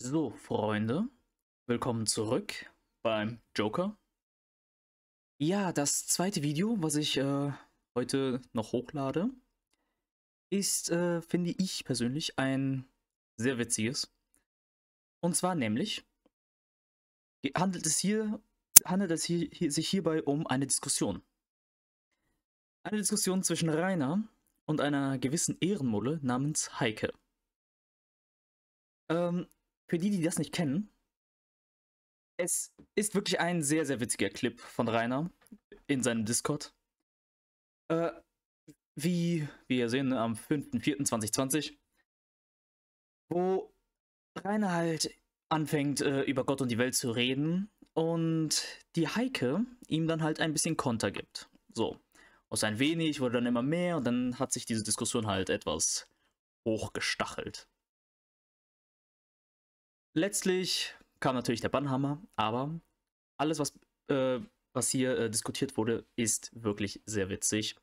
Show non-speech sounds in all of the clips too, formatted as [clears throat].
So, Freunde, willkommen zurück beim Joker. Ja, das zweite Video, was ich äh, heute noch hochlade, ist, äh, finde ich persönlich, ein sehr witziges. Und zwar nämlich handelt es hier handelt es hier, hier, sich hierbei um eine Diskussion. Eine Diskussion zwischen Rainer und einer gewissen Ehrenmulle namens Heike. Ähm, für die, die das nicht kennen, es ist wirklich ein sehr, sehr witziger Clip von Rainer in seinem Discord. Äh, wie wir sehen, am 5.4.2020, wo Rainer halt anfängt, äh, über Gott und die Welt zu reden und die Heike ihm dann halt ein bisschen Konter gibt. So, aus ein wenig wurde dann immer mehr und dann hat sich diese Diskussion halt etwas hochgestachelt. Letztlich kam natürlich der Bannhammer, aber alles, was, äh, was hier äh, diskutiert wurde, ist wirklich sehr witzig.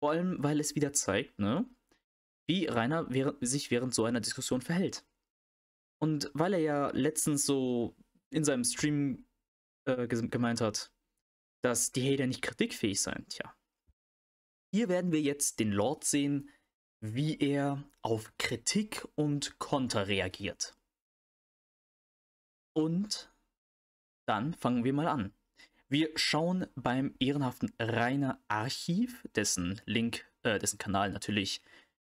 Vor allem, weil es wieder zeigt, ne, wie Rainer während, sich während so einer Diskussion verhält. Und weil er ja letztens so in seinem Stream äh, gemeint hat, dass die Hater nicht kritikfähig seien, tja. Hier werden wir jetzt den Lord sehen, wie er auf Kritik und Konter reagiert. Und dann fangen wir mal an. Wir schauen beim ehrenhaften Rainer Archiv, dessen Link, äh, dessen Kanal natürlich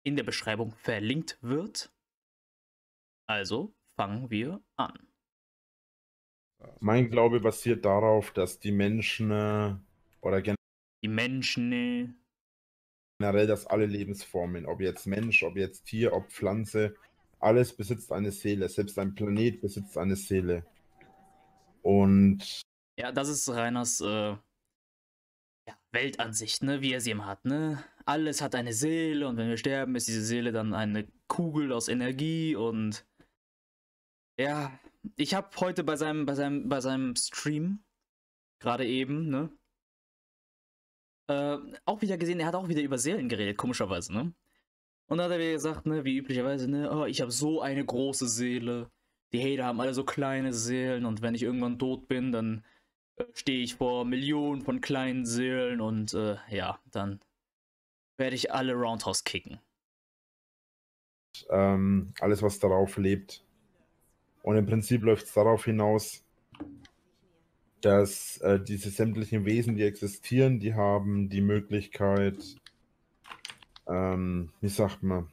in der Beschreibung verlinkt wird. Also fangen wir an. Mein Glaube basiert darauf, dass die Menschen äh, oder generell die Menschen äh, generell, dass alle Lebensformen, ob jetzt Mensch, ob jetzt Tier, ob Pflanze, alles besitzt eine Seele. Selbst ein Planet besitzt eine Seele. Und. Ja, das ist Reiners äh, ja, Weltansicht, ne? wie er sie immer hat. Ne? Alles hat eine Seele und wenn wir sterben, ist diese Seele dann eine Kugel aus Energie und. Ja, ich habe heute bei seinem, bei, seinem, bei seinem Stream, gerade eben, ne? Äh, auch wieder gesehen, er hat auch wieder über Seelen geredet, komischerweise, ne? Und dann hat er gesagt, ne, wie üblicherweise, ne, oh, ich habe so eine große Seele. Die Hater haben alle so kleine Seelen und wenn ich irgendwann tot bin, dann äh, stehe ich vor Millionen von kleinen Seelen und äh, ja, dann werde ich alle Roundhouse kicken. Ähm, alles, was darauf lebt. Und im Prinzip läuft es darauf hinaus, dass äh, diese sämtlichen Wesen, die existieren, die haben die Möglichkeit, ähm, wie sagt man,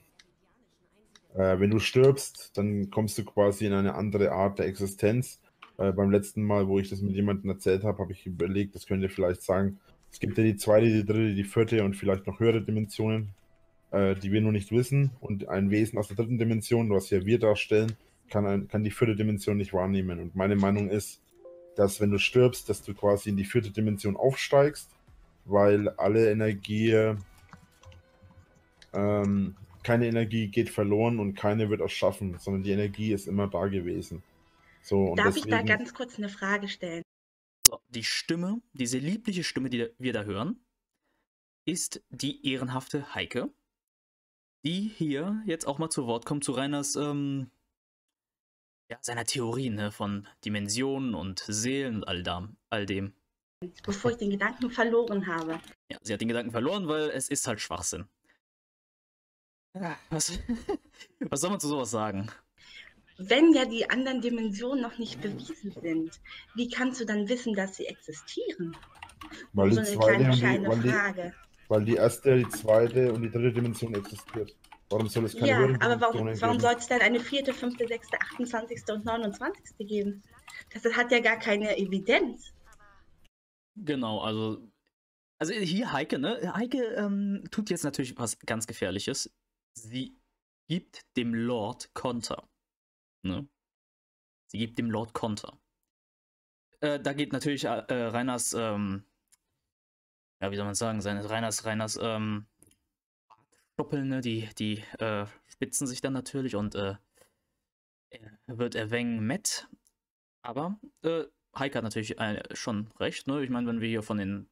äh, wenn du stirbst, dann kommst du quasi in eine andere Art der Existenz. Äh, beim letzten Mal, wo ich das mit jemandem erzählt habe, habe ich überlegt, das könnt ihr vielleicht sagen, es gibt ja die zweite, die dritte, die vierte und vielleicht noch höhere Dimensionen, äh, die wir nur nicht wissen. Und ein Wesen aus der dritten Dimension, was ja wir darstellen, kann, ein, kann die vierte Dimension nicht wahrnehmen. Und meine Meinung ist, dass wenn du stirbst, dass du quasi in die vierte Dimension aufsteigst, weil alle Energie ähm, keine Energie geht verloren und keine wird erschaffen, sondern die Energie ist immer da gewesen. So, Darf deswegen... ich da ganz kurz eine Frage stellen? Die Stimme, diese liebliche Stimme, die wir da hören, ist die ehrenhafte Heike, die hier jetzt auch mal zu Wort kommt zu Reiners, ähm, ja, seiner Theorie ne, von Dimensionen und Seelen und all, da, all dem. Bevor ich den Gedanken verloren habe. Ja, sie hat den Gedanken verloren, weil es ist halt Schwachsinn. Was, [laughs] was soll man zu sowas sagen? Wenn ja die anderen Dimensionen noch nicht bewiesen sind, wie kannst du dann wissen, dass sie existieren? Weil so die zweite kleine, kleine weil Frage. Die, weil die erste, die zweite und die dritte Dimension existiert. Warum soll es keine Ja, aber warum, warum soll es dann eine vierte, fünfte, sechste, 28. und 29. geben? Das hat ja gar keine Evidenz. Genau, also also hier Heike, ne? Heike ähm, tut jetzt natürlich was ganz Gefährliches sie gibt dem Lord Konter. Ne? Sie gibt dem Lord Konter. Äh, da geht natürlich äh, äh, Reiners, ähm, ja, wie soll man sagen, seine Reiners, Reiners, ähm, ne? die, die äh, spitzen sich dann natürlich und äh, wird erwängen Matt. Aber äh, Heike hat natürlich äh, schon recht, ne? Ich meine, wenn wir hier von den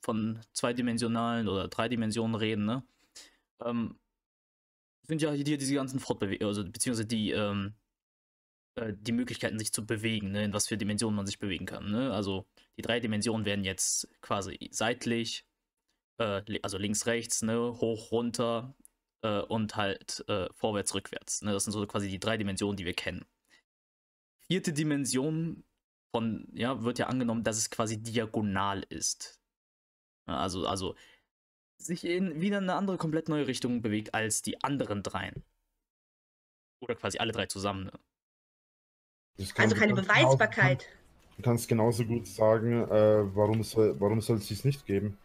von zweidimensionalen oder drei Dimensionen reden, ne? Ähm, sind ja hier diese ganzen Fortbewegungen, also beziehungsweise die, ähm, äh, die Möglichkeiten, sich zu bewegen, ne, in was für Dimensionen man sich bewegen kann. Ne? Also die drei Dimensionen werden jetzt quasi seitlich, äh, also links, rechts, ne, hoch, runter äh, und halt äh, vorwärts, rückwärts. Ne? Das sind so quasi die drei Dimensionen, die wir kennen. Vierte Dimension von, ja, wird ja angenommen, dass es quasi diagonal ist. Also, also sich in wieder eine andere, komplett neue Richtung bewegt als die anderen dreien. Oder quasi alle drei zusammen. Ne? Also keine Beweisbarkeit. Du kannst genauso gut sagen, äh, warum, soll, warum soll es dies nicht geben?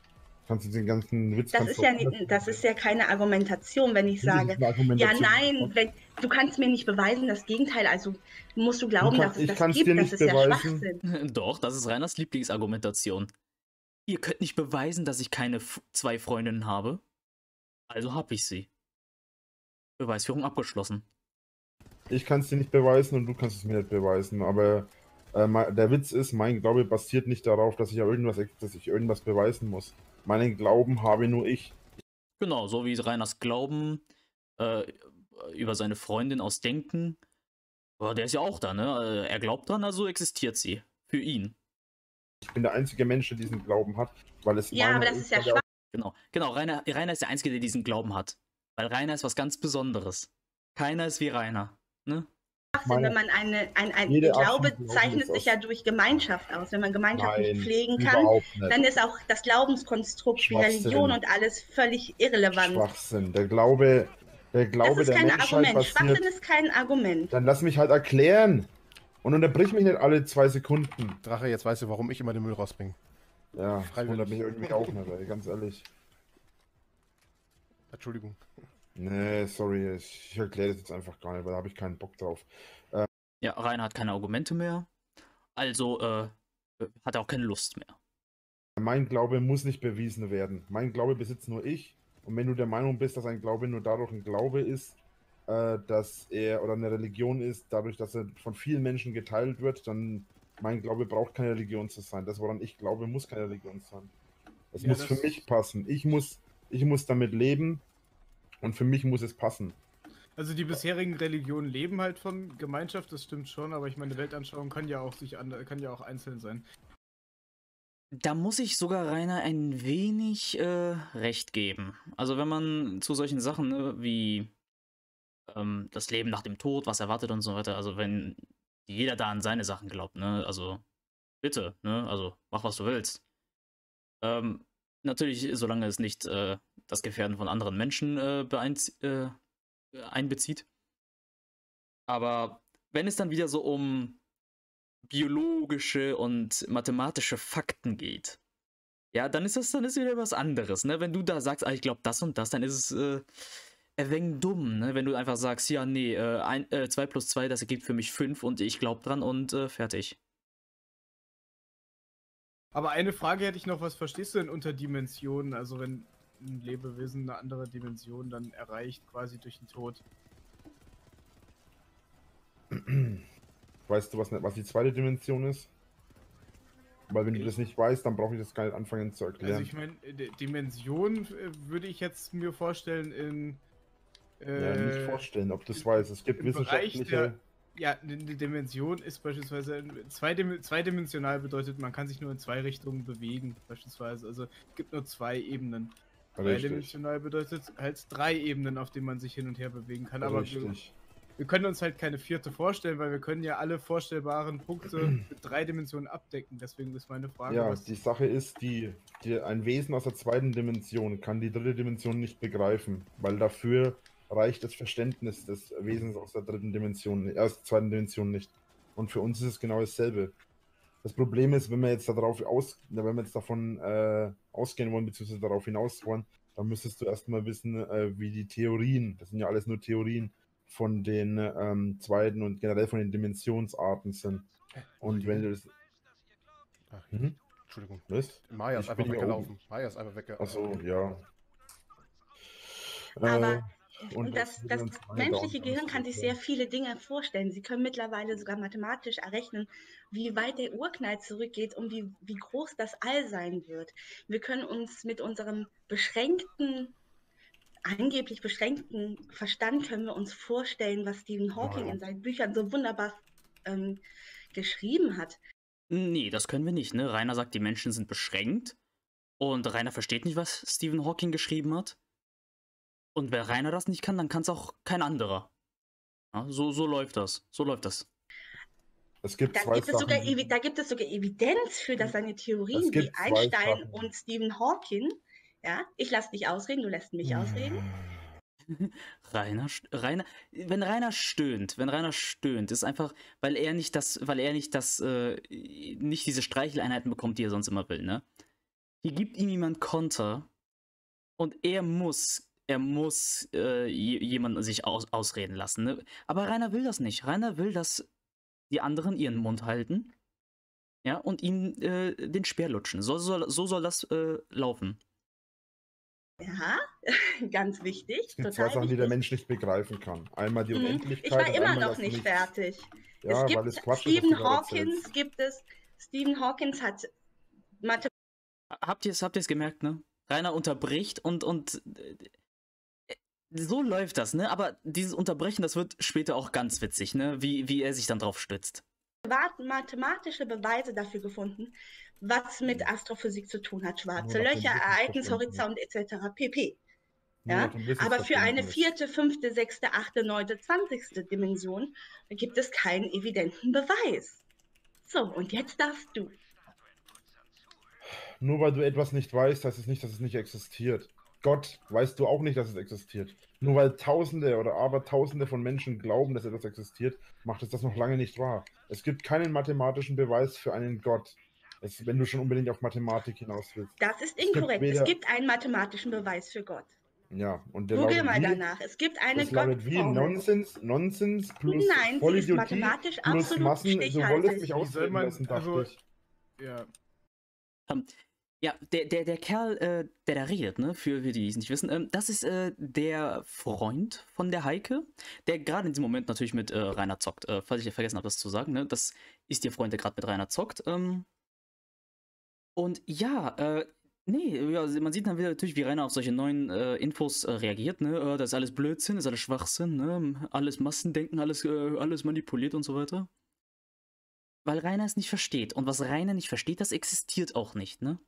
Kannst du den ganzen Witz. Das ist, ja, das ist ja keine argumentation, wenn ich sage, ja, nein, wenn, du kannst mir nicht beweisen, das Gegenteil. Also musst du glauben, du kann, dass es das gibt, das [laughs] ist beweisen. ja Schwachsinn. Doch, das ist Reiners Lieblingsargumentation. Ihr könnt nicht beweisen, dass ich keine zwei Freundinnen habe. Also hab ich sie. Beweisführung abgeschlossen. Ich kann es dir nicht beweisen und du kannst es mir nicht beweisen, aber äh, der Witz ist, mein Glaube basiert nicht darauf, dass ich ja irgendwas, dass ich irgendwas beweisen muss. Meinen Glauben habe nur ich. Genau, so wie Reiners Glauben äh, über seine Freundin aus Denken. Oh, der ist ja auch da, ne? Äh, er glaubt dran, also existiert sie. Für ihn. Ich bin der einzige Mensch, der diesen Glauben hat, weil es Ja, aber das ist, ist ja schwach. Genau, genau. Rainer, Rainer ist der Einzige, der diesen Glauben hat. Weil Rainer ist was ganz Besonderes. Keiner ist wie Rainer. Ne? Meine, wenn man eine, ein, ein Glaube zeichnet sich ja durch Gemeinschaft aus. Wenn man Gemeinschaft Nein, nicht pflegen kann, nicht. dann ist auch das Glaubenskonstrukt wie Religion und alles völlig irrelevant. Schwachsinn. Der Glaube, der Glaube das ist der kein Menschheit Argument. Schwachsinn ist kein Argument. Dann lass mich halt erklären. Und unterbrich mich nicht alle zwei Sekunden. Drache, jetzt weißt du, warum ich immer den Müll rausbringe. Ja, Freiwillig. wundert mich irgendwie auch nicht, ey, ganz ehrlich. Entschuldigung. Nee, sorry, ich erkläre das jetzt einfach gar nicht, weil da habe ich keinen Bock drauf. Ähm, ja, Rainer hat keine Argumente mehr. Also äh, hat er auch keine Lust mehr. Mein Glaube muss nicht bewiesen werden. Mein Glaube besitzt nur ich. Und wenn du der Meinung bist, dass ein Glaube nur dadurch ein Glaube ist, äh, dass er oder eine Religion ist, dadurch, dass er von vielen Menschen geteilt wird, dann mein Glaube braucht keine Religion zu sein. Das, woran ich glaube, muss keine Religion sein. Es ja, muss für mich passen. Ich muss, ich muss damit leben und für mich muss es passen. Also die bisherigen Religionen leben halt von Gemeinschaft, das stimmt schon, aber ich meine, Weltanschauung kann ja auch sich an, kann ja auch einzeln sein. Da muss ich sogar Rainer ein wenig äh, recht geben. Also wenn man zu solchen Sachen ne, wie ähm, das Leben nach dem Tod, was erwartet und so weiter, also wenn jeder da an seine Sachen glaubt, ne, also bitte, ne, also mach was du willst. Ähm, natürlich, solange es nicht äh, das Gefährden von anderen Menschen äh, äh, einbezieht. Aber wenn es dann wieder so um biologische und mathematische Fakten geht, ja, dann ist das dann ist wieder was anderes. Ne? Wenn du da sagst, ah, ich glaube das und das, dann ist es äh, wenig dumm, ne? wenn du einfach sagst, ja, nee, äh, ein, äh, 2 plus 2, das ergibt für mich 5 und ich glaube dran und äh, fertig. Aber eine Frage hätte ich noch, was verstehst du denn unter Dimensionen? Also wenn ein Lebewesen eine andere Dimension dann erreicht, quasi durch den Tod. Weißt du, was, was die zweite Dimension ist? Weil wenn okay. du das nicht weißt, dann brauche ich das gar nicht anfangen zu erklären. Also ich meine, Dimension äh, würde ich jetzt mir vorstellen in... Äh, ja, nicht vorstellen, ob das weißt. Es gibt wissenschaftliche... ja, eine Dimension ist beispielsweise zweidim zweidimensional bedeutet, man kann sich nur in zwei Richtungen bewegen, beispielsweise. Also es gibt nur zwei Ebenen. Dreidimensional bedeutet halt drei Ebenen, auf denen man sich hin und her bewegen kann. Aber wir, wir, können uns halt keine vierte vorstellen, weil wir können ja alle vorstellbaren Punkte [clears throat] mit drei Dimensionen abdecken. Deswegen ist meine Frage. Ja, die Sache ist, die, die, ein Wesen aus der zweiten Dimension kann die dritte Dimension nicht begreifen, weil dafür reicht das Verständnis des Wesens aus der dritten Dimension, aus der zweiten Dimension nicht. Und für uns ist es genau dasselbe. Das Problem ist, wenn wir jetzt darauf aus, wenn wir jetzt davon äh, ausgehen wollen, beziehungsweise darauf hinaus wollen, dann müsstest du erstmal wissen, äh, wie die Theorien, das sind ja alles nur Theorien, von den ähm, zweiten und generell von den Dimensionsarten sind. Und wenn du das. Ach, mhm. Entschuldigung. Was? Maya ist einfach weggelaufen. Maya ist einfach weggelaufen. Achso, ja. Aber äh, und, das, das menschliche Gehirn kann sich sehr viele Dinge vorstellen. Sie können mittlerweile sogar mathematisch errechnen, wie weit der Urknall zurückgeht und wie, wie groß das All sein wird. Wir können uns mit unserem beschränkten, angeblich beschränkten Verstand können wir uns vorstellen, was Stephen Hawking ja. in seinen Büchern so wunderbar ähm, geschrieben hat. Nee, das können wir nicht. Ne? Rainer sagt, die Menschen sind beschränkt. Und Rainer versteht nicht, was Stephen Hawking geschrieben hat. Und wenn Rainer das nicht kann, dann kann es auch kein anderer. Ja, so, so läuft das. So läuft das. Es gibt da, gibt es sogar, da gibt es sogar Evidenz für, dass seine Theorien wie Einstein Sachen. und Stephen Hawking, ja, ich lasse dich ausreden, du lässt mich ausreden. [laughs] Rainer, Rainer, wenn Rainer stöhnt, wenn Rainer stöhnt, ist einfach, weil er nicht das, weil er nicht das, äh, nicht diese Streicheleinheiten bekommt, die er sonst immer will, ne? Hier gibt ihm jemand Konter und er muss er muss äh, jemanden sich aus, ausreden lassen. Ne? Aber Rainer will das nicht. Rainer will, dass die anderen ihren Mund halten. Ja, und ihm äh, den Speer lutschen. So, so, so soll das äh, laufen. Ja, [laughs] ganz wichtig. Es gibt zwei Sachen, wichtig. die der Mensch nicht begreifen kann. Einmal die Unendlichkeit. Ich war immer noch nicht nichts. fertig. Ja, es gibt weil es Quatsch Stephen ist, Hawkins gibt es. Stephen Hawkins hat Mathematik. Habt ihr es habt gemerkt, ne? Rainer unterbricht und, und äh, so läuft das, ne? Aber dieses Unterbrechen, das wird später auch ganz witzig, ne? Wie, wie er sich dann drauf stützt. Mathematische Beweise dafür gefunden, was mit Astrophysik zu tun hat. Schwarze ja, Löcher, Ereignishorizont etc. pp. Ja? ja Aber für eine vierte, fünfte, sechste, achte, neunte, zwanzigste Dimension gibt es keinen evidenten Beweis. So, und jetzt darfst du. Nur weil du etwas nicht weißt, heißt es nicht, dass es nicht existiert. Gott weißt du auch nicht, dass es existiert. Nur weil Tausende oder Abertausende von Menschen glauben, dass etwas existiert, macht es das noch lange nicht wahr. Es gibt keinen mathematischen Beweis für einen Gott. Es, wenn du schon unbedingt auf Mathematik hinaus willst. Das ist inkorrekt. Es gibt, es gibt einen mathematischen Beweis für Gott. Ja, und der Google mal wie, danach. Es gibt eine das lautet wie Nonsens, Nonsens plus Nein, Vollidiotie mathematisch plus Massen. Du wolltest mich ausreden lassen, dachte also, ich. Ja. Ja, der, der, der Kerl, äh, der da redet, ne, für, für die, die es nicht wissen, ähm, das ist äh, der Freund von der Heike, der gerade in diesem Moment natürlich mit äh, Rainer zockt. Äh, falls ich vergessen habe, das zu sagen, ne, das ist ihr Freund, der gerade mit Rainer zockt. Ähm, und ja, äh, nee, ja, man sieht dann wieder natürlich, wie Rainer auf solche neuen äh, Infos reagiert, ne, das ist alles Blödsinn, das ist alles Schwachsinn, ne, alles Massendenken, alles, alles manipuliert und so weiter. Weil Rainer es nicht versteht. Und was Rainer nicht versteht, das existiert auch nicht, ne?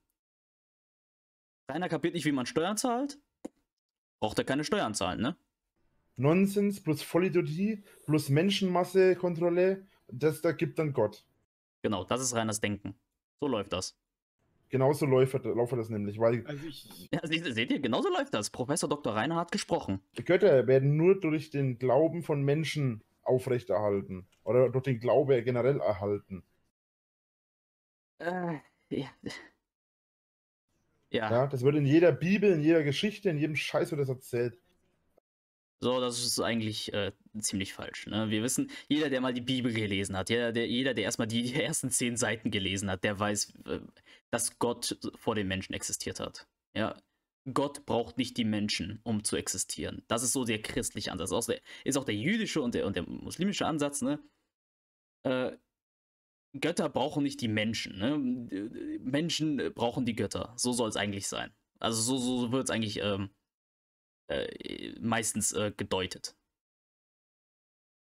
Rainer kapiert nicht, wie man Steuern zahlt. Braucht er keine Steuern zahlen, ne? Nonsens plus Vollidiotie plus Menschenmassekontrolle, das da gibt dann Gott. Genau, das ist Reiners Denken. So läuft das. Genauso läuft, läuft das nämlich, weil. Also ich, ja, seht ihr, genauso läuft das. Professor Dr. Reiner hat gesprochen. Götter werden nur durch den Glauben von Menschen aufrechterhalten. Oder durch den Glaube generell erhalten. Äh, ja. Ja. ja. Das wird in jeder Bibel, in jeder Geschichte, in jedem Scheiß wird das erzählt. So, das ist eigentlich äh, ziemlich falsch. Ne? Wir wissen, jeder, der mal die Bibel gelesen hat, jeder, der, jeder, der erstmal die, die ersten zehn Seiten gelesen hat, der weiß, äh, dass Gott vor den Menschen existiert hat. Ja, Gott braucht nicht die Menschen, um zu existieren. Das ist so der christliche Ansatz. Ist auch der, ist auch der jüdische und der, und der muslimische Ansatz. Ne? Äh, Götter brauchen nicht die Menschen. Ne? Menschen brauchen die Götter. So soll es eigentlich sein. Also so, so wird es eigentlich ähm, äh, meistens äh, gedeutet.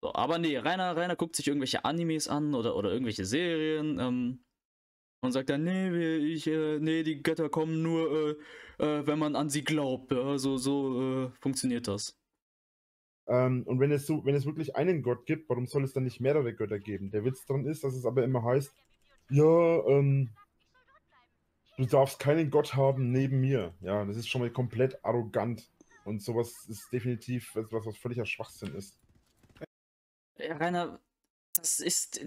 So, aber nee, Rainer, Rainer guckt sich irgendwelche Animes an oder, oder irgendwelche Serien ähm, und sagt dann, nee, ich, äh, nee, die Götter kommen nur, äh, äh, wenn man an sie glaubt. Ja? So, so äh, funktioniert das. Ähm, und wenn es, so, wenn es wirklich einen Gott gibt, warum soll es dann nicht mehrere Götter geben? Der Witz daran ist, dass es aber immer heißt, ja, ähm, du darfst keinen Gott haben neben mir. Ja, das ist schon mal komplett arrogant. Und sowas ist definitiv etwas, was völliger Schwachsinn ist. Ja, Rainer, das ist.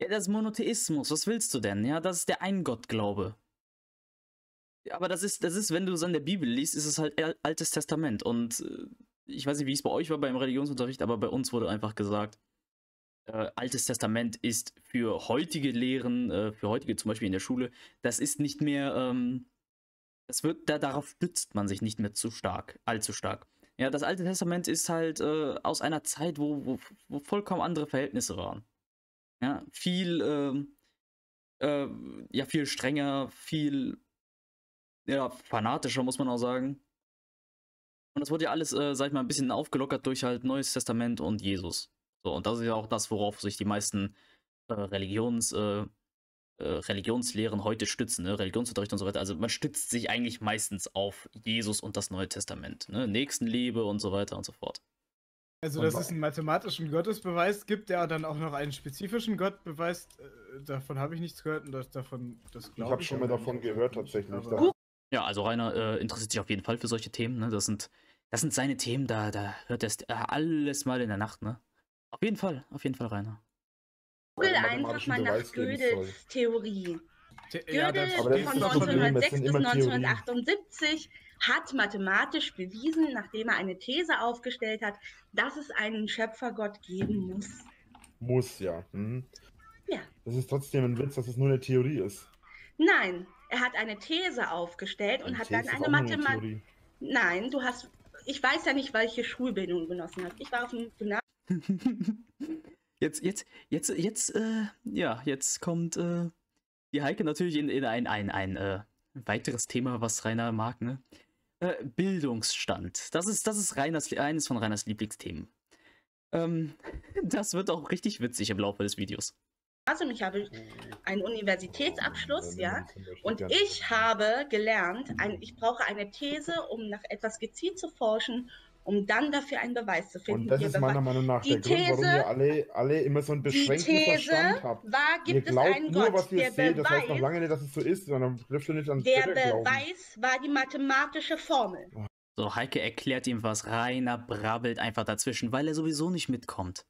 Ja, das Monotheismus. Was willst du denn? Ja, das ist der Ein-Gott-Glaube. Aber das ist, das ist, wenn du es an der Bibel liest, ist es halt Altes Testament. Und äh, ich weiß nicht, wie es bei euch war beim Religionsunterricht, aber bei uns wurde einfach gesagt, äh, Altes Testament ist für heutige Lehren, äh, für heutige zum Beispiel in der Schule, das ist nicht mehr, ähm, das wird, da, darauf stützt man sich nicht mehr zu stark, allzu stark. Ja, das Alte Testament ist halt äh, aus einer Zeit, wo, wo, wo, vollkommen andere Verhältnisse waren. Ja, viel, ähm, äh, ja, viel strenger, viel, ja, fanatischer, muss man auch sagen. Und das wurde ja alles, äh, sag ich mal, ein bisschen aufgelockert durch halt Neues Testament und Jesus. So, und das ist ja auch das, worauf sich die meisten äh, Religions, äh, äh, Religionslehren heute stützen, ne? Religionsunterricht und so weiter. Also man stützt sich eigentlich meistens auf Jesus und das Neue Testament, ne? Nächstenliebe und so weiter und so fort. Also, dass es einen mathematischen Gottesbeweis gibt, der dann auch noch einen spezifischen Gott beweist, äh, davon habe ich nichts gehört und das, davon, das glaube ich. habe schon mal davon gehört, tatsächlich. Ja, also Rainer äh, interessiert sich auf jeden Fall für solche Themen. Ne? Das, sind, das sind seine Themen, da, da hört er äh, alles mal in der Nacht. Ne? Auf jeden Fall, auf jeden Fall, Rainer. Google einfach mal nach Gödels Theorie. Gödel ja, von 1906 bis 1978 hat mathematisch bewiesen, nachdem er eine These aufgestellt hat, dass es einen Schöpfergott geben muss. Muss, ja. Mhm. Ja. Das ist trotzdem ein Witz, dass es nur eine Theorie ist. Nein, er hat eine These aufgestellt eine und hat These dann eine Mathematik. Nein, du hast. Ich weiß ja nicht, welche Schulbildung du genossen hast. Ich war auf dem Gymnasium. [laughs] jetzt, jetzt, jetzt, jetzt, äh, ja, jetzt kommt äh, die Heike natürlich in, in ein, ein, ein äh, weiteres Thema, was Rainer mag, ne? Äh, Bildungsstand. Das ist, das ist Reiners, eines von Reiners Lieblingsthemen. Ähm, [laughs] das wird auch richtig witzig im Laufe des Videos. Also ich habe einen Universitätsabschluss, ja, und ich habe gelernt, ein, ich brauche eine These, um nach etwas gezielt zu forschen, um dann dafür einen Beweis zu finden. Und das ist meiner Meinung nach die der These, Grund, warum ihr alle, alle immer so einen beschränkten die These Verstand habt. War, gibt ihr glaubt es einen nur, Gott, was seht, Beweis, das heißt noch lange nicht, dass es so ist, sondern dürft ihr nicht an Der Beweis war die mathematische Formel. So, Heike erklärt ihm was, Rainer brabbelt einfach dazwischen, weil er sowieso nicht mitkommt.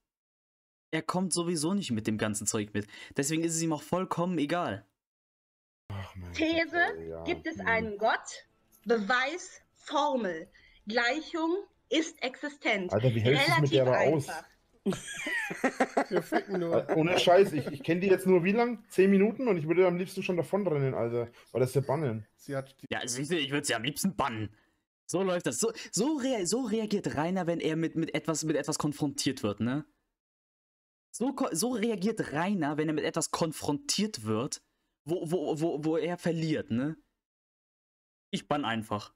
Er kommt sowieso nicht mit dem ganzen Zeug mit. Deswegen ist es ihm auch vollkommen egal. These, Gott, ja. gibt es hm. einen Gott? Beweis, Formel. Gleichung, ist existent. Alter, wie hältst du mit der da aus? [laughs] Wir ficken nur. Äh, ohne Scheiß, ich, ich kenne die jetzt nur wie lang? Zehn Minuten und ich würde am liebsten schon davonrennen, Alter. Weil das ist ja bannen. ja, siehst du, ich würde sie am liebsten bannen. So läuft das. So, so, rea so reagiert Rainer, wenn er mit, mit, etwas, mit etwas konfrontiert wird, ne? So, so reagiert Rainer, wenn er mit etwas konfrontiert wird, wo, wo, wo, wo er verliert, ne? Ich bann einfach.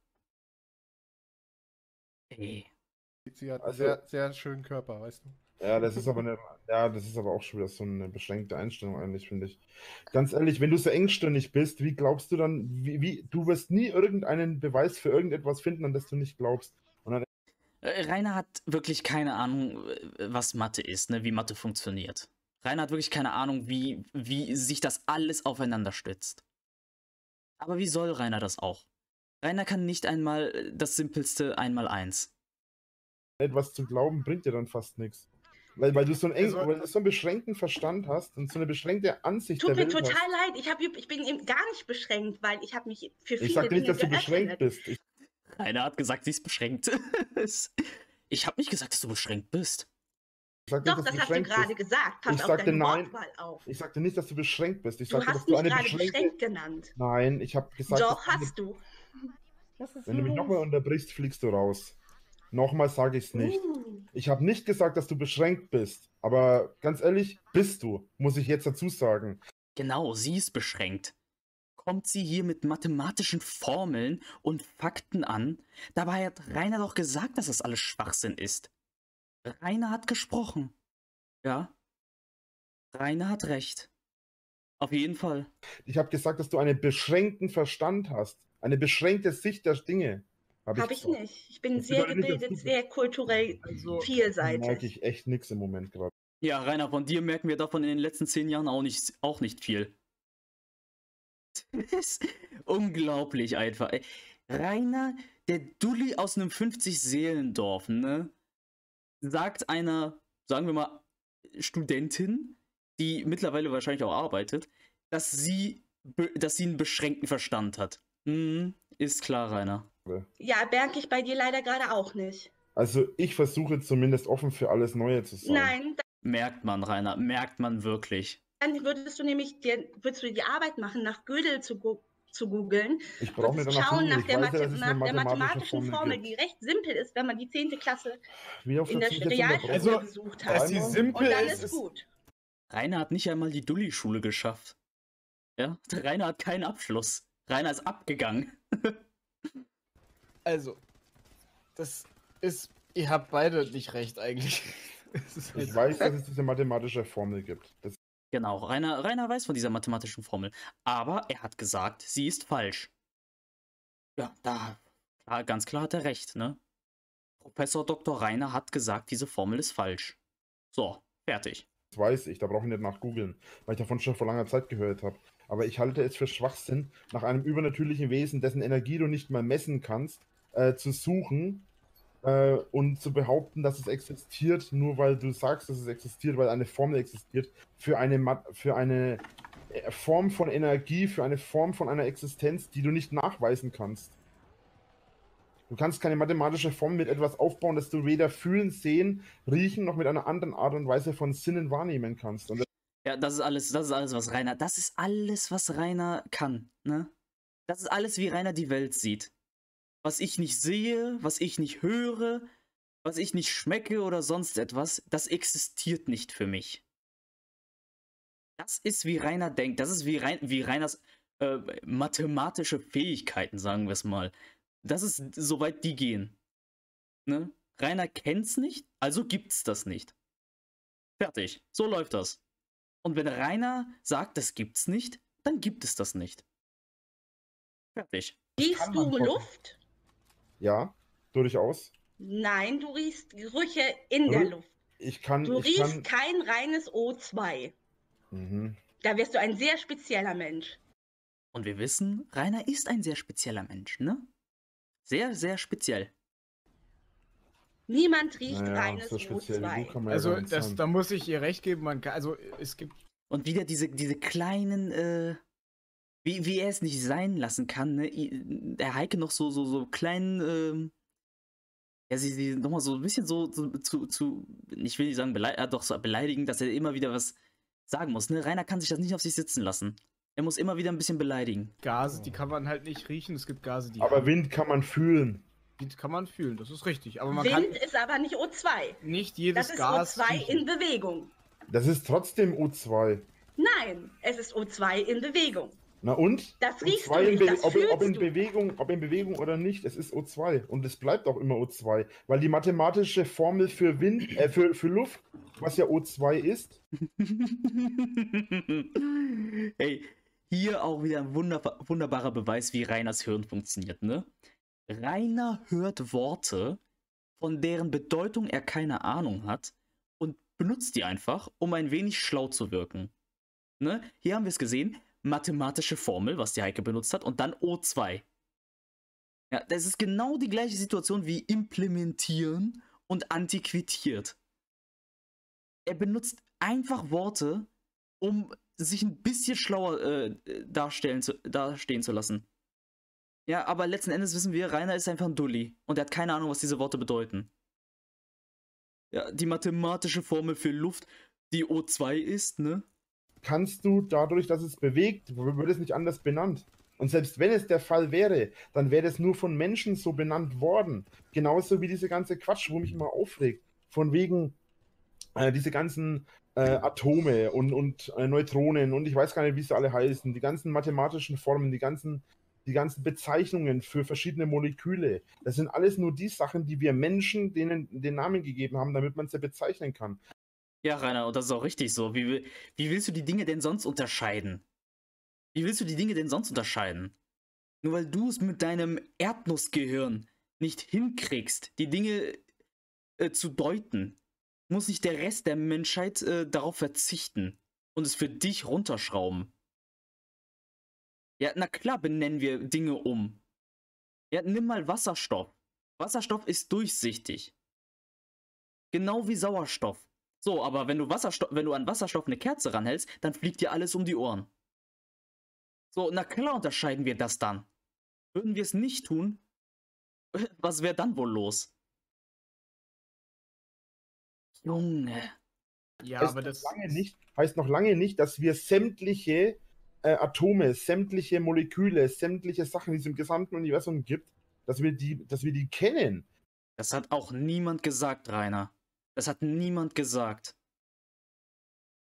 Ey. Sie hat also, einen sehr, sehr schönen Körper, weißt du? Ja, das ist aber eine, ja, das ist aber auch schon wieder so eine beschränkte Einstellung eigentlich, finde ich. Ganz ehrlich, wenn du so engstirnig bist, wie glaubst du dann, wie, wie, du wirst nie irgendeinen Beweis für irgendetwas finden, an das du nicht glaubst. Äh, Rainer hat wirklich keine Ahnung, was Mathe ist, ne, wie Mathe funktioniert. Rainer hat wirklich keine Ahnung, wie, wie sich das alles aufeinander stützt. Aber wie soll Rainer das auch? Rainer kann nicht einmal das simpelste einmal eins. Etwas zu glauben bringt dir dann fast nichts. Weil, weil du so einen, eng, also, weil du so einen beschränkten Verstand hast und so eine beschränkte Ansicht Tut mir total hast. leid, ich, hab, ich bin eben gar nicht beschränkt, weil ich habe mich für viele Ich sage nicht, dass du beschränkt bist. Ich Rainer hat gesagt, sie ist beschränkt. [laughs] ich habe nicht gesagt, dass du beschränkt bist. Nicht, Doch, das hast du gerade gesagt. Pass ich sagte nein. Auf. Ich sagte nicht, dass du beschränkt bist. Ich sagte, du hast mich gerade beschränkte... beschränkt genannt. Nein, ich habe gesagt. Doch, hast du. Wenn du mich nochmal unterbrichst, fliegst du raus. Nochmal sage ich es nicht. Uh. Ich habe nicht gesagt, dass du beschränkt bist. Aber ganz ehrlich, bist du, muss ich jetzt dazu sagen. Genau, sie ist beschränkt. Kommt sie hier mit mathematischen Formeln und Fakten an? Dabei hat Rainer doch gesagt, dass das alles Schwachsinn ist. Rainer hat gesprochen. Ja? Rainer hat recht. Auf jeden Fall. Ich habe gesagt, dass du einen beschränkten Verstand hast. Eine beschränkte Sicht der Dinge. Habe ich, Hab ich nicht. Ich bin das sehr gebildet, sehr kulturell also, vielseitig. merke ich echt nichts im Moment gerade. Ja, Rainer, von dir merken wir davon in den letzten zehn Jahren auch nicht, auch nicht viel. Ist [laughs] unglaublich einfach. Rainer, der Dulli aus einem 50-Seelendorf, ne? Sagt einer, sagen wir mal, Studentin, die mittlerweile wahrscheinlich auch arbeitet, dass sie, dass sie einen beschränkten Verstand hat. Mhm, ist klar, Rainer. Ja, merke ich bei dir leider gerade auch nicht. Also ich versuche zumindest offen für alles Neue zu sein. Nein. Merkt man, Rainer, merkt man wirklich. Dann würdest du nämlich dir, würdest du die Arbeit machen, nach Gödel zu, zu googeln. Ich brauche mir danach schauen nach, der, weiß, Mathe nach der mathematischen Formel, Formel die recht simpel ist, wenn man die 10. Klasse in der Realschule also, besucht hat. Sie simpel Und dann ist, ist gut. Rainer hat nicht einmal die Dulli-Schule geschafft. Ja, [laughs] Rainer hat keinen Abschluss. Rainer ist abgegangen. [laughs] also, das ist. Ihr habt beide nicht recht eigentlich. [laughs] Halt ich weiß, dass es diese mathematische Formel gibt. Das genau, Rainer, Rainer weiß von dieser mathematischen Formel. Aber er hat gesagt, sie ist falsch. Ja, da, klar, ganz klar hat er recht, ne? Professor Dr. Rainer hat gesagt, diese Formel ist falsch. So, fertig. Das weiß ich, da brauche ich nicht nachgoogeln, weil ich davon schon vor langer Zeit gehört habe. Aber ich halte es für Schwachsinn, nach einem übernatürlichen Wesen, dessen Energie du nicht mal messen kannst, äh, zu suchen äh, und zu behaupten, dass es existiert, nur weil du sagst, dass es existiert, weil eine Formel existiert, für eine, für eine äh, Form von Energie, für eine Form von einer Existenz, die du nicht nachweisen kannst. Du kannst keine mathematische Form mit etwas aufbauen, das du weder fühlen, sehen, riechen, noch mit einer anderen Art und Weise von Sinnen wahrnehmen kannst. Und ja, das ist alles, das ist alles, was Rainer, das ist alles, was Rainer kann, ne? Das ist alles, wie Rainer die Welt sieht. Was ich nicht sehe, was ich nicht höre, was ich nicht schmecke oder sonst etwas, das existiert nicht für mich. Das ist, wie Rainer denkt. Das ist, wie, Rein, wie Rainers äh, mathematische Fähigkeiten, sagen wir es mal. Das ist, soweit die gehen. Ne? Rainer kennt's nicht, also gibt's das nicht. Fertig. So läuft das. Und wenn Rainer sagt, das gibt's nicht, dann gibt es das nicht. Fertig. Riechst du Luft? Ja, durchaus. Nein, du riechst Gerüche in der Luft. Ich kann. Du ich riechst kann... kein reines O2. Mhm. Da wirst du ein sehr spezieller Mensch. Und wir wissen, Rainer ist ein sehr spezieller Mensch, ne? Sehr, sehr speziell. Niemand riecht naja, reines so O2. Also, das, da muss ich ihr recht geben. Man kann, also, es gibt. Und wieder diese, diese kleinen, äh, wie, wie er es nicht sein lassen kann, ne? Der Heike noch so, so, so kleinen, ähm, ja, sie, sie nochmal so ein bisschen so, so zu, zu, ich will nicht sagen, beleid, äh, doch so beleidigen, dass er immer wieder was sagen muss, ne? Rainer kann sich das nicht auf sich sitzen lassen. Er muss immer wieder ein bisschen beleidigen. Gase, die kann man halt nicht riechen. Es gibt Gase, die. Aber Wind kann man fühlen. Wind kann man fühlen, das ist richtig. Aber man Wind kann ist aber nicht O2. Nicht jedes das ist Gas. O2 riechen. in Bewegung. Das ist trotzdem O2. Nein, es ist O2 in Bewegung. Na und? Das riechst O2 du nicht, das ob, ob, in Bewegung, ob in Bewegung oder nicht, es ist O2 und es bleibt auch immer O2, weil die mathematische Formel für Wind, äh, für, für Luft, was ja O2 ist. [laughs] hey, hier auch wieder ein wunderbar, wunderbarer Beweis, wie Rainers Hirn funktioniert, ne? Rainer hört Worte, von deren Bedeutung er keine Ahnung hat und benutzt die einfach, um ein wenig schlau zu wirken. Ne? Hier haben wir es gesehen, mathematische Formel, was die Heike benutzt hat, und dann O2. Ja, das ist genau die gleiche Situation wie implementieren und antiquiert. Er benutzt einfach Worte, um sich ein bisschen schlauer äh, darstellen zu, dastehen zu lassen. Ja, aber letzten Endes wissen wir, Rainer ist einfach ein Dulli und er hat keine Ahnung, was diese Worte bedeuten. Ja, die mathematische Formel für Luft, die O2 ist, ne? Kannst du dadurch, dass es bewegt, wird es nicht anders benannt. Und selbst wenn es der Fall wäre, dann wäre es nur von Menschen so benannt worden. Genauso wie diese ganze Quatsch, wo mich immer aufregt. Von wegen äh, diese ganzen äh, Atome und, und äh, Neutronen und ich weiß gar nicht, wie sie alle heißen, die ganzen mathematischen Formen, die ganzen, die ganzen Bezeichnungen für verschiedene Moleküle. Das sind alles nur die Sachen, die wir Menschen denen den Namen gegeben haben, damit man sie bezeichnen kann. Ja, Rainer, und das ist auch richtig so. Wie, wie willst du die Dinge denn sonst unterscheiden? Wie willst du die Dinge denn sonst unterscheiden? Nur weil du es mit deinem Erdnussgehirn nicht hinkriegst, die Dinge äh, zu deuten, muss nicht der Rest der Menschheit äh, darauf verzichten und es für dich runterschrauben. Ja, na klar benennen wir Dinge um. Ja, nimm mal Wasserstoff. Wasserstoff ist durchsichtig. Genau wie Sauerstoff. So, aber wenn du Wasserstoff, wenn du an Wasserstoff eine Kerze ranhältst, dann fliegt dir alles um die Ohren. So, na klar unterscheiden wir das dann. Würden wir es nicht tun, [laughs] was wäre dann wohl los? Junge. Ja, heißt aber das lange nicht, heißt noch lange nicht, dass wir sämtliche äh, Atome, sämtliche Moleküle, sämtliche Sachen, die es im gesamten Universum gibt, dass wir die, dass wir die kennen. Das hat auch niemand gesagt, Rainer. Das hat niemand gesagt.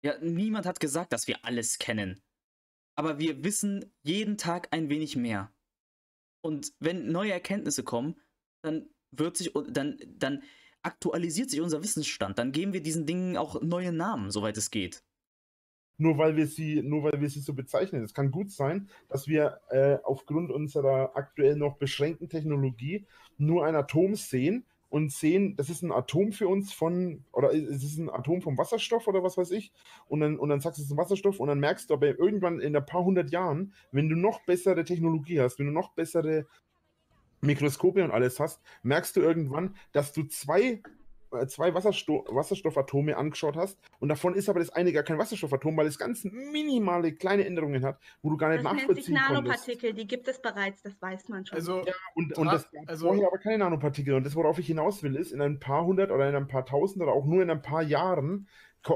Ja, niemand hat gesagt, dass wir alles kennen. Aber wir wissen jeden Tag ein wenig mehr. Und wenn neue Erkenntnisse kommen, dann wird sich, dann, dann aktualisiert sich unser Wissensstand. Dann geben wir diesen Dingen auch neue Namen, soweit es geht. Nur weil wir sie, nur weil wir sie so bezeichnen. Es kann gut sein, dass wir äh, aufgrund unserer aktuell noch beschränkten Technologie nur ein Atom sehen und sehen, das ist ein Atom für uns von, oder es ist ein Atom vom Wasserstoff oder was weiß ich, und dann, und dann sagst du, es ist ein Wasserstoff und dann merkst du aber irgendwann in ein paar hundert Jahren, wenn du noch bessere Technologie hast, wenn du noch bessere Mikroskope und alles hast, merkst du irgendwann, dass du zwei, zwei Wassersto Wasserstoffatome angeschaut hast und davon ist aber das eine gar kein Wasserstoffatom, weil es ganz minimale kleine Änderungen hat, wo du gar nicht das nachvollziehen nennt sich Nanopartikel, konntest. die gibt es bereits, das weiß man schon. Also, ja, und, und das also, vorher aber keine Nanopartikel und das, worauf ich hinaus will, ist, in ein paar hundert oder in ein paar tausend oder auch nur in ein paar Jahren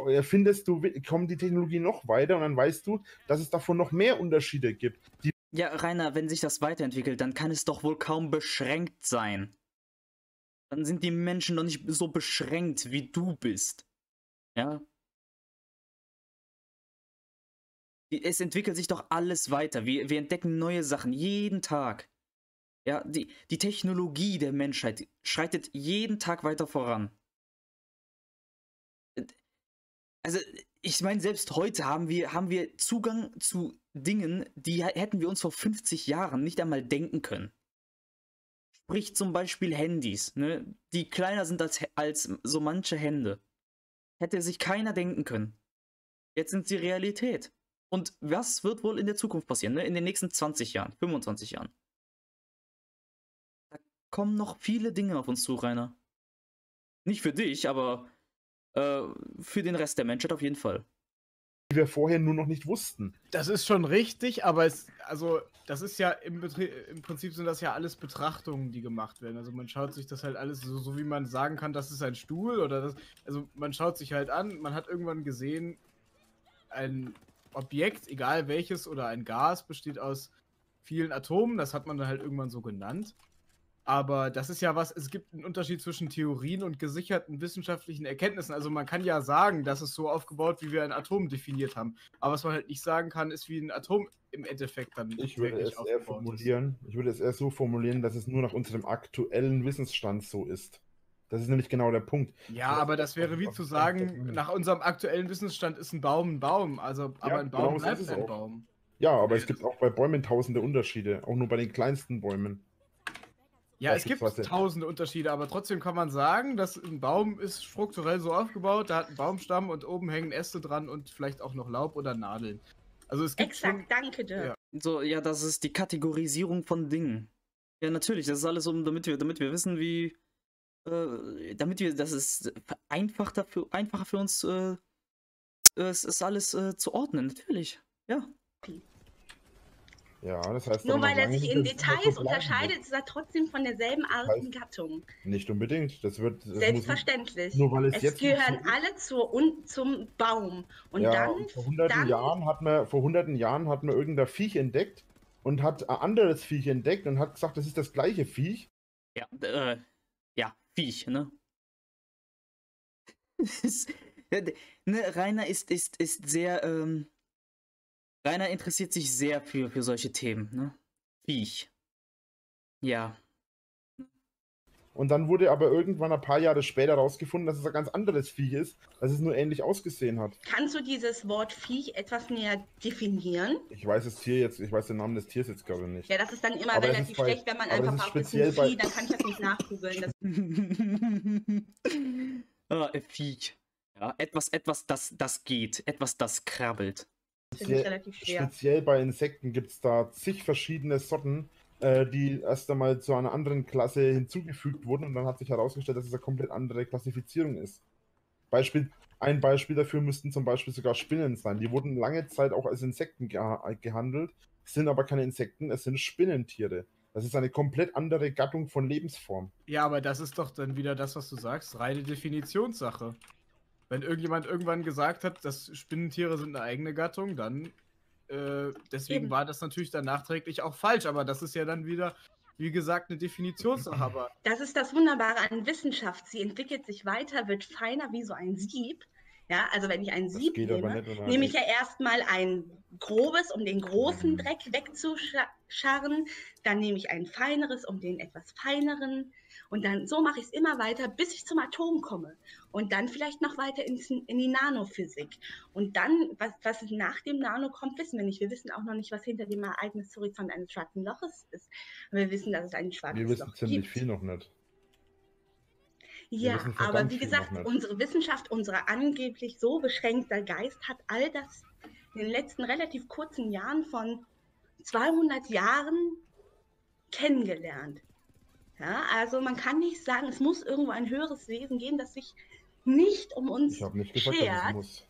äh, findest du, kommen die Technologien noch weiter und dann weißt du, dass es davon noch mehr Unterschiede gibt, die ja, Rainer, wenn sich das weiterentwickelt, dann kann es doch wohl kaum beschränkt sein. Dann sind die Menschen doch nicht so beschränkt, wie du bist. Ja? Es entwickelt sich doch alles weiter. Wir, wir entdecken neue Sachen jeden Tag. Ja, die, die Technologie der Menschheit schreitet jeden Tag weiter voran. Also, ich meine, selbst heute haben wir, haben wir Zugang zu Dingen, die hätten wir uns vor 50 Jahren nicht einmal denken können. Sprich zum Beispiel Handys, ne, die kleiner sind als, als so manche Hände. Hätte sich keiner denken können. Jetzt sind sie Realität. Und was wird wohl in der Zukunft passieren, ne? in den nächsten 20 Jahren, 25 Jahren? Da kommen noch viele Dinge auf uns zu, Rainer. Nicht für dich, aber äh, für den Rest der Menschheit auf jeden Fall. Die wir vorher nur noch nicht wussten. Das ist schon richtig, aber es, also, das ist ja im, im Prinzip sind das ja alles Betrachtungen, die gemacht werden. Also man schaut sich das halt alles so, so wie man sagen kann, das ist ein Stuhl oder das. Also man schaut sich halt an, man hat irgendwann gesehen, ein Objekt, egal welches, oder ein Gas besteht aus vielen Atomen, das hat man dann halt irgendwann so genannt. Aber das ist ja was, es gibt einen Unterschied zwischen Theorien und gesicherten wissenschaftlichen Erkenntnissen. Also man kann ja sagen, dass es so aufgebaut, wie wir ein Atom definiert haben. Aber was man halt nicht sagen kann, ist, wie ein Atom im Endeffekt dann ich würde es eher formulieren, ist. Ich würde es eher so formulieren, dass es nur nach unserem aktuellen Wissensstand so ist. Das ist nämlich genau der Punkt. Ja, aber das wäre wie zu sagen, nach unserem aktuellen Wissensstand ist ein Baum ein Baum. Also, aber ja, ein Baum genau bleibt ein. Baum. Ja, aber es gibt auch bei Bäumen tausende Unterschiede, auch nur bei den kleinsten Bäumen. Ja, es gibt tausende Unterschiede, aber trotzdem kann man sagen, dass ein Baum ist strukturell so aufgebaut, da hat einen Baumstamm und oben hängen Äste dran und vielleicht auch noch Laub oder Nadeln. Also es gibt Exakt, schon, danke dir. Ja. So, ja, das ist die Kategorisierung von Dingen. Ja, natürlich, das ist alles um, damit wir, damit wir wissen, wie, äh, damit wir, das ist einfach dafür, einfacher für uns, äh, es ist alles äh, zu ordnen, natürlich, ja. Ja, das heißt. Nur weil er sich in Details unterscheidet, ist er trotzdem von derselben Artengattung. Nicht unbedingt. Das wird. Das Selbstverständlich. nur weil es, es jetzt gehören so alle zur, un, zum Baum. Und ja, dann. Und vor hunderten dann, Jahren hat man, vor hunderten Jahren hat man irgendein Viech entdeckt und hat ein anderes Viech entdeckt und hat gesagt, das ist das gleiche Viech. Ja, äh, ja, Viech, ne? [laughs] ne, Rainer ist, ist, ist sehr, ähm, Rainer interessiert sich sehr für, für solche Themen, ne? Viech. Ja. Und dann wurde aber irgendwann ein paar Jahre später rausgefunden, dass es ein ganz anderes Viech ist, dass es nur ähnlich ausgesehen hat. Kannst du dieses Wort Viech etwas näher definieren? Ich weiß das Tier jetzt, ich weiß den Namen des Tiers jetzt gerade nicht. Ja, das ist dann immer aber relativ bei, schlecht, wenn man einfach auf das Vieh, dann kann ich das nicht nachgoogeln. [laughs] ah, Viech. Ja, etwas, etwas, das, das geht, etwas, das krabbelt. Finde ich relativ schwer. Speziell bei Insekten gibt es da zig verschiedene Sorten, äh, die erst einmal zu einer anderen Klasse hinzugefügt wurden und dann hat sich herausgestellt, dass es eine komplett andere Klassifizierung ist. Beispiel, ein Beispiel dafür müssten zum Beispiel sogar Spinnen sein. Die wurden lange Zeit auch als Insekten geha gehandelt, sind aber keine Insekten, es sind Spinnentiere. Das ist eine komplett andere Gattung von Lebensform. Ja, aber das ist doch dann wieder das, was du sagst, reine Definitionssache. Wenn irgendjemand irgendwann gesagt hat, dass Spinnentiere sind eine eigene Gattung, dann äh, deswegen Eben. war das natürlich dann nachträglich auch falsch, aber das ist ja dann wieder, wie gesagt, eine Definitionssache. Aber das ist das Wunderbare an Wissenschaft. Sie entwickelt sich weiter, wird feiner wie so ein Sieb. Ja, also wenn ich ein Sieb nehme, nehme ich ja erstmal ein grobes, um den großen mhm. Dreck wegzuscharren. Dann nehme ich ein feineres, um den etwas feineren. Und dann so mache ich es immer weiter, bis ich zum Atom komme. Und dann vielleicht noch weiter in, in die Nanophysik. Und dann, was, was, nach dem Nano kommt, wissen wir nicht. Wir wissen auch noch nicht, was hinter dem Ereignishorizont eines schwarzen Loches ist. wir wissen, dass es ein schwarzes Loch gibt. Wir wissen ziemlich viel noch nicht. Ja, aber wie gesagt, unsere Wissenschaft, unser angeblich so beschränkter Geist hat all das in den letzten relativ kurzen Jahren von 200 Jahren kennengelernt. Ja, also man kann nicht sagen, es muss irgendwo ein höheres Wesen geben, das sich nicht um uns ich nicht gesagt, schert. muss.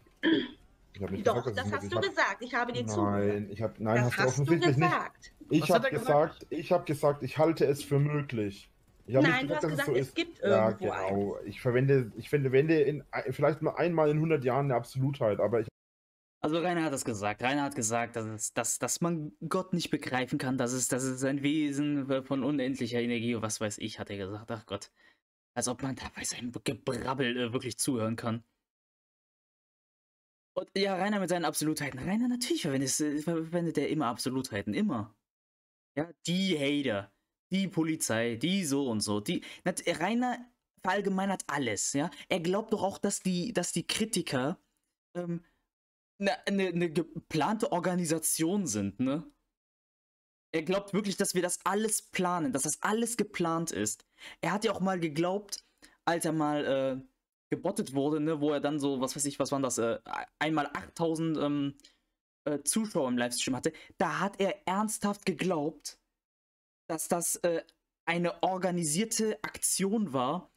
Ich Doch, gesagt, das hast du gesagt. Ich habe dir zugehört. Nein, ich habe nein, das hast, du offensichtlich nicht. Ich habe gesagt, ich habe gesagt, ich halte es für möglich. Nein, gesagt, du hast gesagt, so es ist. gibt ja, irgendwo genau. Eins. Ich verwende, ich finde, wende in, vielleicht mal einmal in 100 Jahren eine Absolutheit, aber ich. Also Rainer hat es gesagt. Rainer hat gesagt, dass, es, dass, dass man Gott nicht begreifen kann, dass es, dass es ein Wesen von unendlicher Energie, was weiß ich, hat er gesagt. Ach Gott. Als ob man da bei seinem Gebrabbel äh, wirklich zuhören kann. Und ja, Rainer mit seinen Absolutheiten. Rainer natürlich verwendet, äh, verwendet er immer Absolutheiten. Immer. Ja, die Hater die Polizei, die so und so, die. Rainer verallgemeinert alles, ja. Er glaubt doch auch, dass die, dass die Kritiker ähm, eine ne, ne geplante Organisation sind, ne? Er glaubt wirklich, dass wir das alles planen, dass das alles geplant ist. Er hat ja auch mal geglaubt, als er mal äh, gebottet wurde, ne, wo er dann so, was weiß ich, was waren das, äh, einmal 8000 ähm, äh, Zuschauer im Livestream hatte, da hat er ernsthaft geglaubt, dass das äh, eine organisierte Aktion war,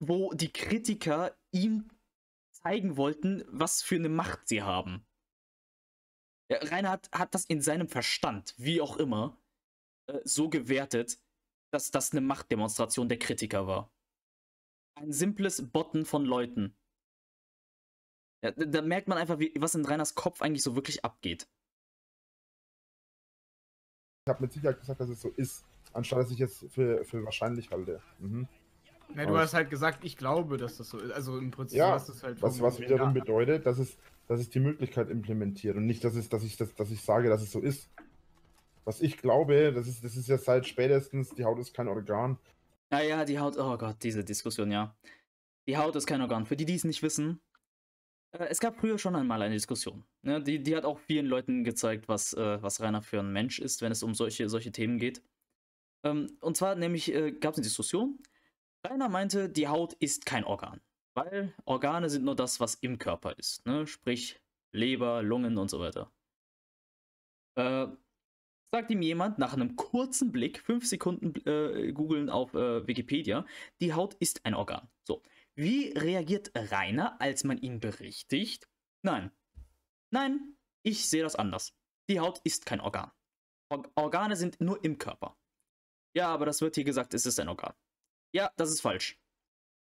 wo die Kritiker ihm zeigen wollten, was für eine Macht sie haben. Reinhard hat das in seinem Verstand, wie auch immer, äh, so gewertet, dass das eine Machtdemonstration der Kritiker war. Ein simples Botten von Leuten. Ja, da merkt man einfach, wie, was in Reiners Kopf eigentlich so wirklich abgeht. Ich habe mit Sicherheit gesagt, dass es so ist, anstatt dass ich es für, für wahrscheinlich halte. Mhm. Na, du hast halt gesagt, ich glaube, dass das so ist. Also im Prinzip ja, hast du es halt. Was, was wiederum ja. bedeutet, dass es, dass es die Möglichkeit implementiert und nicht, dass, es, dass, ich, das, dass ich sage, dass es so ist. Was ich glaube, das ist, das ist ja seit spätestens, die Haut ist kein Organ. Naja, die Haut, oh Gott, diese Diskussion, ja. Die Haut ist kein Organ. Für die, die es nicht wissen, äh, es gab früher schon einmal eine Diskussion. Ne? Die, die hat auch vielen Leuten gezeigt, was, äh, was Rainer für ein Mensch ist, wenn es um solche, solche Themen geht. Ähm, und zwar nämlich äh, gab es eine Diskussion. Rainer meinte, die Haut ist kein Organ. Weil Organe sind nur das, was im Körper ist. Ne? Sprich Leber, Lungen und so weiter. Äh, sagt ihm jemand nach einem kurzen Blick, fünf Sekunden äh, googeln auf äh, Wikipedia, die Haut ist ein Organ. So, wie reagiert Rainer, als man ihn berichtigt? Nein. Nein, ich sehe das anders. Die Haut ist kein Organ. Or Organe sind nur im Körper. Ja, aber das wird hier gesagt, es ist ein Organ. Ja, das ist falsch.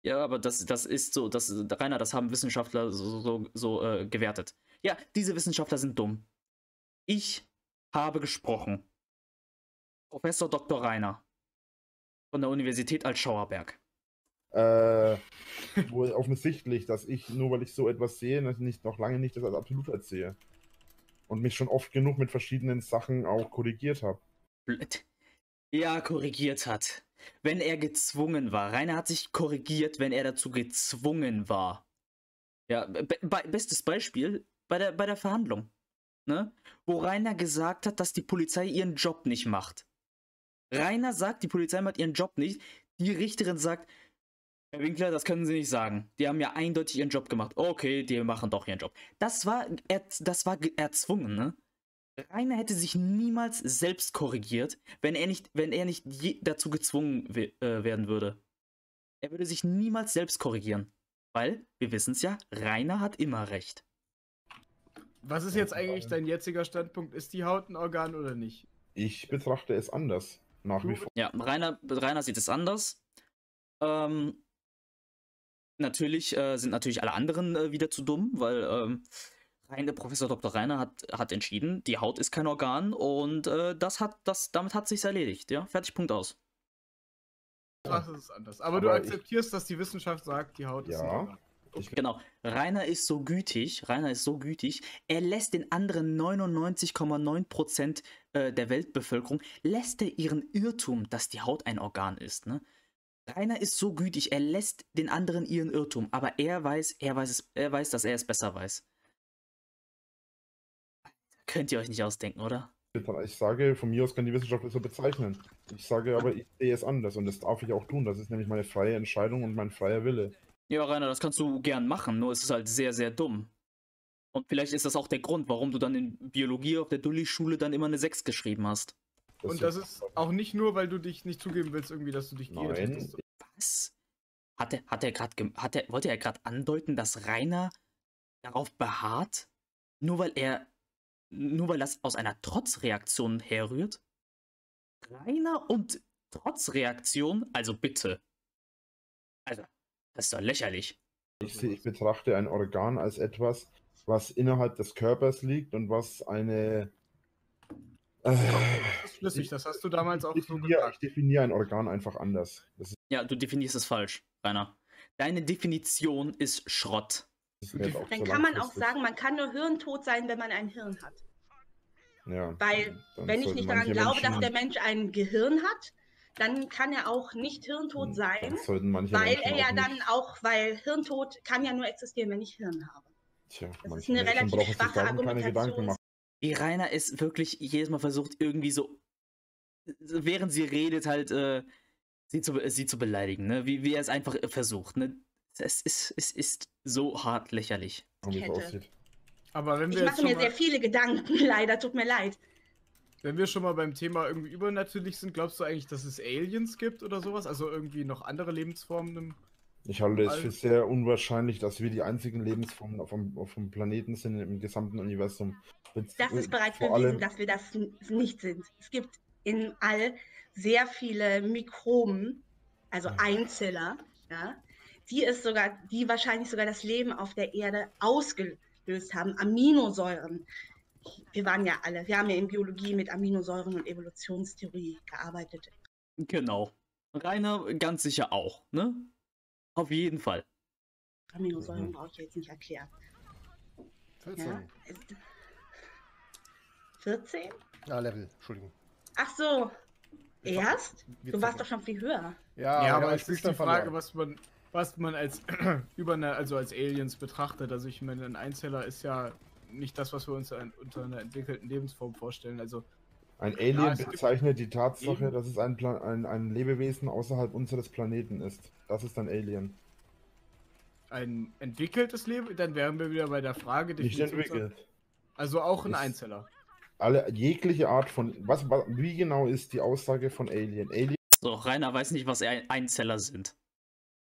Ja, aber das, das ist so, das, Rainer, das haben Wissenschaftler so, so, so äh, gewertet. Ja, diese Wissenschaftler sind dumm. Ich habe gesprochen. Professor Dr. Rainer von der Universität Altschauerberg äh, wohl offensichtlich, dass ich, nur weil ich so etwas sehe, nicht, noch lange nicht das als absolut sehe. Und mich schon oft genug mit verschiedenen Sachen auch korrigiert habe. Ja, korrigiert hat. Wenn er gezwungen war. Rainer hat sich korrigiert, wenn er dazu gezwungen war. Ja, be bestes Beispiel bei der, bei der Verhandlung. Ne? Wo Rainer gesagt hat, dass die Polizei ihren Job nicht macht. Rainer sagt, die Polizei macht ihren Job nicht. Die Richterin sagt, Herr Winkler, das können Sie nicht sagen. Die haben ja eindeutig ihren Job gemacht. Okay, die machen doch ihren Job. Das war, er, das war erzwungen, ne? Rainer hätte sich niemals selbst korrigiert, wenn er nicht, wenn er nicht dazu gezwungen äh, werden würde. Er würde sich niemals selbst korrigieren. Weil, wir wissen es ja, Rainer hat immer recht. Was ist jetzt eigentlich dein jetziger Standpunkt? Ist die Haut ein Organ oder nicht? Ich betrachte es anders, nach wie vor. Ja, Rainer, Rainer sieht es anders. Ähm, Natürlich äh, sind natürlich alle anderen äh, wieder zu dumm, weil ähm, Reine, Professor Dr. Reiner hat, hat entschieden, die Haut ist kein Organ und äh, das hat, das, damit hat sich erledigt, ja. Fertig, Punkt aus. Das ist anders. Aber, Aber du akzeptierst, ich, dass die Wissenschaft sagt, die Haut ja, ist ein Organ. Okay. Genau. Rainer ist so gütig, Rainer ist so gütig, er lässt den anderen 99,9% äh, der Weltbevölkerung, lässt er ihren Irrtum, dass die Haut ein Organ ist, ne? Rainer ist so gütig, er lässt den anderen ihren Irrtum, aber er weiß, er weiß es, er weiß, dass er es besser weiß. Könnt ihr euch nicht ausdenken, oder? Ich sage, von mir aus kann die Wissenschaft das so bezeichnen. Ich sage aber, ich sehe es anders und das darf ich auch tun. Das ist nämlich meine freie Entscheidung und mein freier Wille. Ja, Rainer, das kannst du gern machen, nur es ist halt sehr, sehr dumm. Und vielleicht ist das auch der Grund, warum du dann in Biologie auf der Dulli-Schule dann immer eine 6 geschrieben hast. Das und das ist auch nicht nur, weil du dich nicht zugeben willst, irgendwie, dass du dich Nein. Was? Hat er, hat er gerade, hat er, wollte er gerade andeuten, dass Rainer darauf beharrt, nur weil er, nur weil das aus einer Trotzreaktion herrührt? Rainer und Trotzreaktion? Also bitte. Also, das ist doch lächerlich. Ich, ich betrachte ein Organ als etwas, was innerhalb des Körpers liegt und was eine. Äh, das ist flüssig, das hast du damals auch so gesagt. Ich definiere ein Organ einfach anders. ja, du definierst es falsch, Rainer. Deine Definition ist Schrott. Dann kann man auch sagen, man kann nur hirntot sein, wenn man ein Hirn hat. Ja, Weil, wenn ich nicht daran glaube, dass der Mensch ein Gehirn hat, dann kann er auch nicht hirntot hm, sein, weil er ja dann auch, weil Hirntod kann ja nur existieren, wenn ich Hirn habe. Tja, das ist eine relativ schwache Argumentation. Wie Rainer es wirklich jedes Mal versucht, irgendwie so, während sie redet, halt äh, sie, zu, sie zu beleidigen, ne? wie, wie er es einfach versucht. Ne? Es, ist, es ist so hart lächerlich. Aber wenn wir ich mache mir sehr viele Gedanken, [laughs] leider, tut mir leid. Wenn wir schon mal beim Thema irgendwie übernatürlich sind, glaubst du eigentlich, dass es Aliens gibt oder sowas? Also irgendwie noch andere Lebensformen? Ich halte es für sehr unwahrscheinlich, dass wir die einzigen Lebensformen auf dem, auf dem Planeten sind im gesamten Universum. Das ist bereits bewiesen, dass wir das nicht sind. Es gibt in All sehr viele Mikroben, also Einzeller, ja, die es sogar, die wahrscheinlich sogar das Leben auf der Erde ausgelöst haben. Aminosäuren wir waren ja alle, wir haben ja in Biologie mit Aminosäuren und Evolutionstheorie gearbeitet. Genau. Rainer ganz sicher auch, ne? Auf jeden Fall. Aminosäuren mhm. brauche ich jetzt nicht erklären. 14. Ja? 14? Ja, Level, Entschuldigung. Ach so. Erst? Du warst doch schon viel höher. Ja, ja aber es ist die Frage, was man, was man als [clears throat] über eine, also als Aliens betrachtet. Also ich meine, ein Einzeller ist ja nicht das, was wir uns unter einer entwickelten Lebensform vorstellen. Also ein Alien ja, bezeichnet die Tatsache, eben. dass es ein, ein, ein, Lebewesen außerhalb unseres Planeten ist. Das ist ein Alien. Ein entwickeltes Leben? Dann wären wir wieder bei der Frage. Nicht entwickelt. Also auch ein ist Einzeller. Alle, jegliche Art von. Was, was, wie genau ist die Aussage von Alien? Alien. So, Rainer weiß nicht, was Einzeller sind.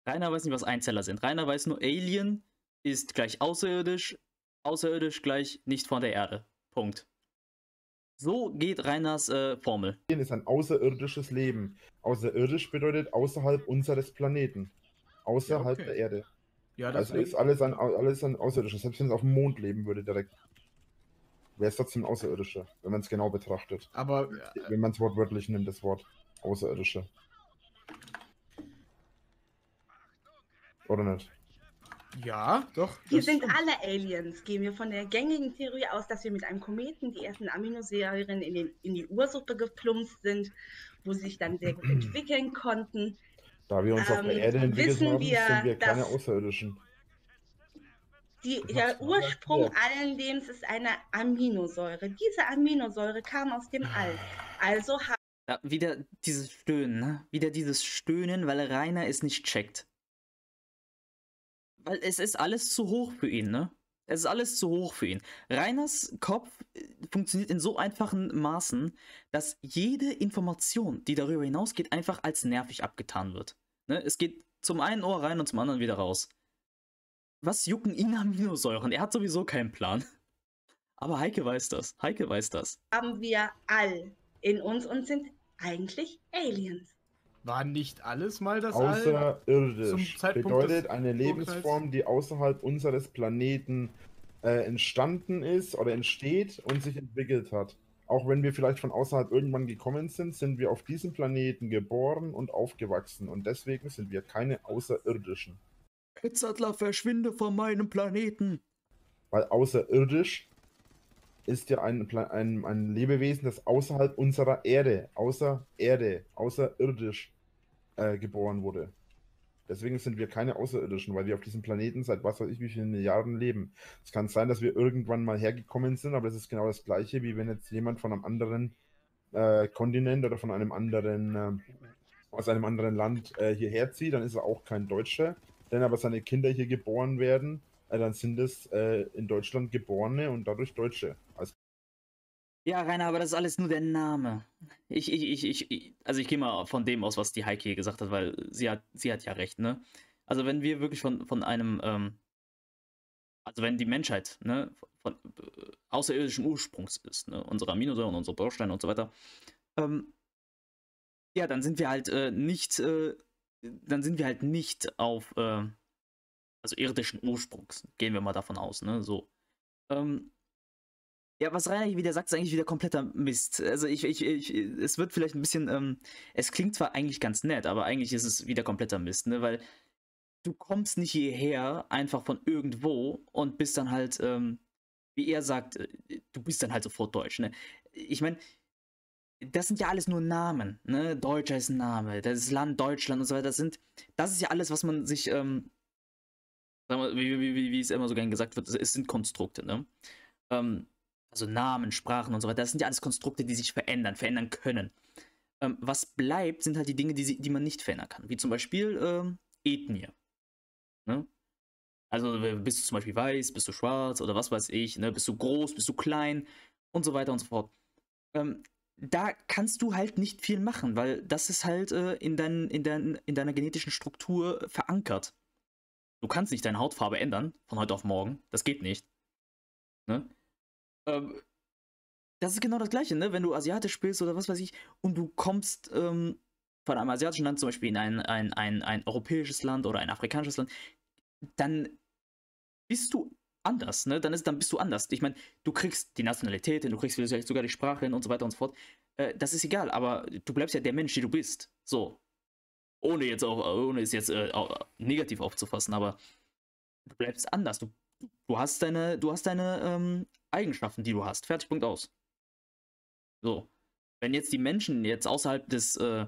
Rainer weiß nicht, was Einzeller sind. Rainer weiß nur, Alien ist gleich außerirdisch, außerirdisch gleich nicht von der Erde. Punkt. So geht Reiners äh, Formel. ist ein außerirdisches Leben. Außerirdisch bedeutet außerhalb unseres Planeten. Außerhalb ja, okay. der Erde. Ja, das also ist alles ein, alles ein Außerirdisches. Selbst wenn es auf dem Mond leben würde direkt. Wäre es trotzdem Außerirdische, wenn man es genau betrachtet. Aber. Wenn man es wortwörtlich nimmt, das Wort Außerirdische. Oder nicht? Ja, doch. Wir sind alle Aliens. Gehen wir von der gängigen Theorie aus, dass wir mit einem Kometen die ersten Aminosäuren in, in die Ursuppe geplumpst sind, wo sie sich dann sehr gut [clears throat] entwickeln konnten. Da wir uns ähm, auf der ähm, Erde entwickelt haben, wir, sind wir keine Außerirdischen. Die, der Ursprung allen Lebens ist eine Aminosäure. Diese Aminosäure kam aus dem All. Also ja, wieder dieses Stöhnen, ne? Wieder dieses Stöhnen, weil Rainer es nicht checkt. Weil es ist alles zu hoch für ihn, ne? Es ist alles zu hoch für ihn. Reiners Kopf äh, funktioniert in so einfachen Maßen, dass jede Information, die darüber hinausgeht, einfach als nervig abgetan wird. Ne? Es geht zum einen Ohr rein und zum anderen wieder raus. Was jucken ihn Aminosäuren? Er hat sowieso keinen Plan. [laughs] Aber Heike weiß das. Heike weiß das. Haben wir all in uns und sind eigentlich Aliens. War nicht alles mal das Außerirdisch bedeutet eine Lebensform, die außerhalb unseres Planeten äh, entstanden ist oder entsteht und sich entwickelt hat. Auch wenn wir vielleicht von außerhalb irgendwann gekommen sind, sind wir auf diesem Planeten geboren und aufgewachsen und deswegen sind wir keine Außerirdischen. Quetzalcoatl, verschwinde von meinem Planeten. Weil außerirdisch ist ja ein, ein, ein Lebewesen, das außerhalb unserer Erde, außer Erde, außerirdisch äh, geboren wurde. Deswegen sind wir keine Außerirdischen, weil wir auf diesem Planeten seit was weiß ich wie vielen Milliarden leben. Es kann sein, dass wir irgendwann mal hergekommen sind, aber es ist genau das gleiche, wie wenn jetzt jemand von einem anderen äh, Kontinent oder von einem anderen, äh, aus einem anderen Land äh, hierher zieht, dann ist er auch kein Deutscher. Wenn aber seine Kinder hier geboren werden, äh, dann sind es äh, in Deutschland Geborene und dadurch Deutsche. Ja, Rainer, aber das ist alles nur der Name. Ich, ich, ich, ich, also ich gehe mal von dem aus, was die Heike hier gesagt hat, weil sie hat, sie hat ja recht, ne? Also wenn wir wirklich von, von einem, ähm, also wenn die Menschheit, ne, von äh, außerirdischem Ursprungs ist, ne, unsere Aminosäuren, unsere Bausteine und so weiter, ähm, ja, dann sind wir halt äh, nicht, äh, dann sind wir halt nicht auf, äh, also irdischen Ursprungs, gehen wir mal davon aus, ne, so. Ähm, ja, was Rainer hier wieder sagt, ist eigentlich wieder kompletter Mist. Also ich, ich, ich es wird vielleicht ein bisschen, ähm, es klingt zwar eigentlich ganz nett, aber eigentlich ist es wieder kompletter Mist, ne, weil du kommst nicht hierher einfach von irgendwo und bist dann halt, ähm, wie er sagt, äh, du bist dann halt sofort deutsch, ne. Ich meine, das sind ja alles nur Namen, ne? Deutscher ist ein Name, das Land Deutschland und so weiter, das sind, das ist ja alles, was man sich, ähm, wie, wie, wie, wie es immer so gern gesagt wird, es sind Konstrukte, ne? Ähm, also Namen, Sprachen und so weiter, das sind ja alles Konstrukte, die sich verändern, verändern können. Ähm, was bleibt, sind halt die Dinge, die, sie, die man nicht verändern kann, wie zum Beispiel ähm, Ethnie. Ne? Also bist du zum Beispiel weiß, bist du schwarz oder was weiß ich, ne? bist du groß, bist du klein und so weiter und so fort. Ähm, da kannst du halt nicht viel machen, weil das ist halt äh, in, dein, in, dein, in deiner genetischen Struktur verankert. Du kannst nicht deine Hautfarbe ändern von heute auf morgen. Das geht nicht. Ne? Ähm, das ist genau das Gleiche, ne? Wenn du asiatisch bist oder was weiß ich und du kommst ähm, von einem asiatischen Land zum Beispiel in ein, ein, ein, ein europäisches Land oder ein afrikanisches Land, dann bist du anders, ne? Dann, ist, dann bist du anders. Ich meine, du kriegst die Nationalität hin, du kriegst vielleicht sogar die Sprache hin und so weiter und so fort. Äh, das ist egal, aber du bleibst ja der Mensch, der du bist. So. Ohne jetzt auch, ohne es jetzt äh, negativ aufzufassen, aber du bleibst anders. Du, du hast deine, du hast deine ähm, Eigenschaften, die du hast. Fertig, Punkt aus. So. Wenn jetzt die Menschen jetzt außerhalb des äh,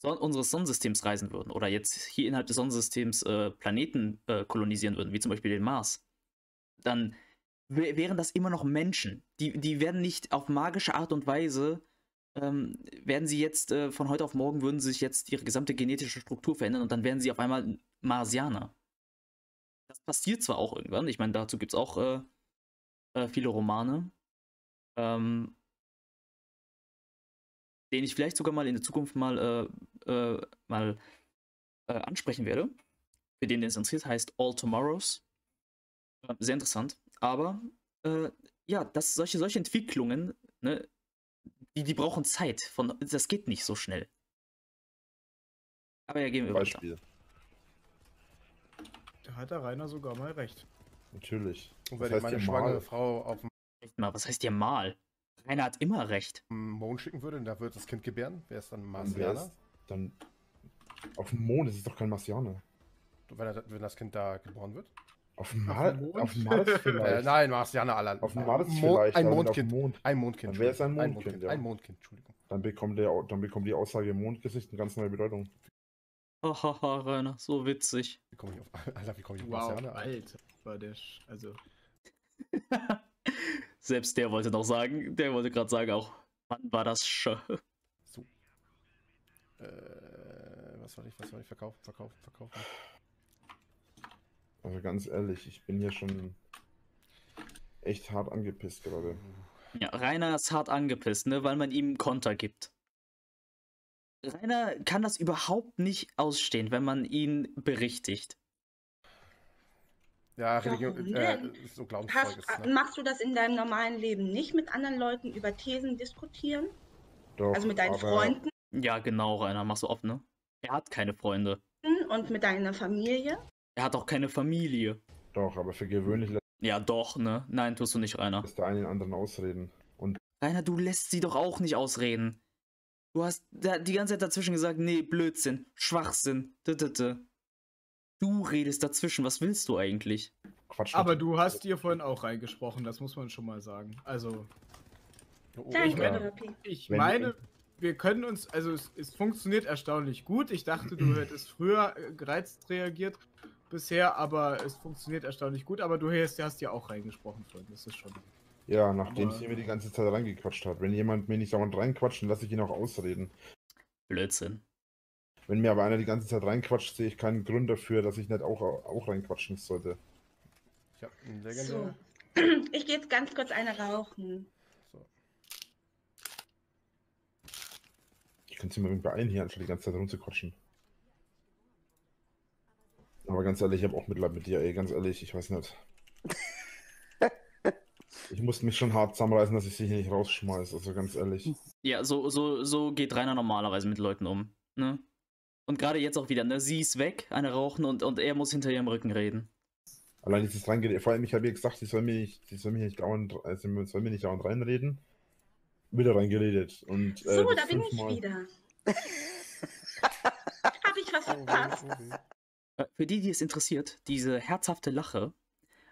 Son unseres Sonnensystems reisen würden oder jetzt hier innerhalb des Sonnensystems äh, Planeten äh, kolonisieren würden, wie zum Beispiel den Mars, dann wären das immer noch Menschen. Die, die werden nicht auf magische Art und Weise, ähm, werden sie jetzt äh, von heute auf morgen, würden sich jetzt ihre gesamte genetische Struktur verändern und dann werden sie auf einmal Marsianer. Das passiert zwar auch irgendwann, ich meine, dazu gibt es auch äh, viele Romane, ähm, den ich vielleicht sogar mal in der Zukunft mal, äh, äh, mal äh, ansprechen werde. Für den, den es interessiert, heißt All Tomorrows. Ähm, sehr interessant. Aber äh, ja, das, solche, solche Entwicklungen, ne, die, die brauchen Zeit. Von, das geht nicht so schnell. Aber ja, gehen wir Beispiel. weiter. Da hat der Rainer sogar mal recht. Natürlich. Und wenn ich meine schwangere Frau auf dem mal, was heißt dir mal? Rainer hat immer recht. Mond schicken würde und da wird das Kind gebären, wäre es dann Marsianer? Dann, auf dem Mond ist es doch kein Marsianer. Wenn, wenn das Kind da geboren wird? Auf dem, Mar auf dem Mars [laughs] vielleicht. Äh, nein, Marsianer allein. Auf dem Mars Mo vielleicht. Ein Mondkind. Mond. Ein Mondkind. Dann wäre es ein Mondkind, ein Mondkind, ja. Ein Mondkind, Entschuldigung. Dann bekommt, der, dann bekommt die Aussage Mondgesicht eine ganz neue Bedeutung. Hahaha, Rainer, so witzig. Wie komme ich auf, [laughs] Alter, wie komme ich auf wow, Marsianer? Alter, war der, also... [laughs] Selbst der wollte noch sagen, der wollte gerade sagen auch, wann war das schon? So. Äh, was soll ich, was soll ich verkaufen, verkaufen, verkaufen? Also ganz ehrlich, ich bin hier schon echt hart angepisst gerade. Ja, Rainer ist hart angepisst, ne, weil man ihm Konter gibt. Rainer kann das überhaupt nicht ausstehen, wenn man ihn berichtigt. Ja, Religion äh, so Glaubenszeug ist, ne? Machst du das in deinem normalen Leben nicht mit anderen Leuten über Thesen diskutieren? Doch, also mit deinen Freunden? Ja, genau, Rainer, machst du oft, ne? Er hat keine Freunde. Und mit deiner Familie? Er hat auch keine Familie. Doch, aber für gewöhnlich Ja, doch, ne? Nein, tust du nicht, Rainer. lässt der eine den anderen ausreden. Und Rainer, du lässt sie doch auch nicht ausreden. Du hast die ganze Zeit dazwischen gesagt, nee, Blödsinn, Schwachsinn. D -d -d. Du redest dazwischen, was willst du eigentlich? Quatsch. Aber du hast dir vorhin auch reingesprochen, das muss man schon mal sagen. Also. Danke, ich meine, ich meine wir können uns, also es, es, funktioniert erstaunlich gut. Ich dachte, du [clears throat] hättest früher äh, gereizt reagiert bisher, aber es funktioniert erstaunlich gut. Aber du hast, hast ja auch reingesprochen vorhin, das ist schon. Ja, nachdem aber... sie mir die ganze Zeit reingequatscht hat. Wenn jemand mir nicht dauernd reinquatscht, dann lasse ich ihn auch ausreden. Blödsinn. Wenn mir aber einer die ganze Zeit reinquatscht, sehe ich keinen Grund dafür, dass ich nicht auch, auch reinquatschen sollte. Ich hab einen So. [clears throat] Ich gehe jetzt ganz kurz eine rauchen. Ich könnte sie mal irgendwie beeilen hier, anstatt die ganze Zeit rumzuquatschen. Aber ganz ehrlich, ich habe auch Mitleid mit dir, ey, ganz ehrlich, ich weiß nicht. [laughs] ich musste mich schon hart zusammenreißen, dass ich sie hier nicht rausschmeiße, also ganz ehrlich. Ja, so, so, so geht Rainer normalerweise mit Leuten um, ne? Und gerade jetzt auch wieder, ne? Sie ist weg, eine rauchen und, und er muss hinter ihrem Rücken reden. Allein dieses reingeredet. Vor allem, ich habe ihr gesagt, sie soll mir nicht, sie soll mich nicht dauernd, also, soll mir nicht dauernd reinreden. Wieder reingeredet. Und, äh, so, da bin ich wieder. [laughs] habe ich was verpasst? Äh, für die, die es interessiert, diese herzhafte Lache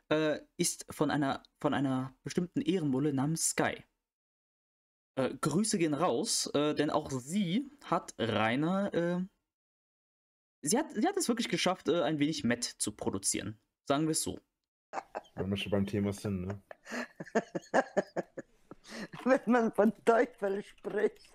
äh, ist von einer, von einer bestimmten Ehrenmulle namens Sky. Äh, Grüße gehen raus, äh, denn auch sie hat Rainer äh, sie hat, sie hat es wirklich geschafft, äh, ein wenig Met zu produzieren. Sagen wir es so. Wenn wir schon beim Thema sind, ne? [laughs] Wenn man von Teufel spricht.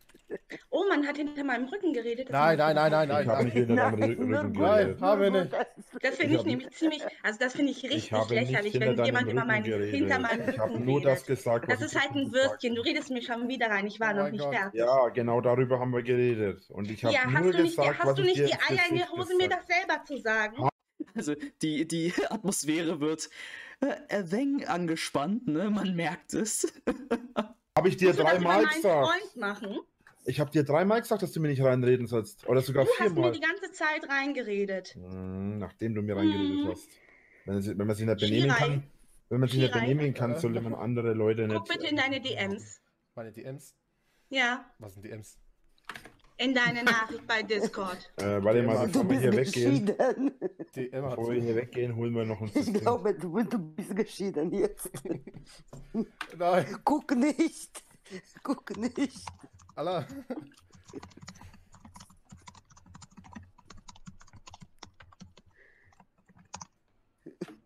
Oh, man hat hinter meinem Rücken geredet. Nein, nein, nein, nein, nein. Ich habe nicht hinter deinem Rücken, Rücken geredet. Nein, haben wir nicht. Das finde ich, ich nämlich ziemlich, also das finde ich richtig ich lächerlich, wenn jemand immer mein, hinter meinem Rücken Ich habe nur das gesagt. Das ist halt ein Würstchen, du redest mir schon wieder rein, ich war oh noch nicht fertig. Ja, genau darüber haben wir geredet. Und ich habe ja, nur du nicht, gesagt, hast du nicht die Eier in der Hose, mir das selber zu sagen? Also die, die [laughs] Atmosphäre wird äh, wenig angespannt, ne? Man merkt es. [laughs] Habe ich dir dreimal gesagt. Ich habe dir dreimal gesagt, dass du mir nicht reinreden sollst. Oder sogar du viermal. Du hast mir die ganze Zeit reingeredet. Hm, nachdem du mir reingeredet hm. hast. Wenn, wenn, man sich nicht benehmen kann, wenn man sich nicht benehmen kann, sollte man andere Leute nicht. Guck bitte in deine DMs. Meine DMs? Ja. Was sind DMs? In deine Nachricht bei Discord. [laughs] Äh, warte mal, bevor wir hier weggehen. Bevor wir hier weggehen, holen wir noch ein System. Ich glaube, du, du bist geschieden jetzt. [laughs] Nein. Guck nicht. Guck nicht. Allah.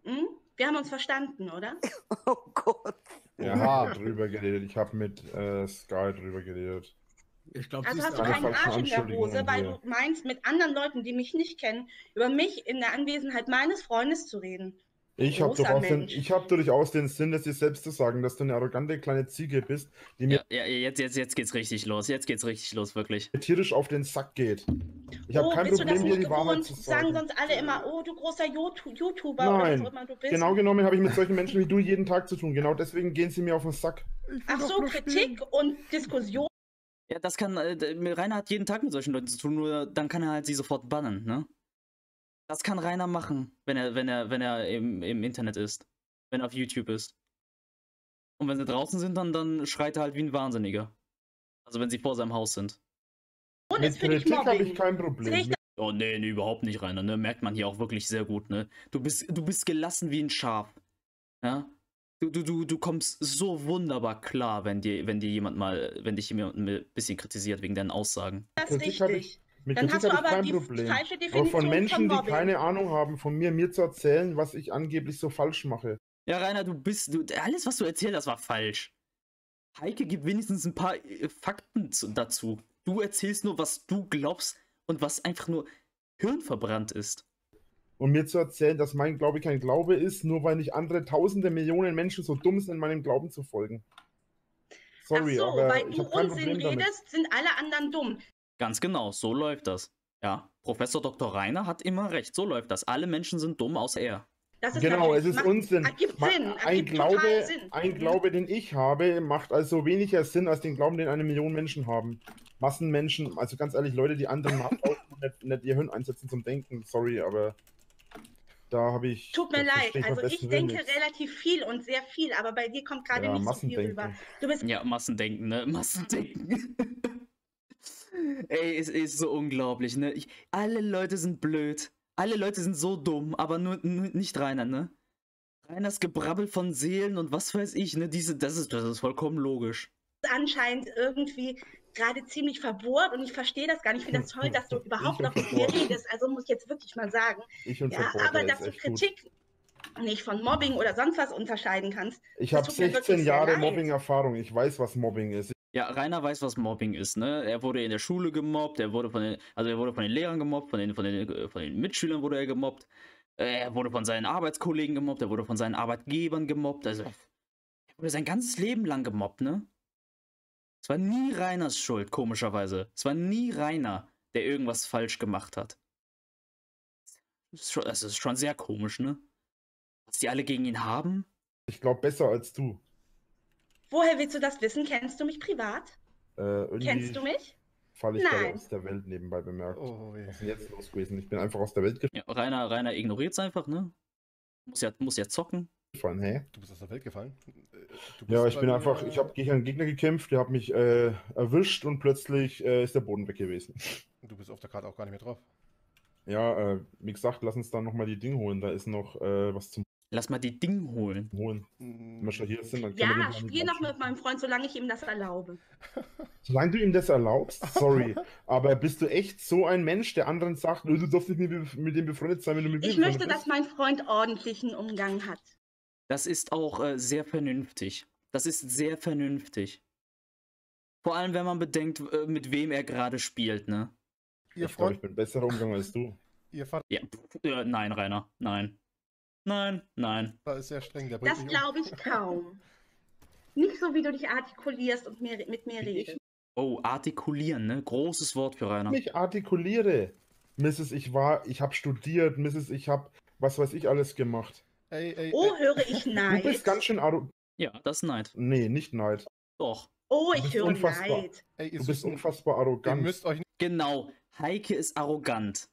Hm? Wir haben uns verstanden, oder? [laughs] Oh Gott. Ja, drüber geredet. Ich habe mit äh, Sky drüber geredet. Ich glaub, also hast du keinen Arsch in der Hose, weil du meinst, mit anderen Leuten, die mich nicht kennen, über mich in der Anwesenheit meines Freundes zu reden. Ich habe hab durchaus den Sinn, es dir selbst zu sagen, dass du eine arrogante kleine Ziege bist, die mir. Ja, ja, jetzt, jetzt, jetzt geht's richtig los. Jetzt geht's richtig los, wirklich. tierisch auf den Sack geht. Ich habe oh, kein Problem, dir die Wahrheit zu sagen. sagen sonst alle immer, oh, du großer YouTuber Nein. oder was immer du bist. Genau genommen habe ich mit solchen Menschen wie du jeden Tag zu tun. Genau deswegen gehen sie mir auf den Sack. Ach so, Kritik spielen. und Diskussion. Ja, das kann. Äh, Rainer hat jeden Tag mit solchen Leuten zu tun, nur dann kann er halt sie sofort bannen, ne? Das kann Rainer machen, wenn er, wenn er, wenn er im, im Internet ist. Wenn er auf YouTube ist. Und wenn sie draußen sind, dann, dann schreit er halt wie ein Wahnsinniger. Also wenn sie vor seinem Haus sind. Und Mit Kritik habe ich kein Problem. Oh nee, nee, überhaupt nicht, Rainer, ne? Merkt man hier auch wirklich sehr gut, ne? Du bist, du bist gelassen wie ein Schaf. Ja? Du, du, du, du kommst so wunderbar klar, wenn dir, wenn dir jemand mal, wenn dich jemand ein bisschen kritisiert wegen deinen Aussagen. Das ist richtig. Mit Dann hast du aber kein die Problem. falsche Definition aber von Menschen, von die keine Ahnung haben, von mir, mir zu erzählen, was ich angeblich so falsch mache. Ja, Rainer, du bist, du, alles, was du erzählt hast, war falsch. Heike gibt wenigstens ein paar äh, Fakten zu, dazu. Du erzählst nur, was du glaubst und was einfach nur hirnverbrannt ist. Und mir zu erzählen, dass mein Glaube kein Glaube ist, nur weil nicht andere tausende Millionen Menschen so dumm sind, in meinem Glauben zu folgen. Sorry, Ach so, aber weil du Unsinn redest, sind alle anderen dumm. Ganz genau, so läuft das. Ja, Professor Dr. Reiner hat immer recht, so läuft das. Alle Menschen sind dumm, außer er. genau, es ist macht, Unsinn. Sinn, ein, Glaube, Sinn. ein Glaube, den ich habe, macht also weniger Sinn als den Glauben, den eine Million Menschen haben. Massenmenschen, also ganz ehrlich, Leute, die anderen [laughs] nicht, nicht ihr Hirn einsetzen zum Denken, sorry, aber da habe ich. Tut mir leid, also ich denke nichts. relativ viel und sehr viel, aber bei dir kommt gerade ja, nicht so viel rüber. Du bist ja, Massendenken, ne? [laughs] Massendenken. Ey, es ist so unglaublich, ne? Ich, alle Leute sind blöd. Alle Leute sind so dumm, aber nur, nur nicht Rainer, ne? Rainers Gebrabbel von Seelen und was weiß ich, ne? Diese, das ist, das ist vollkommen logisch. Anscheinend irgendwie gerade ziemlich verbohrt und ich verstehe das gar nicht. Ich finde das toll, [laughs] dass du überhaupt noch mit mir redest. Also muss ich jetzt wirklich mal sagen. Ich und ja, aber dass du Kritik gut. nicht von Mobbing oder sonst was unterscheiden kannst. Ich habe 16 Jahre Mobbing-Erfahrung. Ich weiß, was Mobbing ist. Ja, Rainer weiß, was Mobbing ist, ne? Er wurde in der Schule gemobbt, er wurde von den, also er wurde von den Lehrern gemobbt, von den, von den, von den Mitschülern wurde er gemobbt, er wurde von seinen Arbeitskollegen gemobbt, er wurde von seinen Arbeitgebern gemobbt, also er wurde sein ganzes Leben lang gemobbt, ne? Es war nie Rainers Schuld, komischerweise. Es war nie Rainer, der irgendwas falsch gemacht hat. Das ist schon, das ist schon sehr komisch, ne? Was die alle gegen ihn haben? Ich glaube besser als du. Woher willst du das wissen? Kennst du mich privat? Äh, Kennst du mich? Falle ich Nein. aus der Welt nebenbei bemerkt. Oh, yeah. Was ist denn jetzt los gewesen? Ich bin einfach aus der Welt gefallen. Ja, Rainer, Rainer ignoriert es einfach, ne? Muss ja, muss ja zocken. Gefallen, hä? Du bist aus der Welt gefallen? ja, ich bin einfach, ich habe gegen einen Gegner gekämpft, der hat mich äh, erwischt und plötzlich äh, ist der Boden weg gewesen. Du bist auf der Karte auch gar nicht mehr drauf. Ja, äh, wie gesagt, lass uns dann nochmal die Dinge holen. Da ist noch äh, was zum Lass mal die Dinge holen. Holen. Schon hier sind, dann ja, wir spiel noch mit meinem Freund, solange ich ihm das erlaube. [laughs] Solange du ihm das erlaubst? Sorry. aber bist du echt so ein Mensch, der anderen sagt, du darfst nicht mit, mit dem befreundet sein, wenn du mit Ich möchte, dass mein Freund ordentlichen Umgang hat. Das ist auch äh, sehr vernünftig. Das ist sehr vernünftig. Vor allem, wenn man bedenkt, äh, mit wem er gerade spielt, ne? Ihr ich glaube, ich bin besserer Umgang als du. Ihr Vater. Ja, äh, nein, Rainer, nein. Nein, nein. Das ist sehr streng. das glaube ich kaum. Nicht so, wie du dich artikulierst und mir, mit mir redest. Oh, artikulieren, ne? Großes Wort für Rainer. Ich artikuliere. Mrs. Ich war, ich habe studiert, Mrs. Ich habe, was weiß ich alles gemacht. Ey, ey, oh, ey. höre ich [laughs] Neid. Du bist ganz schön arrogant. Ja, das ist Neid. Nee, nicht Neid. Doch. Oh, ich höre unfassbar. Neid. Ey, du bist unfassbar arrogant. müsst euch genau. Heike ist arrogant.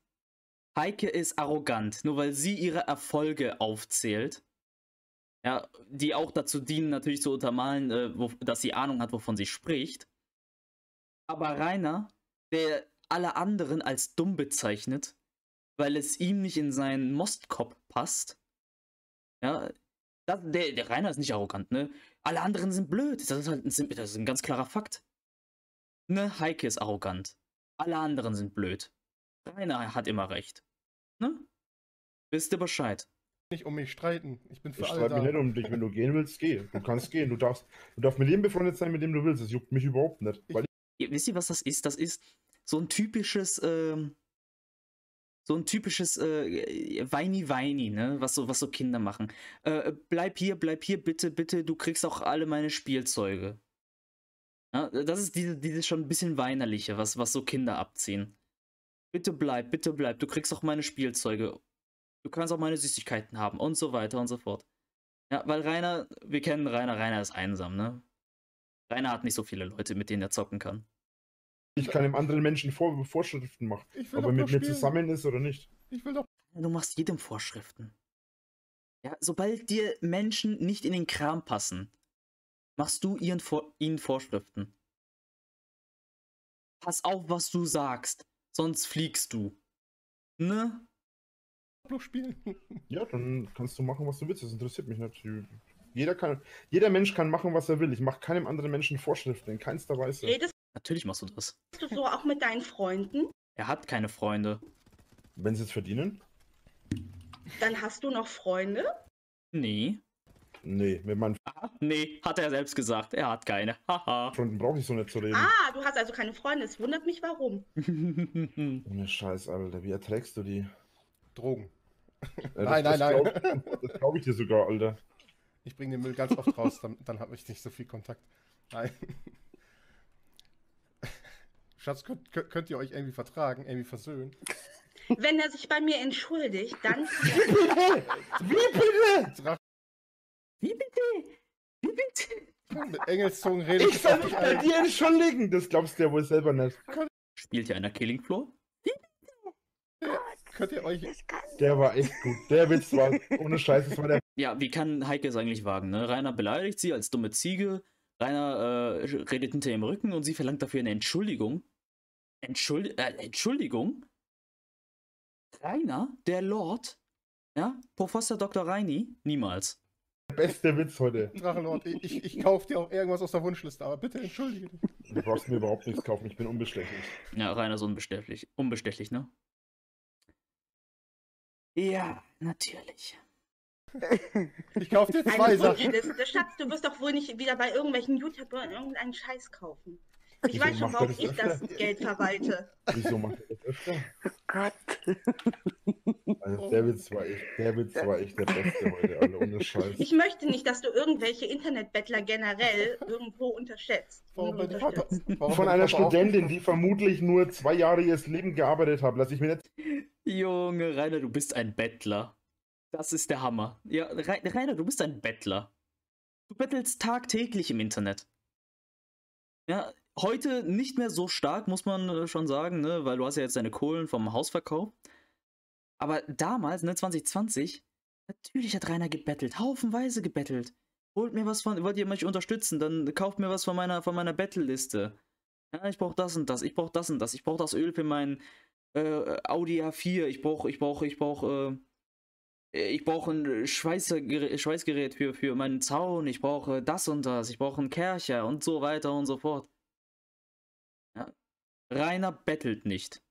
Heike ist arrogant, nur weil sie ihre Erfolge aufzählt. Ja, die auch dazu dienen, natürlich zu untermalen, äh, wo, dass sie Ahnung hat, wovon sie spricht. Aber Rainer, der alle anderen als dumm bezeichnet, weil es ihm nicht in seinen Mostkopf passt. Ja, das, der, der Rainer ist nicht arrogant, ne? Alle anderen sind blöd. Das ist halt ein, das ist ein ganz klarer Fakt. Ne, Heike ist arrogant. Alle anderen sind blöd. Rainer hat immer recht. Ne? Wisst ihr Bescheid? Nicht um mich streiten. Ich bin für ich alle streite mich nicht um dich. Wenn du gehen willst, geh. Du kannst gehen. Du darfst, du darfst mit jedem befreundet sein, mit dem du willst. Das juckt mich überhaupt nicht. Ich, ihr, wisst ihr, was das ist? Das ist so ein typisches, ähm, so ein typisches äh, Weini Weini, ne? Was so, was so Kinder machen. Äh, bleib hier, bleib hier, bitte, bitte, du kriegst auch alle meine Spielzeuge. Ja, das ist diese, dieses schon ein bisschen weinerliche, was, was so Kinder abziehen. Bitte bleib, bitte bleib. Du kriegst auch meine Spielzeuge. Du kannst auch meine Süßigkeiten haben und so weiter und so fort. Ja, weil Rainer, wir kennen Rainer, Rainer ist einsam, ne? Rainer hat nicht so viele Leute, mit denen er zocken kann. Ich kann dem anderen Menschen Vor Vorschriften machen, ob er mit mir zusammen ist oder nicht. Ich will doch. Du machst jedem Vorschriften. Ja, sobald dir Menschen nicht in den Kram passen, machst du ihren Vor ihnen Vorschriften. Pass auf, was du sagst sonst fliegst du. Ne? spielen. [laughs] Ja, dann kannst du machen, was du willst. Das interessiert mich nicht. Jeder, kann, jeder Mensch kann machen, was er will. Ich mache keinem anderen Menschen Vorschriften, in keinster Weise. Redest Natürlich machst du das. du so auch mit deinen Freunden? Er hat keine Freunde. Wenn sie es verdienen? Dann hast du noch Freunde? Nee. Nee, wenn man. [laughs] Nee, hat er selbst gesagt. Er hat keine. [laughs] Haha. Freunden brauche ich so nicht zu reden. Ah, du hast also keine Freunde. Es wundert mich, warum. [laughs] Ohne Scheiß, Alter. Wie erträgst du die? Drogen. Ja, nein, nein, nein. Glaub, das glaube ich dir sogar, Alter. Ich bringe den Müll ganz oft raus, dann, dann habe ich nicht so viel Kontakt. Nein. Schatz, könnt, könnt ihr euch irgendwie vertragen, irgendwie versöhnen? Wenn er sich bei mir entschuldigt, dann. Wie bitte? Wie bitte? Wie bitte? Wie bitte? Mit Engelszungen redet. Ich soll mich bei dir entschuldigen. Das glaubst du ja wohl selber nicht. Spielt ihr einer Killing Floor? Könnt ihr euch. Der war echt gut. Der Witz war ohne Scheiß. Das war der. Ja, wie kann Heike es eigentlich wagen? Ne? Rainer beleidigt sie als dumme Ziege. Rainer äh, redet hinter ihrem Rücken und sie verlangt dafür eine Entschuldigung. Entschuldi äh, Entschuldigung? Rainer, der Lord, ja, Professor Dr. Reini, niemals. Der beste Witz heute. Drachenlord, ich, ich, ich kaufe dir auch irgendwas aus der Wunschliste, aber bitte entschuldige dich. Du brauchst mir überhaupt nichts kaufen, ich bin unbestechlich. Ja, Rainer ist unbestechlich. Unbestechlich, ne? Ja, natürlich. Ich kaufe dir zwei Sachen. Schatz, du wirst doch wohl nicht wieder bei irgendwelchen YouTubern irgendeinen Scheiß kaufen. Ich Wieso weiß schon, warum ich das Geld verwalte. Wieso macht er das öfter? [laughs] Oh Gott. Also der Witz war echt, der Witz war echt der beste heute, alle ohne [laughs] Scheiß. Ich möchte nicht, dass du irgendwelche Internetbettler generell irgendwo unterschätzt. Warum Warum Von einer Studentin, die vermutlich nur zwei Jahre ihres Lebens gearbeitet hat, lass ich mir nicht. Junge, Rainer, du bist ein Bettler. Das ist der Hammer. Ja, Rainer, du bist ein Bettler. Du bettelst tagtäglich im Internet. Ja, heute nicht mehr so stark, muss man äh, schon sagen, ne? weil du hast ja jetzt deine Kohlen vom Hausverkauf. Aber damals, ne, 2020, natürlich hat Rainer gebettelt, haufenweise gebettelt. Holt mir was von, wollt ihr mich unterstützen, dann kauft mir was von meiner, von meiner Bettelliste. Ja, ich brauche das und das, ich brauche das und das, ich brauche das Öl für mein äh, Audi A4, ich brauche, ich brauche, ich brauche, äh, äh, ich brauche ein Schweißgerät für, für meinen Zaun, ich brauche das und das, ich brauche einen Kercher und so weiter und so fort. Rainer bettelt nicht.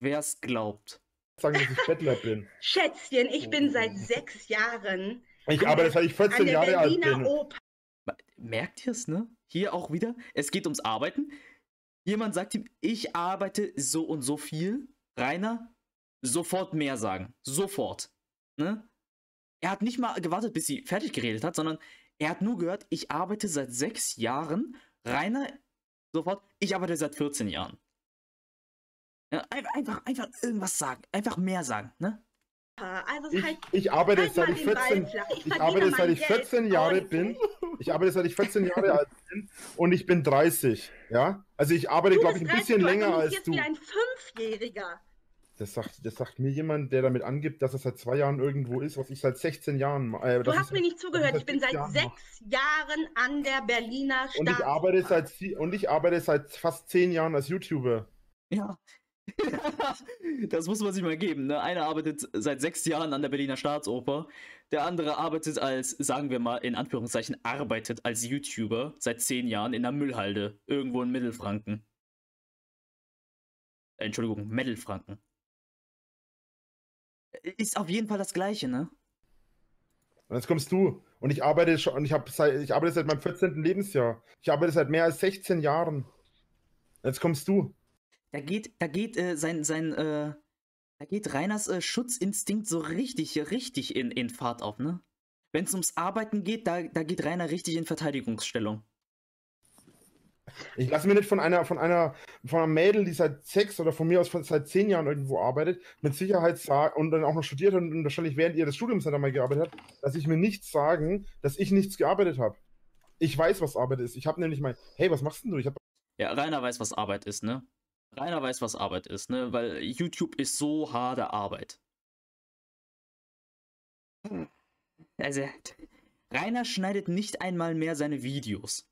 Wer es glaubt. Sagen, dass ich Bettler bin. [laughs] Schätzchen, ich bin seit sechs Jahren. Ich arbeite seit ich 14 Jahre alt bin. Oper. Merkt ihr es, ne? Hier auch wieder. Es geht ums Arbeiten. Jemand sagt ihm, ich arbeite so und so viel. Rainer, sofort mehr sagen. Sofort ne? Er hat nicht mal gewartet, bis sie fertig geredet hat, sondern er hat nur gehört, ich arbeite seit sechs Jahren. Rainer sofort, ich arbeite seit 14 Jahren. Ja, einfach, einfach irgendwas sagen, einfach mehr sagen, ne? Also ich, halt, ich, arbeite halt seit ich 14, ich, [laughs] ich arbeite seit ich 14 Jahre bin. Ich arbeite seit ich 14 Jahre alt bin und ich bin 30, ja? Also ich arbeite glaube ich ein bisschen länger als du. Wie ein Fünfjähriger. Das sagt, das sagt mir jemand, der damit angibt, dass er seit zwei Jahren irgendwo ist, was ich seit 16 Jahren äh, Du hast mir nicht zugehört. Ich bin seit Jahren sechs mache. Jahren an der Berliner Stadt. Und ich, arbeite seit, und ich arbeite seit fast zehn Jahren als YouTuber. Ja. [laughs] das muss man sich mal geben. Ne? Einer arbeitet seit sechs Jahren an der Berliner Staatsoper. Der andere arbeitet als, sagen wir mal, in Anführungszeichen, arbeitet als YouTuber seit zehn Jahren in der Müllhalde. Irgendwo in Mittelfranken. Entschuldigung, Mittelfranken ist auf jeden Fall das Gleiche, ne? Und jetzt kommst du. Und ich arbeite schon, ich, seit, ich arbeite seit meinem 14. Lebensjahr. Ich arbeite seit mehr als 16 Jahren. Jetzt kommst du. Da geht, da geht äh, sein, sein, äh, da geht Reiners äh, Schutzinstinkt so richtig, richtig in, in Fahrt auf, ne? Wenn es ums Arbeiten geht, da, da geht Rainer richtig in Verteidigungsstellung. Ich lasse mir nicht von einer, von einer, von einer Mädel, die seit sechs oder von mir aus seit zehn Jahren irgendwo arbeitet, mit Sicherheit sagen und dann auch noch studiert hat und wahrscheinlich während ihres Studiums dann mal gearbeitet hat, dass ich mir nicht sagen, dass ich nichts gearbeitet habe. Ich weiß, was Arbeit ist. Ich habe nämlich mal, hey, was machst denn du? Ich hab... Ja, Rainer weiß, was Arbeit ist, ne? Rainer weiß, was Arbeit ist, ne? Weil YouTube ist so harte Arbeit. Also, Rainer schneidet nicht einmal mehr seine Videos.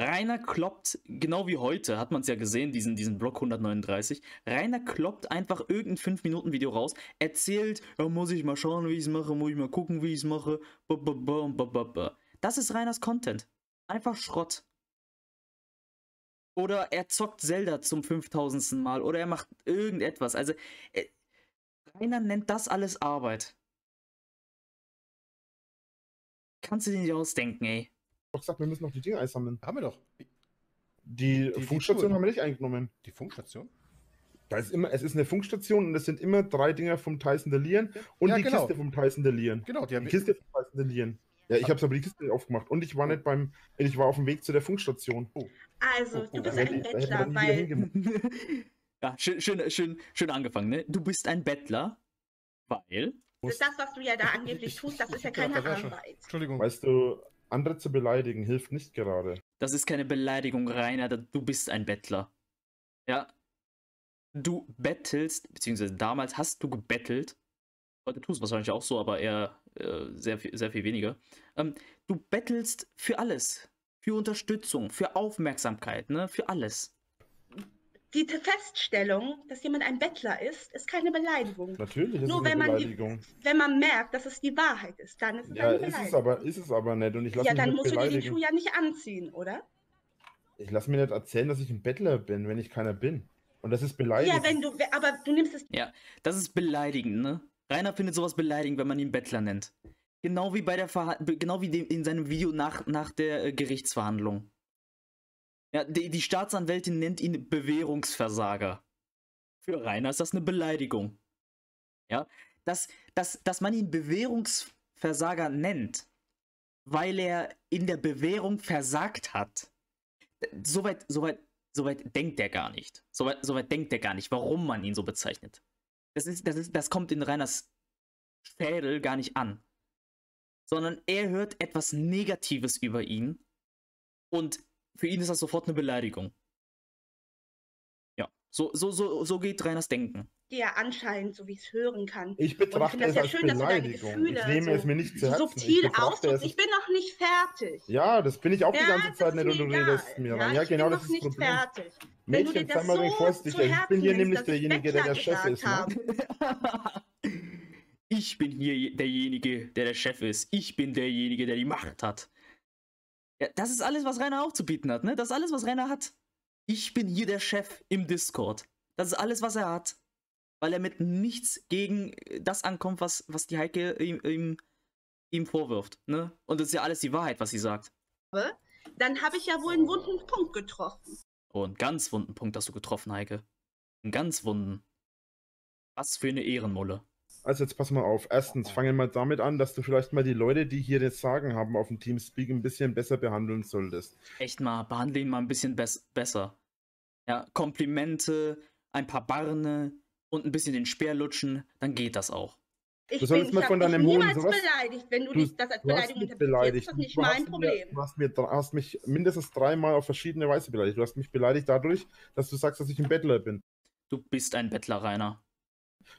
Rainer kloppt, genau wie heute, hat man es ja gesehen, diesen, diesen Block 139. Rainer kloppt einfach irgendein 5-Minuten-Video raus, erzählt, ja, muss ich mal schauen, wie ich es mache, muss ich mal gucken, wie ich es mache. Das ist Rainers Content. Einfach Schrott. Oder er zockt Zelda zum 5000. Mal oder er macht irgendetwas. Also, äh, Rainer nennt das alles Arbeit. Kannst du dir nicht ausdenken, ey doch gesagt, wir müssen noch die Dinge einsammeln. Haben wir doch. Die, die Funkstation die haben wir nicht eingenommen. Die Funkstation? Da ist immer, es ist eine Funkstation und es sind immer drei Dinger vom Tyson Delieren und ja, die genau. Kiste vom Tyson Delieren. Genau, die, die Kiste vom Tyson Delieren. Ja, ich habe aber die Kiste aufgemacht und ich war nicht beim, ich war auf dem Weg zu der Funkstation. Oh. Also, oh, oh, du bist ein Bettler, weil... ja, schön, schön, schön, schön angefangen, ne? Du bist ein Bettler, weil... Das ist das, was du ja da angeblich tust, das ist ja keine Arbeit. Entschuldigung. Weißt du, andere zu beleidigen hilft nicht gerade. Das ist keine Beleidigung, Rainer. Du bist ein Bettler. Ja. Du bettelst, beziehungsweise damals hast du gebettelt. Heute tust du es wahrscheinlich auch so, aber eher äh, sehr, viel, sehr viel weniger. Ähm, du bettelst für alles. Für Unterstützung, für Aufmerksamkeit, ne? Für alles. die Feststellung, dass jemand ein Bettler ist, ist keine Beleidigung. Natürlich ist Nur es eine wenn Beleidigung. Man die, wenn man merkt, dass es die Wahrheit ist, dann ist es ja, eine Beleidigung. Ist es, aber, ist es aber nicht. Und ich ja, dann musst du dir die Schuhe ja nicht anziehen, oder? Ich lasse mir nicht erzählen, dass ich ein Bettler bin, wenn ich keiner bin. Und das ist beleidigend. Ja, wenn du, aber du nimmst es. Ja, das ist beleidigend, ne? Rainer findet sowas beleidigend, wenn man ihn Bettler nennt. Genau wie bei der Verha genau wie in seinem Video nach, nach der äh, Gerichtsverhandlung. Ja, die, die Staatsanwältin nennt ihn Bewährungsversager. Für Rainer ist das eine Beleidigung. Ja, dass, dass, dass man ihn Bewährungsversager nennt, weil er in der Bewährung versagt hat. Soweit, soweit, soweit denkt er gar nicht. Soweit, soweit denkt er gar nicht, warum man ihn so bezeichnet. Das, ist, das, ist, das kommt in Rainers Schädel gar nicht an. Sondern er hört etwas Negatives über ihn und für ihn ist das sofort eine Beleidigung. Ja, so, so, so, so geht Rainers Denken. Ja, anscheinend, so wie ich es hören kann. Ich betrachte es ja als schön, Beleidigung. ich nehme so es mir nicht zu Herzen. Subtil ausdrücken. Ich bin noch nicht fertig. Ja, das bin ich auch ja, die ganze Zeit nicht und du redest mir ja, Ja, genau, das ist das Problem. Fertig. Mädchen, sei mal so vorsichtig. Ich bin hier nämlich derjenige, der der Chef ist. Ne? [laughs] ich bin hier derjenige, der der Chef ist. Ich bin derjenige, der die Macht hat. Ja, das ist alles, was Rainer auch zu bieten hat, ne? Das ist alles, was Rainer hat. Ich bin hier der Chef im Discord. Das ist alles, was er hat. Weil er mit nichts gegen das ankommt, was, was die Heike ihm, ihm, ihm vorwirft. Ne? Und das ist ja alles die Wahrheit, was sie sagt. Dann habe ich ja wohl einen wunden Punkt getroffen. Oh, einen ganz wunden Punkt hast du getroffen, Heike. Einen ganz wunden. Was für eine Ehrenmulle. Also jetzt pass mal auf. Erstens, fangen wir mal damit an, dass du vielleicht mal die Leute, die hier das Sagen haben auf dem Teamspeak, ein bisschen besser behandeln solltest. Echt mal, behandle ihn mal ein bisschen be besser. Ja, Komplimente, ein paar Barne und ein bisschen den Speer lutschen, dann geht das auch. Ich, du solltest mal von deinem Hohn sowas... beleidigt, wenn du, du dich das als Beleidigung interpretierst, ist das nicht mein Problem. Mir, du hast, mir, hast mich mindestens dreimal auf verschiedene Weise beleidigt. Du hast mich beleidigt dadurch, dass du sagst, dass ich ein Bettler bin. Du bist ein Bettler, Rainer.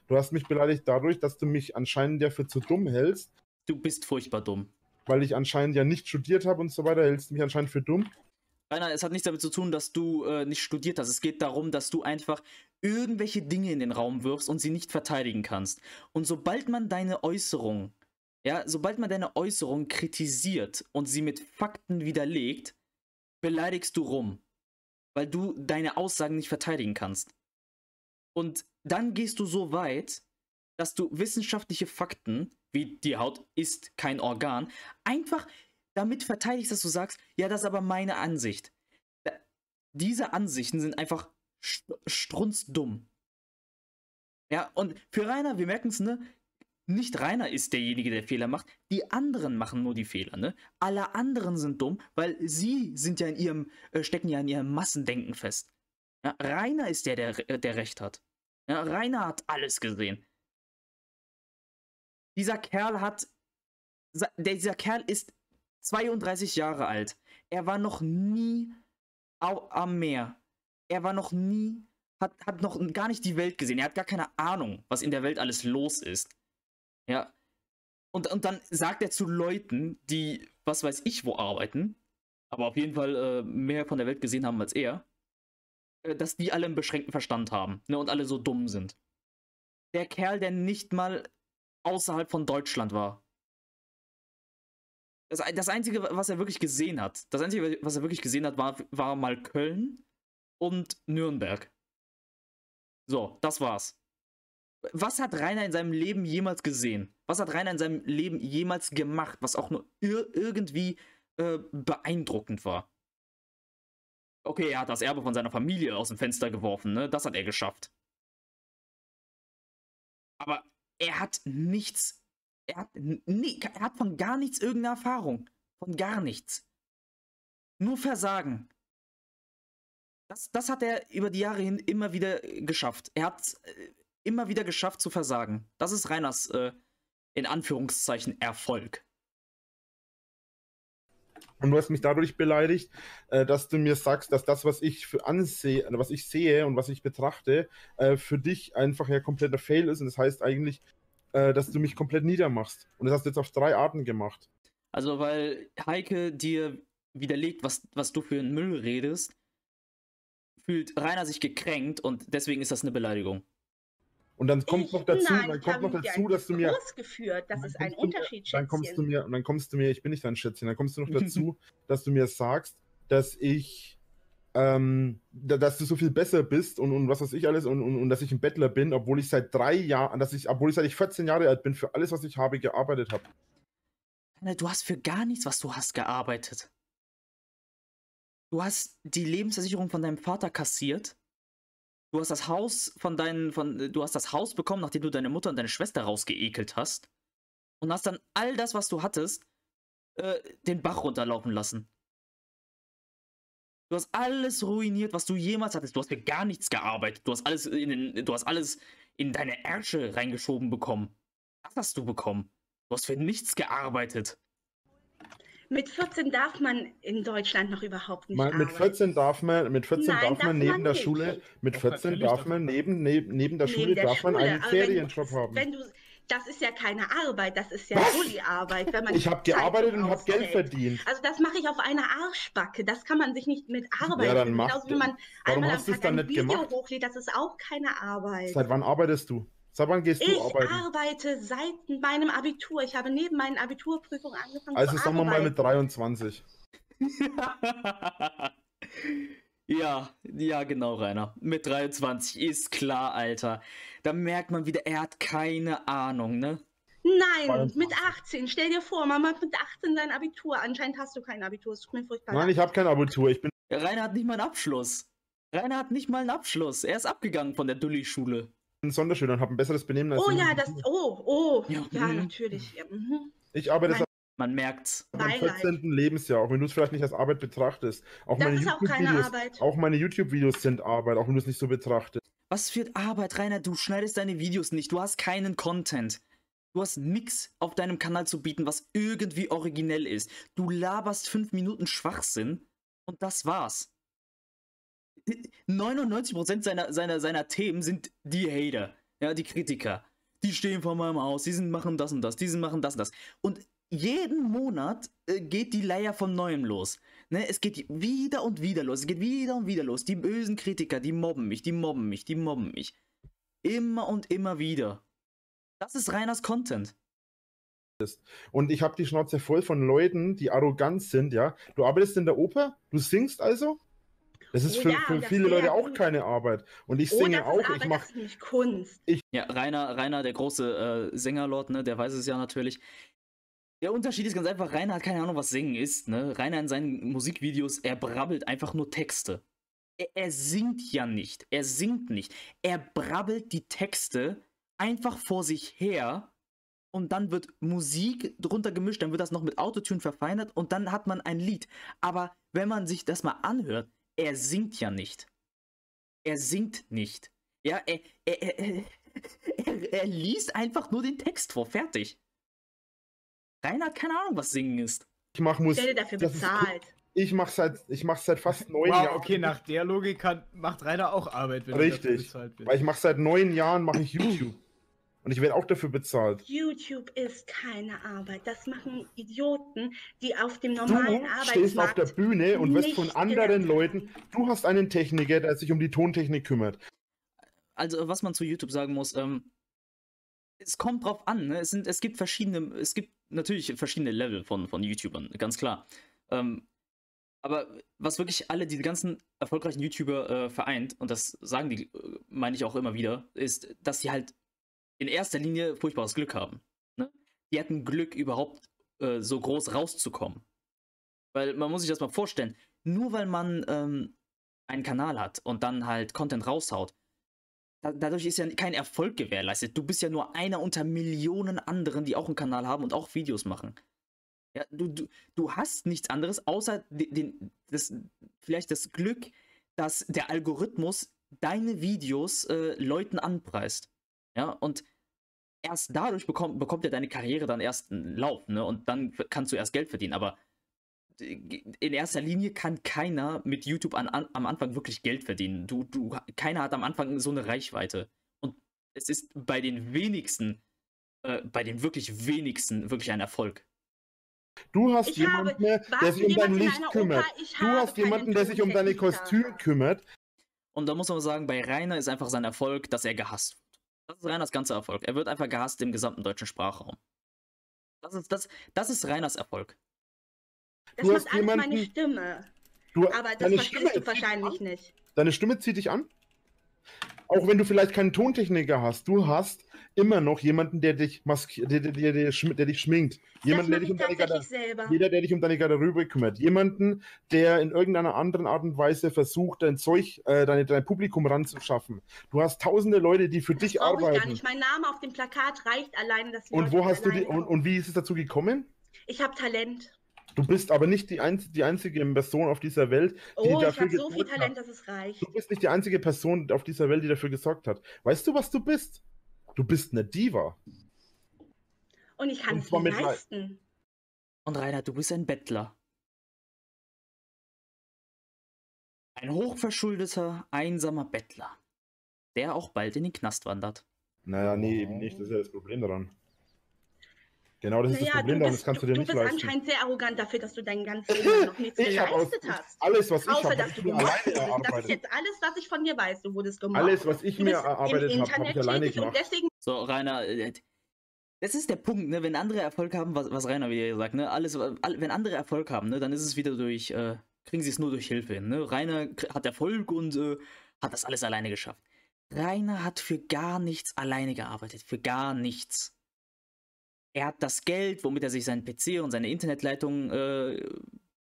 Du hast mich beleidigt dadurch, dass du mich anscheinend ja für zu dumm hältst. Du bist furchtbar dumm. Weil ich anscheinend ja nicht studiert habe und so weiter, hältst du mich anscheinend für dumm. Rainer, es hat nichts damit zu tun, dass du äh, nicht studiert hast. Es geht darum, dass du einfach irgendwelche Dinge in den Raum wirfst und sie nicht verteidigen kannst. Und sobald man deine Äußerung, ja, sobald man deine Äußerung kritisiert und sie mit Fakten widerlegt, beleidigst du rum. Weil du deine Aussagen nicht verteidigen kannst. Und dann gehst du so weit, dass du wissenschaftliche Fakten, wie die Haut ist kein Organ, einfach damit verteidigst, dass du sagst, ja, das ist aber meine Ansicht. Diese Ansichten sind einfach strunzdumm. Ja, und für Rainer, wir merken es, ne? Nicht Rainer ist derjenige, der Fehler macht, die anderen machen nur die Fehler, ne? Alle anderen sind dumm, weil sie sind ja in ihrem, äh, stecken ja in ihrem Massendenken fest. Ja, Rainer ist der, der, der Recht hat. Ja, Rainer hat alles gesehen. Dieser Kerl hat. Dieser Kerl ist 32 Jahre alt. Er war noch nie am Meer. Er war noch nie. Hat, hat noch gar nicht die Welt gesehen. Er hat gar keine Ahnung, was in der Welt alles los ist. Ja. Und, und dann sagt er zu Leuten, die, was weiß ich, wo arbeiten, aber auf jeden Fall äh, mehr von der Welt gesehen haben als er, äh, dass die alle einen beschränkten Verstand haben ne, und alle so dumm sind. Der Kerl, der nicht mal außerhalb von Deutschland war. Das, das Einzige, was er wirklich gesehen hat, das Einzige, was er wirklich gesehen hat, war, war mal Köln und Nürnberg. So, das war's. Was hat Rainer in seinem Leben jemals gesehen? Was hat Rainer in seinem Leben jemals gemacht, was auch nur ir irgendwie äh, beeindruckend war? Okay, er hat das Erbe von seiner Familie aus dem Fenster geworfen, ne? Das hat er geschafft. Aber er hat nichts. Er hat, nie, er hat von gar nichts irgendeine Erfahrung. Von gar nichts. Nur Versagen. Das, das hat er über die Jahre hin immer wieder geschafft. Er hat äh, immer wieder geschafft zu versagen. Das ist Reiners, äh, in Anführungszeichen, Erfolg. Und du hast mich dadurch beleidigt, äh, dass du mir sagst, dass das, was ich für ansehe, was ich sehe und was ich betrachte, äh, für dich einfach ja kompletter Fail ist. Und das heißt eigentlich, äh, dass du mich komplett niedermachst. Und das hast du jetzt auf drei Arten gemacht. Also, weil Heike dir widerlegt, was, was du für einen Müll redest. fühlt Rainer sich gekränkt und deswegen ist das eine Beleidigung. Und dann kommt ich, noch dazu, nein, dann kommt noch dazu, dass du mir. geführt, das ist ein Unterschied, mir, Dann kommst du mir, und dann kommst du mir, ich bin nicht dein Schätzchen, dann kommst du noch [laughs] dazu, dass du mir sagst, dass ich, ähm, dass du so viel besser bist und, und was weiß ich alles und, und, und dass ich ein Bettler bin, obwohl ich seit drei Jahren, dass ich, obwohl ich seit ich 14 Jahre alt bin, für alles, was ich habe, gearbeitet habe. Du hast für gar nichts, was du hast, gearbeitet. Du hast die Lebensversicherung von deinem Vater kassiert Du hast das Haus von deinen, von, du hast das Haus bekommen, nachdem du deine Mutter und deine Schwester rausgeekelt hast. Und hast dann all das, was du hattest, äh, den Bach runterlaufen lassen. Du hast alles ruiniert, was du jemals hattest. Du hast für gar nichts gearbeitet. Du hast alles in, den, du hast alles in deine Ärsche reingeschoben bekommen. Was hast du bekommen? Du hast für nichts gearbeitet. Mit 14 darf man in Deutschland noch überhaupt nicht man, Mit 14 darf man, mit 14 Nein, darf man neben man der nicht. Schule, mit 14 darf man neben, neben, neben der neben Schule der darf Schule. man einen Ferienjob haben. Wenn du, das ist ja keine Arbeit, das ist ja Uli-Arbeit. Ich habe gearbeitet und habe Geld verdient. Also das mache ich auf einer Arschbacke. Das kann man sich nicht mit Arbeit. Ja, dann mach, wie man Warum einmal hast am Tag ein Video gemacht? hochlädt, das ist auch keine Arbeit. Seit wann arbeitest du? Seit wann gehst du ich arbeiten? Ich arbeite seit meinem Abitur. Ich habe neben meinen Abiturprüfungen angefangen also zu arbeiten. Also sagen wir mal mit 23. [laughs] ja, ja, genau, Rainer. Mit 23 ist klar, Alter. Da merkt man wieder, er hat keine Ahnung, ne? Nein, 22. mit 18. Stell dir vor, man macht mit 18 sein Abitur. Anscheinend hast du kein Abitur. Es tut mir furchtbar. Nein, ich habe kein Abitur. Ich bin. Rainer hat nicht mal einen Abschluss. Rainer hat nicht mal einen Abschluss. Er ist abgegangen von der Dulli-Schule. Sonderschüler und habe ein besseres Benehmen als Oh ja, das, oh, oh, ja, ja mhm. natürlich. Ja, mhm. Ich arbeite mein, man merkt's. Mein 14. Lebensjahr, auch wenn du es vielleicht nicht als Arbeit betrachtest. Auch das meine ist auch keine Arbeit. Auch meine YouTube-Videos sind Arbeit, auch wenn du es nicht so betrachtest. Was für Arbeit, Rainer? Du schneidest deine Videos nicht, du hast keinen Content. Du hast nichts auf deinem Kanal zu bieten, was irgendwie originell ist. Du laberst fünf Minuten Schwachsinn und das war's. 99% seiner, seiner, seiner Themen sind die Hater, ja, die Kritiker. Die stehen vor meinem Haus, die sind, machen das und das, die sind, machen das und das. Und jeden Monat äh, geht die Leier von neuem los. Ne, es geht wieder und wieder los, es geht wieder und wieder los. Die bösen Kritiker, die mobben mich, die mobben mich, die mobben mich. Immer und immer wieder. Das ist Reiners Content. Und ich habe die Schnauze voll von Leuten, die arrogant sind, ja. Du arbeitest in der Oper, du singst also, das ist oh, für, ja, für viele Leute auch keine Arbeit. Und ich oh, singe auch. Arbeit, ich mache Kunst. Ich ja, Rainer, Rainer, der große äh, Sängerlord, ne, der weiß es ja natürlich. Der Unterschied ist ganz einfach, Rainer hat keine Ahnung, was Singen ist. Ne? Rainer in seinen Musikvideos, er brabbelt einfach nur Texte. Er, er singt ja nicht. Er singt nicht. Er brabbelt die Texte einfach vor sich her und dann wird Musik drunter gemischt, dann wird das noch mit Autotune verfeinert und dann hat man ein Lied. Aber wenn man sich das mal anhört, er singt ja nicht. Er singt nicht. Ja, er, er, er, [laughs] er, er liest einfach nur den Text vor. Fertig. Rainer hat keine Ahnung, was Singen ist. Ich mach Musik. Stelle dafür bezahlt. Ich mach seit, ich mach seit fast neun wow, Jahren. Okay, nach der Logik kann, macht Rainer auch Arbeit, wenn Richtig. er dafür bezahlt wird. Weil ich mach seit neun Jahren mache ich YouTube. Und ich werde auch dafür bezahlt. YouTube ist keine Arbeit. Das machen Idioten, die auf dem normalen du Arbeitsmarkt stehst auf der Bühne und wirst von anderen Leuten. Du hast einen Techniker, der sich um die Tontechnik kümmert. Also was man zu YouTube sagen muss, ähm, es kommt drauf an. Ne? Es, sind, es gibt verschiedene, es gibt natürlich verschiedene Level von, von YouTubern, ganz klar. Ähm, aber was wirklich alle, die ganzen erfolgreichen YouTuber äh, vereint, und das sagen die, äh, meine ich auch immer wieder, ist, dass sie halt in erster Linie furchtbares Glück haben. Ne? Die hatten Glück, überhaupt äh, so groß rauszukommen. Weil man muss sich das mal vorstellen, nur weil man ähm, einen Kanal hat und dann halt Content raushaut, dadurch ist ja kein Erfolg gewährleistet. Du bist ja nur einer unter Millionen anderen, die auch einen Kanal haben und auch Videos machen. Ja, du, du, du hast nichts anderes, außer den, den, das, vielleicht das Glück, dass der Algorithmus deine Videos äh, Leuten anpreist. Ja, und erst dadurch bekommt, bekommt ja deine Karriere dann erst einen Lauf, ne? Und dann kannst du erst Geld verdienen. Aber in erster Linie kann keiner mit YouTube an, an, am Anfang wirklich Geld verdienen. Du, du, keiner hat am Anfang so eine Reichweite. Und es ist bei den wenigsten, äh, bei den wirklich wenigsten wirklich ein Erfolg. Du hast ich jemanden, habe, der sich um dein Licht kümmert. Du hast jemanden, der sich um deine Kostüme kümmert. Und da muss man sagen, bei Rainer ist einfach sein Erfolg, dass er gehasst wird. Das ist Rainers ganzer Erfolg. Er wird einfach gehasst im gesamten deutschen Sprachraum. Das ist, das, das ist Rainers Erfolg. Das du macht alles jemanden, meine Stimme. Du, Aber das verstehst Stimme du wahrscheinlich nicht. Deine Stimme zieht dich an? Auch wenn du vielleicht keinen Tontechniker hast, du hast immer noch jemanden, der dich maskiert, der, der, der, der, dich schminkt. Jemanden, der dich um deine Garderobe, jeder, der dich um deine Garderobe kümmert. Jemanden, der in irgendeiner anderen Art und Weise versucht, dein Zeug, äh, deine, dein Publikum ranzuschaffen. Du hast tausende Leute, die für das dich arbeiten. Ich gar nicht. Mein Name auf dem Plakat reicht alleine, dass die Und Leute wo hast du die, und, und wie ist es dazu gekommen? Ich habe Talent. Du bist aber nicht die, einz die einzige Person auf dieser Welt, die oh, dafür ich so viel Talent, hat. dass es reicht. Du bist nicht die einzige Person auf dieser Welt, die dafür gesorgt hat. Weißt du, was du bist? Du bist eine Diva. Und ich kann es mir leisten. Und Rainer, du bist ein Bettler. Ein hochverschuldeter, einsamer Bettler, der auch bald in den Knast wandert. Naja, nee, eben nicht. Das ist ja das Problem daran. Genau, das naja, ist das Problem, bist, das kannst du dir du, nicht leisten. Du bist anscheinend sehr arrogant dafür, dass du dein ganzes Leben noch nichts geleistet hast. Alles, was ich habe, dass du alleine erarbeitet. Das ist jetzt alles, was ich von dir weiß. Du wurdest gemobbt. Alles, was ich mir erarbeitet habe, habe ich alleine gemacht. Deswegen... So, Rainer, äh, das ist der Punkt, ne? wenn andere Erfolg haben, was, was Rainer wieder sagt, ne? Alles, wenn andere Erfolg haben, ne? dann ist es wieder durch, äh, kriegen sie es nur durch Hilfe hin. Ne? Rainer hat Erfolg und äh, hat das alles alleine geschafft. Rainer hat für gar nichts alleine gearbeitet, für gar nichts er hat das Geld, womit er sich seinen PC und seine Internetleitung äh,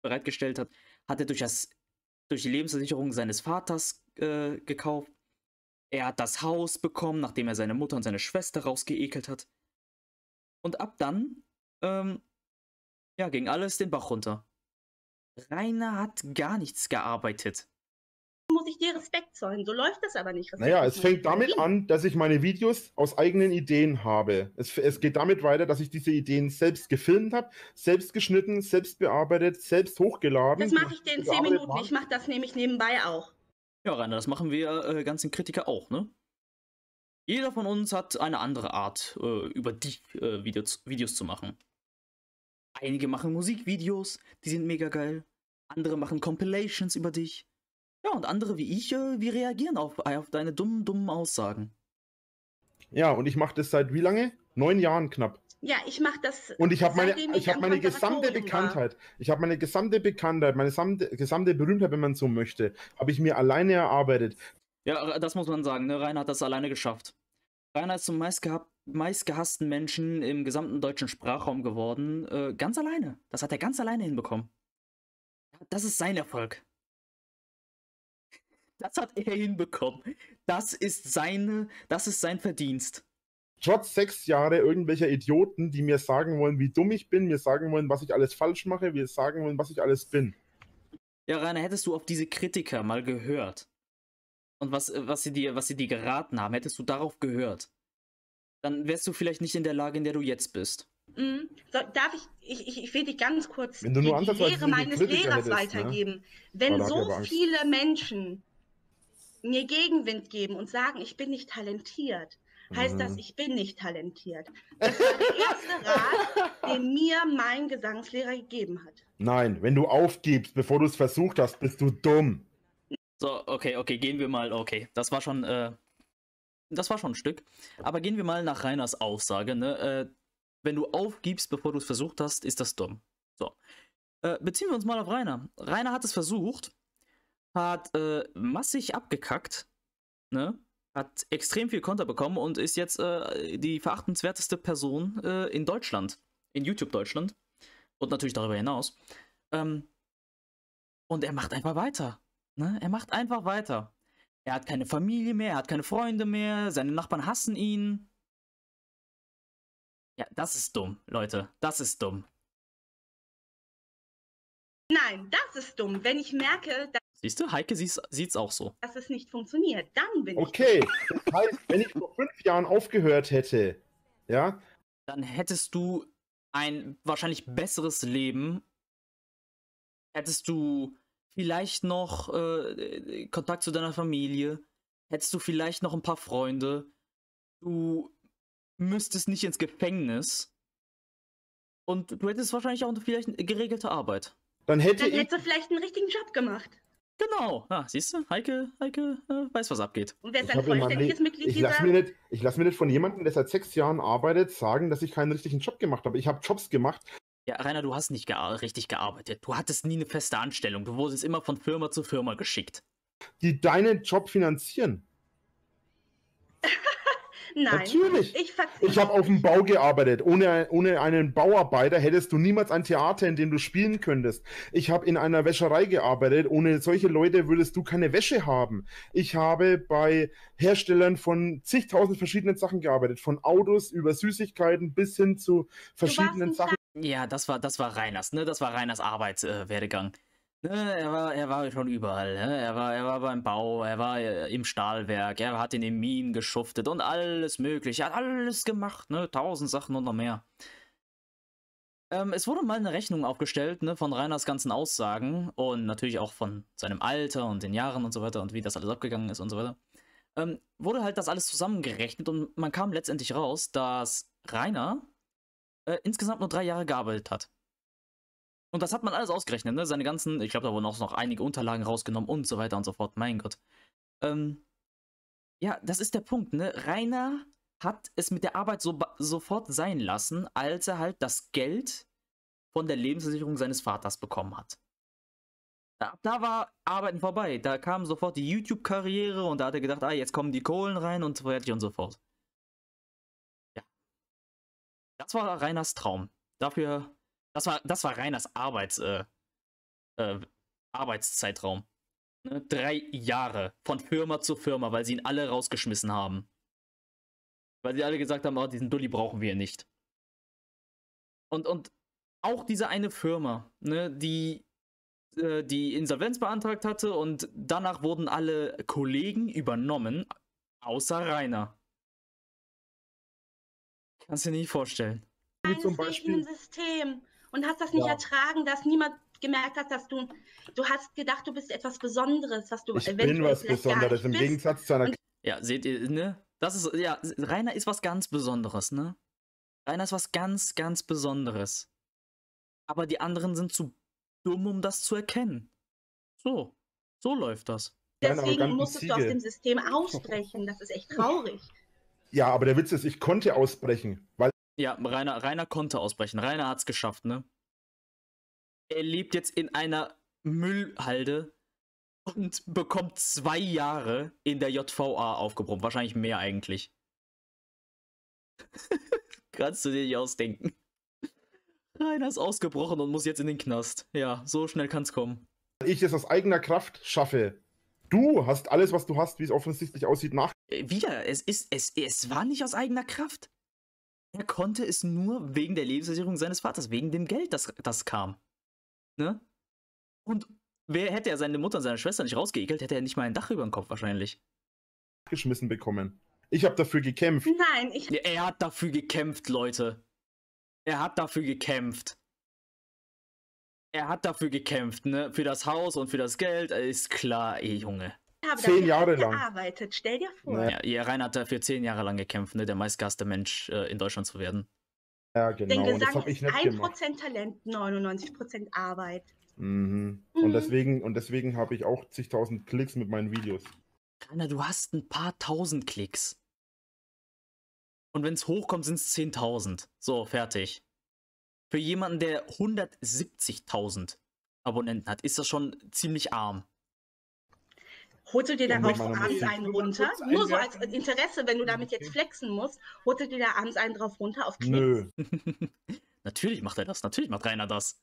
bereitgestellt hat, hat er durch, das, durch die Lebensversicherung seines Vaters äh, gekauft. Er hat das Haus bekommen, nachdem er seine Mutter und seine Schwester rausgeekelt hat. Und ab dann, ähm, ja, ging alles den Bach runter. Rainer hat gar nichts gearbeitet ich dir Respekt zollen. So läuft das aber nicht. Respekt naja, es fängt damit an, dass ich meine Videos aus eigenen Ideen habe. Es, es geht damit weiter, dass ich diese Ideen selbst gefilmt habe, selbst geschnitten, selbst bearbeitet, selbst hochgeladen. Das mache ich dir in 10 Minuten. Ich mache das nämlich nebenbei auch. Ja, Rainer, das machen wir äh, ganzen Kritiker auch, ne? Jeder von uns hat eine andere Art, äh, über dich äh, Videos, Videos zu machen. Einige machen Musikvideos, die sind mega geil. Andere machen Compilations über dich. Ja, und andere wie ich, äh, wir reagieren auf, äh, auf deine dummen, dummen Aussagen. Ja, und ich mache das seit wie lange? Neun Jahren knapp. Ja, ich mache das. Und ich habe meine, ich, ich habe meine gesamte Bekanntheit, war. ich habe meine gesamte Bekanntheit, meine gesamte, gesamte Berühmtheit, wenn man so möchte, habe ich mir alleine erarbeitet. Ja, das muss man sagen. Ne? Rainer hat das alleine geschafft. Rainer ist zum meistgehassten Menschen im gesamten deutschen Sprachraum geworden. Äh, ganz alleine. Das hat er ganz alleine hinbekommen. Das ist sein Erfolg. Das hat er hinbekommen. Das ist seine, das ist sein Verdienst. Trotz sechs Jahre irgendwelcher Idioten, die mir sagen wollen, wie dumm ich bin, mir sagen wollen, was ich alles falsch mache, mir sagen wollen, was ich alles bin. Ja, Rainer, hättest du auf diese Kritiker mal gehört und was, was, sie dir, was sie dir geraten haben, hättest du darauf gehört, dann wärst du vielleicht nicht in der Lage, in der du jetzt bist. Mhm. So, darf ich, ich, ich, ich will dich ganz kurz Wenn du nur die Lehre meines Lehrers hättest, ne? weitergeben. Ne? Wenn so viele Menschen mir Gegenwind geben und sagen, ich bin nicht talentiert, heißt mhm. das, ich bin nicht talentiert. Das war der erste Rat, den mir mein Gesangslehrer gegeben hat. Nein, wenn du aufgibst, bevor du es versucht hast, bist du dumm. So, okay, okay, gehen wir mal, okay. Das war schon, äh, das war schon ein Stück. Aber gehen wir mal nach Reiners Aussage, ne? Äh, wenn du aufgibst, bevor du es versucht hast, ist das dumm. So. Äh, beziehen wir uns mal auf Rainer. Rainer hat es versucht, hat äh, massig abgekackt, ne? Hat extrem viel Konter bekommen und ist jetzt äh, die verachtenswerteste Person äh, in Deutschland, in YouTube Deutschland und natürlich darüber hinaus. Ähm, und er macht einfach weiter. Ne? Er macht einfach weiter. Er hat keine Familie mehr, er hat keine Freunde mehr, seine Nachbarn hassen ihn. Ja, das ist dumm, Leute. Das ist dumm. Nein, das ist dumm. Wenn ich merke, dass Siehst du, Heike sieht es auch so. Dass es nicht funktioniert, dann bin okay. ich. Okay, das heißt, wenn ich vor fünf Jahren aufgehört hätte, ja. Dann hättest du ein wahrscheinlich besseres Leben. Hättest du vielleicht noch äh, Kontakt zu deiner Familie. Hättest du vielleicht noch ein paar Freunde. Du müsstest nicht ins Gefängnis. Und du hättest wahrscheinlich auch vielleicht eine geregelte Arbeit. Dann hätte Dann hättest du vielleicht einen richtigen Job gemacht. Genau, ah, siehst du, Heike, Heike äh, weiß, was abgeht. Und wer ist ein vollständiges Mitglied ich lasse mir, nicht, ich lass mir nicht von jemandem, der seit sechs Jahren arbeitet, sagen, dass ich keinen richtigen Job gemacht habe. Ich habe Jobs gemacht. Ja, Rainer, du hast nicht gear richtig gearbeitet. Du hattest nie eine feste Anstellung. Du wurdest immer von Firma zu Firma geschickt. Die deinen Job finanzieren. [laughs] Nein. Natürlich. Ich, ich habe auf dem Bau gearbeitet. Ohne, ohne einen Bauarbeiter hättest du niemals ein Theater, in dem du spielen könntest. Ich habe in einer Wäscherei gearbeitet. Ohne solche Leute würdest du keine Wäsche haben. Ich habe bei Herstellern von zigtausend verschiedenen Sachen gearbeitet. Von Autos über Süßigkeiten bis hin zu verschiedenen Sachen. Ja, das war, das war Reiners, ne? Das war Reiners Arbeitswerdegang. Äh, er war, er war schon überall. Ne? Er, war, er war beim Bau, er war äh, im Stahlwerk, er hat in den Minen geschuftet und alles mögliche. Er hat alles gemacht, ne? Tausend Sachen und noch mehr. Ähm, es wurde mal eine Rechnung aufgestellt, ne, von Reiners ganzen Aussagen und natürlich auch von seinem Alter und den Jahren und so weiter und wie das alles abgegangen ist und so weiter. Ähm, wurde halt das alles zusammengerechnet und man kam letztendlich raus, dass Rainer äh, insgesamt nur drei Jahre gearbeitet hat. Und das hat man alles ausgerechnet, ne? Seine ganzen, ich glaube, da wurden auch noch einige Unterlagen rausgenommen und so weiter und so fort. Mein Gott. Ähm, ja, das ist der Punkt, ne? Rainer hat es mit der Arbeit so sofort sein lassen, als er halt das Geld von der Lebensversicherung seines Vaters bekommen hat. Da, da war Arbeiten vorbei. Da kam sofort die YouTube-Karriere und da hat er gedacht, ah, jetzt kommen die Kohlen rein und so weiter und so fort. Ja. Das war Rainers Traum. Dafür das war, das war Reiners Arbeits, äh, äh, Arbeitszeitraum. Ne? Drei Jahre von Firma zu Firma, weil sie ihn alle rausgeschmissen haben. Weil sie alle gesagt haben, oh, diesen Dulli brauchen wir nicht. Und, und auch diese eine Firma, ne, die äh, die Insolvenz beantragt hatte und danach wurden alle Kollegen übernommen, außer Rainer. Kannst du dir nicht vorstellen. Wie zum Beispiel System und hast das nicht ja. ertragen, dass niemand gemerkt hat, dass du, du hast gedacht, du bist etwas Besonderes, was du ich bin was Besonderes, im Gegensatz zu einer... Ja, seht ihr, ne? Das ist, ja, Rainer ist was ganz Besonderes, ne? Rainer ist was ganz, ganz Besonderes. Aber die anderen sind zu dumm, um das zu erkennen. So, so läuft das. Deswegen musstest Ziege. du aus dem System ausbrechen. Das ist echt traurig. Ja, aber der Witz ist, ich konnte ausbrechen, weil ja, Rainer, Rainer konnte ausbrechen. Rainer hat es geschafft, ne? Er lebt jetzt in einer Müllhalde und bekommt zwei Jahre in der JVA aufgebrummt. Wahrscheinlich mehr eigentlich. [laughs] Kannst du dir nicht ausdenken. Rainer ist ausgebrochen und muss jetzt in den Knast. Ja, so schnell kann's kommen. Ich es aus eigener Kraft schaffe. Du hast alles, was du hast, wie es offensichtlich aussieht, nach. Äh, wieder, es ist, es, es war nicht aus eigener Kraft. Er konnte es nur wegen der Lebensversicherung seines Vaters, wegen dem Geld, das, das kam. Ne? Und wer hätte er seine Mutter und seine Schwester nicht rausgeekelt, hätte er nicht mal ein Dach über dem Kopf wahrscheinlich. Geschmissen bekommen. Ich habe dafür gekämpft. Nein, ich. Er hat dafür gekämpft, Leute. Er hat dafür gekämpft. Er hat dafür gekämpft, ne? Für das Haus und für das Geld, ist klar, ey, Junge habe zehn Jahre lang gearbeitet. Stell dir vor. Ja, ja Rainer hat dafür zehn Jahre lang gekämpft, ne, der meistgehasste Mensch äh, in Deutschland zu werden. Ja, genau. Denn Gesang ist 1% Talent, 99% Arbeit. Mhm. Mhm. Und deswegen, und deswegen habe ich auch zigtausend Klicks mit meinen Videos. Rainer, du hast ein paar tausend Klicks. Und wenn es hochkommt, sind es 10.000. So, fertig. Für jemanden, der 170.000 Abonnenten hat, ist das schon ziemlich arm. Holst du dir darauf abends einen runter? Nur so als Interesse, wenn du damit jetzt flexen musst, holst du dir da abends einen drauf runter auf Klicks? Nö. [laughs] natürlich macht er das, natürlich macht Rainer das.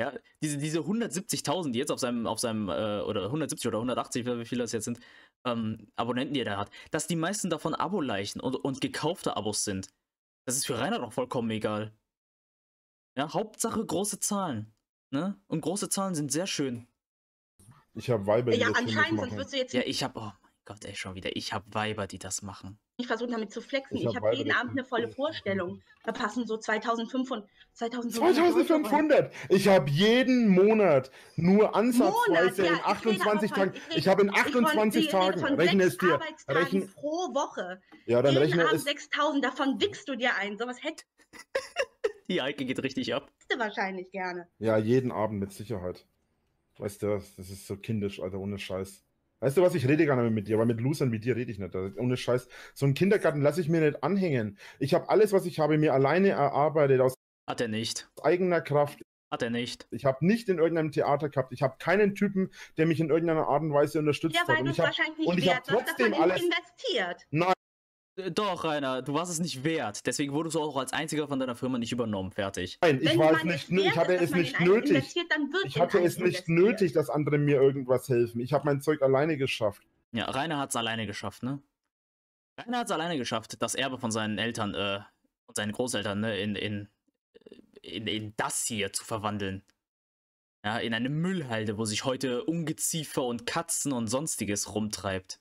Ja, diese, diese 170.000, die jetzt auf seinem, auf seinem, äh, oder 170 oder 180, wie viele das jetzt sind, ähm, Abonnenten, die er da hat, dass die meisten davon Abo-Leichen und, und gekaufte Abos sind. Das ist für Rainer doch vollkommen egal. Ja, Hauptsache große Zahlen. Ne? Und große Zahlen sind sehr schön. Ich habe Weiber, die ja, das anscheinend, sonst wirst du jetzt. Ja, ich habe. Oh mein Gott, ey, schon wieder. Ich habe Weiber, die das machen. Ich versuche damit zu flexen. Ich, ich habe hab jeden Abend eine volle Vorstellung. Da passen so 2500. 2500! 2500. Ich habe jeden Monat nur ansatzweise ja, in 28 Tagen. Ich habe in 28 von, Tagen. Rechne es dir. Rechne pro Woche. Ja, dann jeden rechne Abend es. 6000. Davon wickst du dir ein. Sowas hätte. [laughs] Die Eike geht richtig ab. Wahrscheinlich gerne. Ja, jeden Abend mit Sicherheit. Weißt du, das ist so kindisch, Alter, ohne Scheiß. Weißt du was, ich rede gar nicht mehr mit dir, weil mit Losern wie dir rede ich nicht. Ohne Scheiß. So einen Kindergarten lasse ich mir nicht anhängen. Ich habe alles, was ich habe, mir alleine erarbeitet aus Hat er nicht. eigener Kraft. Hat er nicht. Ich habe nicht in irgendeinem Theater gehabt. Ich habe keinen Typen, der mich in irgendeiner Art und Weise unterstützt ja, hat. weil du es wahrscheinlich nicht wert hast, dass man alles... investiert. Nein. Äh, doch, Rainer, du warst es nicht wert. Deswegen wurdest du auch als einziger von deiner Firma nicht übernommen. Fertig. Nein, ich war es nicht, ich hatte es nicht nötig. Ich hatte es nicht nötig, dass andere mir irgendwas helfen. Ich habe mein Zeug alleine geschafft. Ja, Rainer hat es alleine geschafft, ne? Rainer hat es alleine geschafft, das Erbe von seinen Eltern äh, und seinen Großeltern ne, in, in, in, in das hier zu verwandeln. Ja, in eine Müllhalde, wo sich heute Ungeziefer und Katzen und sonstiges rumtreibt.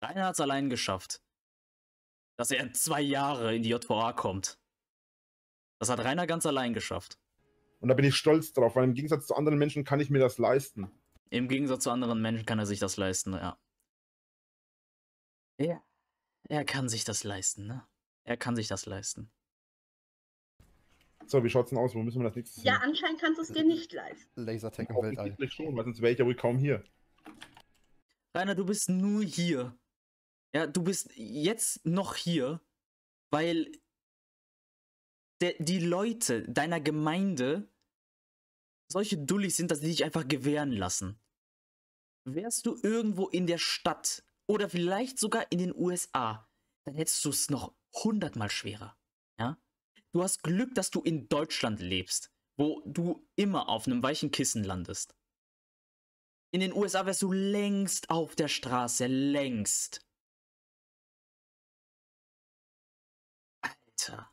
Rainer hat es allein geschafft. Dass er zwei Jahre in die JVA kommt. Das hat Rainer ganz allein geschafft. Und da bin ich stolz drauf, weil im Gegensatz zu anderen Menschen kann ich mir das leisten. Im Gegensatz zu anderen Menschen kann er sich das leisten, ja. Ja. Er kann sich das leisten, ne? Er kann sich das leisten. So, wie schaut's denn aus? Wo müssen wir das nächste Ja, anscheinend kannst du es dir nicht leisten. Lasertech im Weltall. schon, weil sonst wäre ich ja wohl kaum hier. Rainer, du bist nur hier. Ja, du bist jetzt noch hier, weil der, die Leute deiner Gemeinde solche Dullis sind, dass sie dich einfach gewähren lassen. Wärst du irgendwo in der Stadt oder vielleicht sogar in den USA, dann hättest du es noch hundertmal schwerer. Ja? Du hast Glück, dass du in Deutschland lebst, wo du immer auf einem weichen Kissen landest. In den USA wärst du längst auf der Straße, längst. Alter.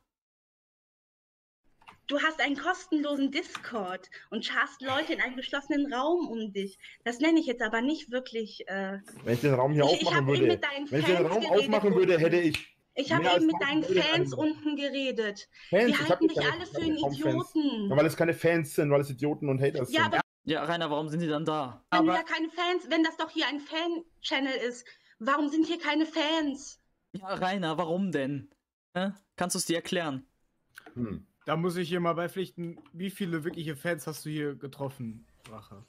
Du hast einen kostenlosen Discord und charst Leute in einem geschlossenen Raum um dich. Das nenne ich jetzt aber nicht wirklich. Äh, wenn ich den Raum hier ich, aufmachen ich würde, wenn ich den Raum aufmachen würde, hätte ich. Ich habe eben mit deinen Fans unten geredet. Fans? Die halten dich alle für einen Idioten. Ja, weil es keine Fans sind, weil es Idioten und Haters ja, sind. ja, Rainer, warum sind die dann da? Wenn aber ja keine Fans, wenn das doch hier ein Fan-Channel ist, warum sind hier keine Fans? Ja, Rainer, warum denn? Hä? Kannst du es dir erklären? Hm. Da muss ich hier mal beipflichten, wie viele wirkliche Fans hast du hier getroffen, Rache?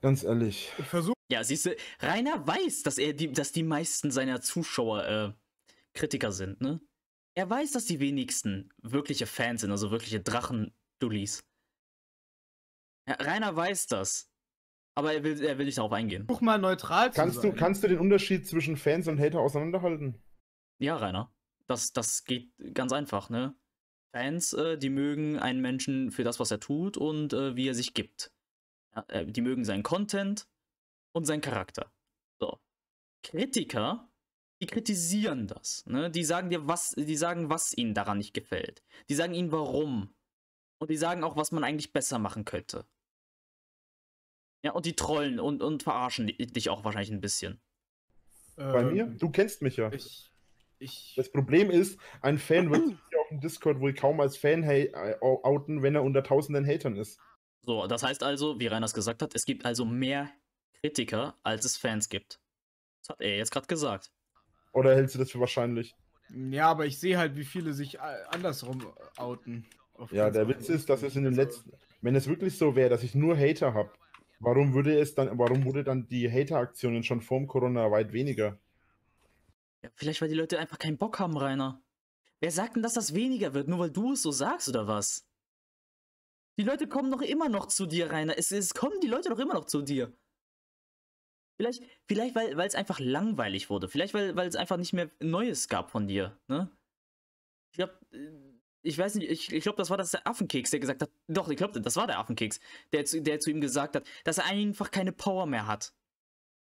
Ganz ehrlich. Ich versuche. Ja, siehst du, Rainer weiß, dass er die, dass die meisten seiner Zuschauer äh, Kritiker sind, ne? Er weiß, dass die wenigsten wirkliche Fans sind, also wirkliche Drachen-Dullis. Ja, Rainer weiß das. Aber er will, er will nicht darauf eingehen. Versuch mal neutral zu kannst sein. Du, kannst du den Unterschied zwischen Fans und Hater auseinanderhalten? Ja, Rainer. Das, das geht ganz einfach, ne? Fans, äh, die mögen einen Menschen für das, was er tut und äh, wie er sich gibt. Ja, äh, die mögen seinen Content und seinen Charakter. So. Kritiker, die kritisieren das. Ne? Die sagen dir, was, die sagen, was ihnen daran nicht gefällt. Die sagen ihnen, warum. Und die sagen auch, was man eigentlich besser machen könnte. Ja, und die trollen und, und verarschen dich auch wahrscheinlich ein bisschen. Bei ähm, mir? Du kennst mich ja. Ich, ich... Das Problem ist, ein Fan wird sich auf dem Discord wohl kaum als Fan äh, outen, wenn er unter tausenden Hatern ist. So, das heißt also, wie Reiners gesagt hat, es gibt also mehr Kritiker, als es Fans gibt. Das hat er jetzt gerade gesagt. Oder hältst du das für wahrscheinlich? Ja, aber ich sehe halt, wie viele sich äh, andersrum outen. Ja, der Witz ist, dass es in den letzten, wenn es wirklich so wäre, dass ich nur Hater habe, warum würde es dann, warum wurde dann die Hater-Aktionen schon vorm Corona weit weniger? Ja, vielleicht weil die Leute einfach keinen Bock haben, Rainer. Wer sagt denn, dass das weniger wird, nur weil du es so sagst oder was? Die Leute kommen doch immer noch zu dir, Rainer. Es, es kommen die Leute doch immer noch zu dir. Vielleicht, vielleicht weil es einfach langweilig wurde. Vielleicht, weil, es einfach nicht mehr Neues gab von dir, ne? Ich glaube, äh, ich weiß nicht, ich, ich glaube, das war das der Affenkeks, der gesagt hat, doch, ich glaube, das war der Affenkeks, der der zu ihm gesagt hat, dass er einfach keine Power mehr hat.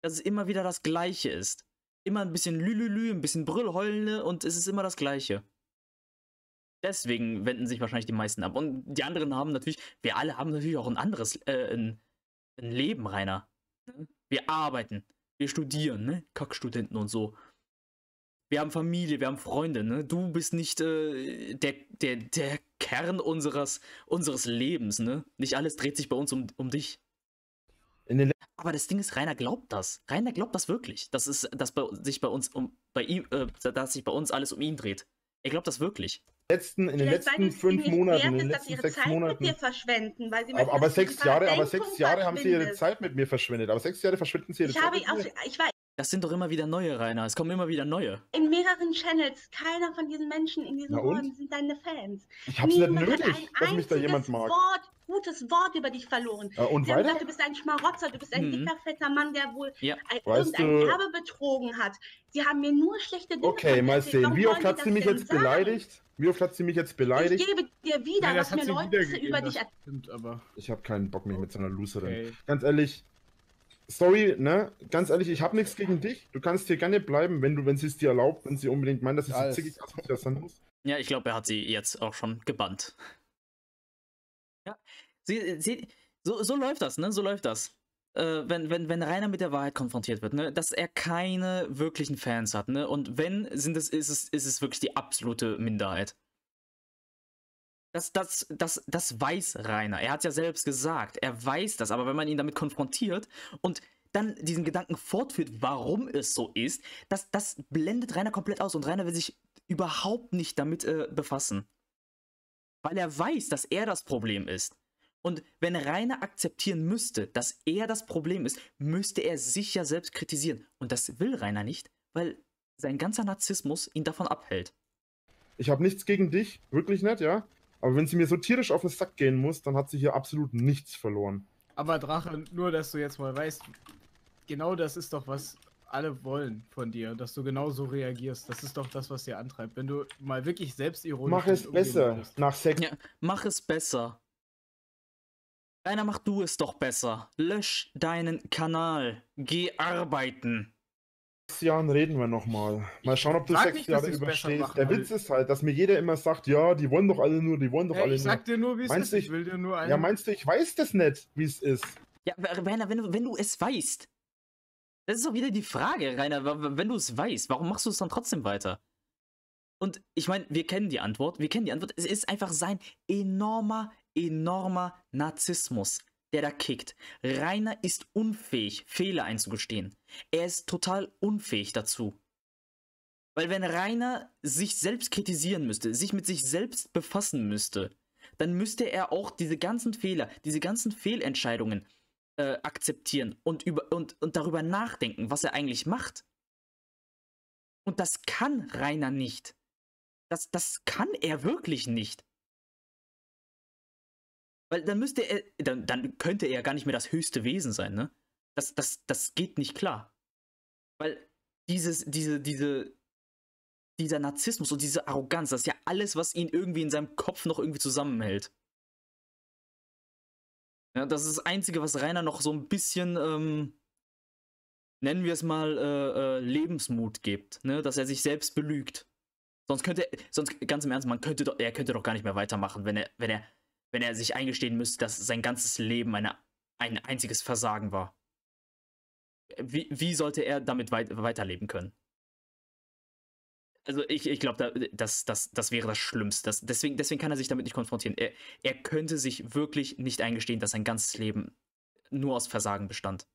Dass es immer wieder das Gleiche ist. Immer ein bisschen Lülülü, ein bisschen Brüllheulende und es ist immer das Gleiche. Deswegen wenden sich wahrscheinlich die meisten ab. Und die anderen haben natürlich, wir alle haben natürlich auch ein anderes, äh, ein, ein Leben, Rainer. Wir arbeiten, wir studieren, ne? Kackstudenten und so. Wir haben Familie, wir haben Freunde, ne? Du bist nicht äh, der, der, der Kern unseres, unseres Lebens, ne? Nicht alles dreht sich bei uns um, um dich. Aber das Ding ist, Rainer glaubt das. Rainer glaubt das wirklich. Das ist, dass bei, sich bei uns um bei ihm, äh, dass sich bei uns alles um ihn dreht. Er glaubt das wirklich. letzten, in den letzten fünf Monaten, in den letzten sechs Zeit Monaten. Mit dir verschwenden, weil sie aber, aber sechs Jahre, aber sechs Jahre haben sie ihre Zeit mit mir verschwendet. Aber sechs Jahre verschwinden sie ihre ich Zeit. Habe auf, ich war das sind doch immer wieder neue, Rainer. Es kommen immer wieder neue. In mehreren Channels. Keiner von diesen Menschen in diesen Räumen sind deine Fans. Ich hab's Niemand nicht nötig, dass mich da jemand mag. Wort, gutes Wort über dich verloren. Ja, und Sie weiter? haben gesagt, du bist ein Schmarotzer, du bist ein mhm. dicker, fetter Mann, der wohl ja. ein, irgendein du... Erbe betrogen hat. Sie haben mir nur schlechte Dinge Okay, mal sehen. Wie oft hat sie mich jetzt sagen? beleidigt? Wie oft hat sie mich jetzt beleidigt? Ich gebe dir wieder, nee, was mir Leute über dich erzählen. Ich habe keinen Bock, mich mit so einer Loserin. Okay. Ganz ehrlich, sorry, ne? Ganz ehrlich, ich habe nichts gegen dich. Du kannst hier gerne bleiben, wenn du, wenn sie es dir erlaubt, wenn sie unbedingt meint, dass es zickig sein muss. Ja, ich glaube, er hat sie jetzt auch schon gebannt. Ja, sie, sie, so, so läuft das, ne? So läuft das. Äh, wenn, wenn, wenn Rainer mit der Wahrheit konfrontiert wird, ne? Dass er keine wirklichen Fans hat, ne? Und wenn, sind es, ist, es, ist es wirklich die absolute Minderheit. Das, das, das, das weiß Rainer. Er hat es ja selbst gesagt. Er weiß das. Aber wenn man ihn damit konfrontiert und dann diesen Gedanken fortführt, warum es so ist, das, das blendet Rainer komplett aus. Und Rainer will sich überhaupt nicht damit äh, befassen. Weil er weiß, dass er das Problem ist. Und wenn Rainer akzeptieren müsste, dass er das Problem ist, müsste er sich ja selbst kritisieren. Und das will Rainer nicht, weil sein ganzer Narzissmus ihn davon abhält. Ich habe nichts gegen dich, wirklich nicht, ja. Aber wenn sie mir so tierisch auf den Sack gehen muss, dann hat sie hier absolut nichts verloren. Aber Drache, nur dass du jetzt mal weißt, genau das ist doch, was alle wollen von dir, dass du genau so reagierst. Das ist doch das, was dir antreibt. Wenn du mal wirklich selbstironisch Mach es besser. Würdest. Nach Sex. Ja, mach es besser. Einer mach du es doch besser. Lösch deinen Kanal. Geh arbeiten sechs Jahren reden wir nochmal. Mal schauen, ob du sechs nicht, Jahre überstehst. Der Witz ist halt, dass mir jeder immer sagt, ja, die wollen doch alle nur, die wollen doch hey, alle ich nur. Ich sag dir nur, wie es ist. Ich, will dir nur einen... Ja, meinst du, ich weiß das nicht, wie es ist? Ja, Rainer, wenn du, wenn du es weißt. Das ist doch wieder die Frage, Rainer. Wenn du es weißt, warum machst du es dann trotzdem weiter? Und ich meine, wir kennen die Antwort. Wir kennen die Antwort. Es ist einfach sein enormer, enormer Narzissmus der da kickt. Rainer ist unfähig, Fehler einzugestehen. Er ist total unfähig dazu. Weil wenn Rainer sich selbst kritisieren müsste, sich mit sich selbst befassen müsste, dann müsste er auch diese ganzen Fehler, diese ganzen Fehlentscheidungen äh, akzeptieren und, über, und, und darüber nachdenken, was er eigentlich macht. Und das kann Rainer nicht. Das, das kann er wirklich nicht. Weil dann müsste er, dann, dann könnte er ja gar nicht mehr das höchste Wesen sein, ne? Das, das, das geht nicht klar. Weil dieses, diese, diese, dieser Narzissmus und diese Arroganz, das ist ja alles, was ihn irgendwie in seinem Kopf noch irgendwie zusammenhält. Ja, das ist das Einzige, was Rainer noch so ein bisschen, ähm, nennen wir es mal, äh, äh, Lebensmut gibt, ne? Dass er sich selbst belügt. Sonst könnte, sonst ganz im Ernst, man könnte doch, er könnte doch gar nicht mehr weitermachen, wenn er, wenn er wenn er sich eingestehen müsste, dass sein ganzes Leben eine, ein einziges Versagen war. Wie, wie sollte er damit weit, weiterleben können? Also ich, ich glaube, das, das, das wäre das Schlimmste. Das, deswegen, deswegen kann er sich damit nicht konfrontieren. Er, er könnte sich wirklich nicht eingestehen, dass sein ganzes Leben nur aus Versagen bestand.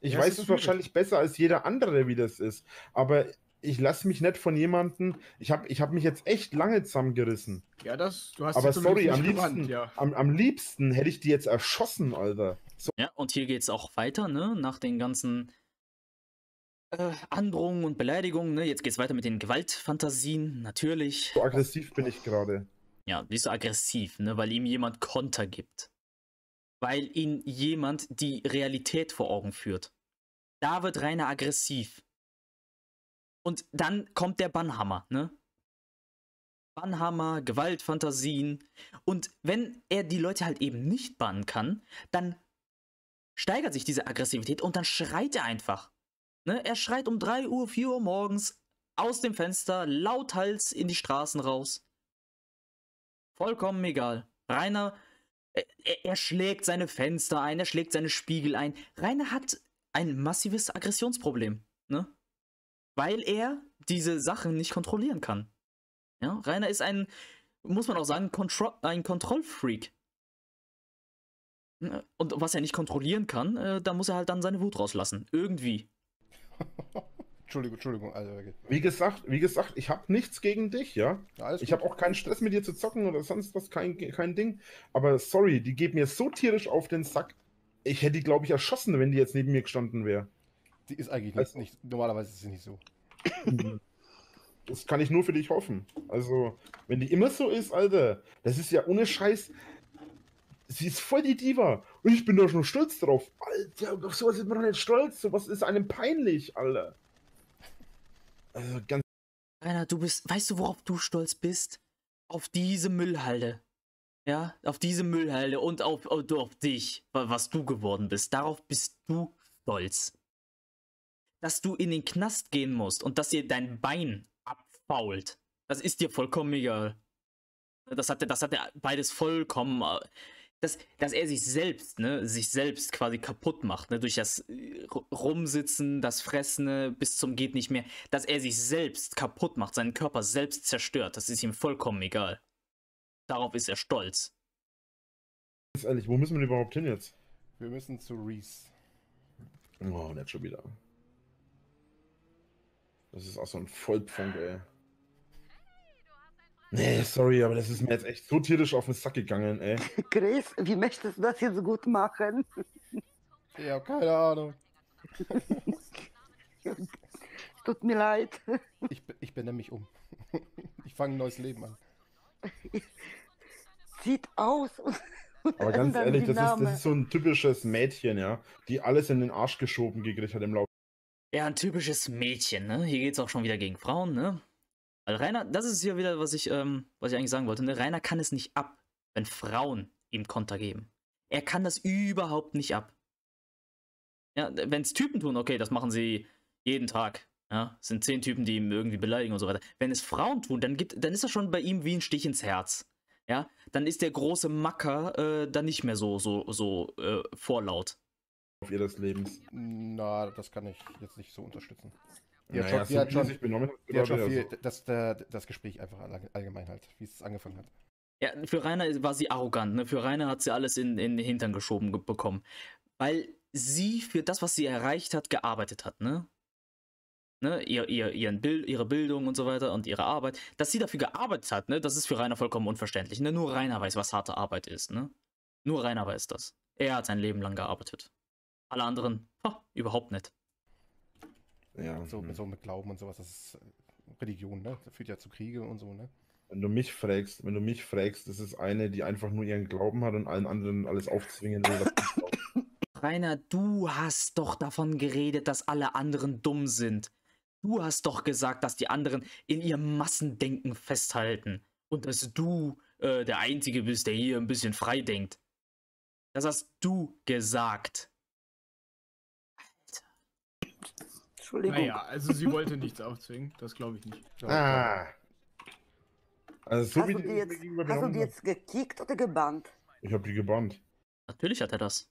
Ich ja, weiß es wahrscheinlich besser als jeder andere, wie das ist. Aber ich lasse mich nicht von jemandem. Ich habe ich hab mich jetzt echt lange zusammengerissen. Ja, das, du hast Aber sorry, am liebsten, gewandt, ja. am, am liebsten hätte ich die jetzt erschossen, Alter. So. Ja, und hier geht es auch weiter, ne? Nach den ganzen äh, Androhungen und Beleidigungen, ne? Jetzt es weiter mit den Gewaltfantasien, natürlich. So aggressiv bin ich gerade. Ja, wie so aggressiv, ne? Weil ihm jemand Konter gibt. Weil ihn jemand die Realität vor Augen führt. Da wird Rainer aggressiv. Und dann kommt der Bannhammer, ne? Bannhammer, Gewaltfantasien. Und wenn er die Leute halt eben nicht bannen kann, dann steigert sich diese Aggressivität und dann schreit er einfach. Ne? Er schreit um 3 Uhr, 4 Uhr morgens aus dem Fenster, lauthals in die Straßen raus. Vollkommen egal. Rainer, er, er schlägt seine Fenster ein, er schlägt seine Spiegel ein. Rainer hat ein massives Aggressionsproblem. Ne? Weil er diese Sachen nicht kontrollieren kann. Ja, Rainer ist ein, muss man auch sagen, Kontro ein Kontrollfreak. Und was er nicht kontrollieren kann, äh, da muss er halt dann seine Wut rauslassen. Irgendwie. [laughs] Entschuldigung, Entschuldigung. Also, okay. Wie gesagt, wie gesagt, ich habe nichts gegen dich, ja. ja ich habe auch keinen Stress mit dir zu zocken oder sonst was, kein, kein Ding. Aber sorry, die geht mir so tierisch auf den Sack. Ich hätte die, glaube ich, erschossen, wenn die jetzt neben mir gestanden wäre. Die ist eigentlich also, nicht, normalerweise ist sie nicht so. Das kann ich nur für dich hoffen. Also, wenn die immer so ist, Alter, das ist ja ohne Scheiß. Sie ist voll die Diva. Und ich bin da schon stolz drauf. Alter, auf sowas ist man doch nicht stolz. Sowas ist einem peinlich, Alter. Also ganz. Rainer, du bist. Weißt du, worauf du stolz bist? Auf diese Müllhalde. Ja, auf diese Müllhalde und auf, auf, auf dich, was du geworden bist. Darauf bist du stolz. Dass du in den Knast gehen musst und dass dir dein Bein abfault. Das ist dir vollkommen egal. Das hat, das hat er beides vollkommen äh, dass, dass er sich selbst, ne, sich selbst quasi kaputt macht, ne, durch das äh, Rumsitzen, das Fressen ne, bis zum geht nicht mehr, dass er sich selbst kaputt macht, seinen Körper selbst zerstört, das ist ihm vollkommen egal. Darauf ist er stolz. Ganz ehrlich, wo müssen wir überhaupt hin jetzt? Wir müssen zu Reese. Oh, nicht schon wieder. Das ist auch so ein Vollpfunk, ey. Nee, sorry, aber das ist mir jetzt echt so tierisch auf den Sack gegangen, ey. [laughs] Chris, wie möchtest du das jetzt gut machen? Ja, keine Ahnung. [laughs] Tut mir leid. Ich, ich benenne mich um. [laughs] Ich fange ein neues Leben an. Sieht aus. Aber ganz ehrlich, das ist, das ist so ein typisches Mädchen, ja, die alles in den Arsch geschoben gekriegt hat im Laufe. Ja, ein typisches Mädchen, ne? Hier geht's auch schon wieder gegen Frauen, ne? Weil Rainer, das ist ja wieder, was ich, ähm, was ich eigentlich sagen wollte. Ne? Rainer kann es nicht ab, wenn Frauen ihm Konter geben. Er kann das überhaupt nicht ab. Ja, wenn es Typen tun, okay, das machen sie jeden Tag. Ja, es sind zehn Typen, die ihm irgendwie beleidigen und so weiter. Wenn es Frauen tun, dann gibt, dann ist das schon bei ihm wie ein Stich ins Herz. Ja, dann ist der große Macker äh, dann nicht mehr so, so, so äh, vorlaut. Auf ihr des Lebens. Na, das kann ich jetzt nicht so unterstützen. Die naja, hat schon, die hat schon, sich benommen, die hat schon viel, so. das, das Gespräch einfach allgemein halt, wie es angefangen hat. Ja, für Rainer war sie arrogant. Ne? Für Rainer hat sie alles in, in den Hintern geschoben bekommen. Weil sie für das, was sie erreicht hat, gearbeitet hat. Ne? Ne? Ihr, ihr, ihren Bild, ihre Bildung und so weiter und ihre Arbeit. Dass sie dafür gearbeitet hat, ne? das ist für Rainer vollkommen unverständlich. Ne? Nur Rainer weiß, was harte Arbeit ist. Ne? Nur Rainer weiß das. Er hat sein Leben lang gearbeitet. Alle anderen, oh, überhaupt nicht. Ja. So, hm. so mit Glauben und sowas, das ist äh, Religion, ne? Das führt ja zu Kriege und so, ne? Wenn du mich fragst, wenn du mich fragst, das ist eine, die einfach nur ihren Glauben hat und allen anderen alles aufzwingen will, Rainer, du hast doch davon geredet, dass alle anderen dumm sind. Du hast doch gesagt, dass die anderen in ihrem Massendenken festhalten. Und dass du äh, der Einzige bist, der hier ein bisschen frei denkt. Das hast du gesagt. Entschuldigung. Naja, also sie wollte nichts aufzwingen, das glaube ich nicht. Ah. Also so hast wie du die jetzt, hast du die jetzt gekickt oder gebannt? Ich habe die gebannt. Natürlich hat er das.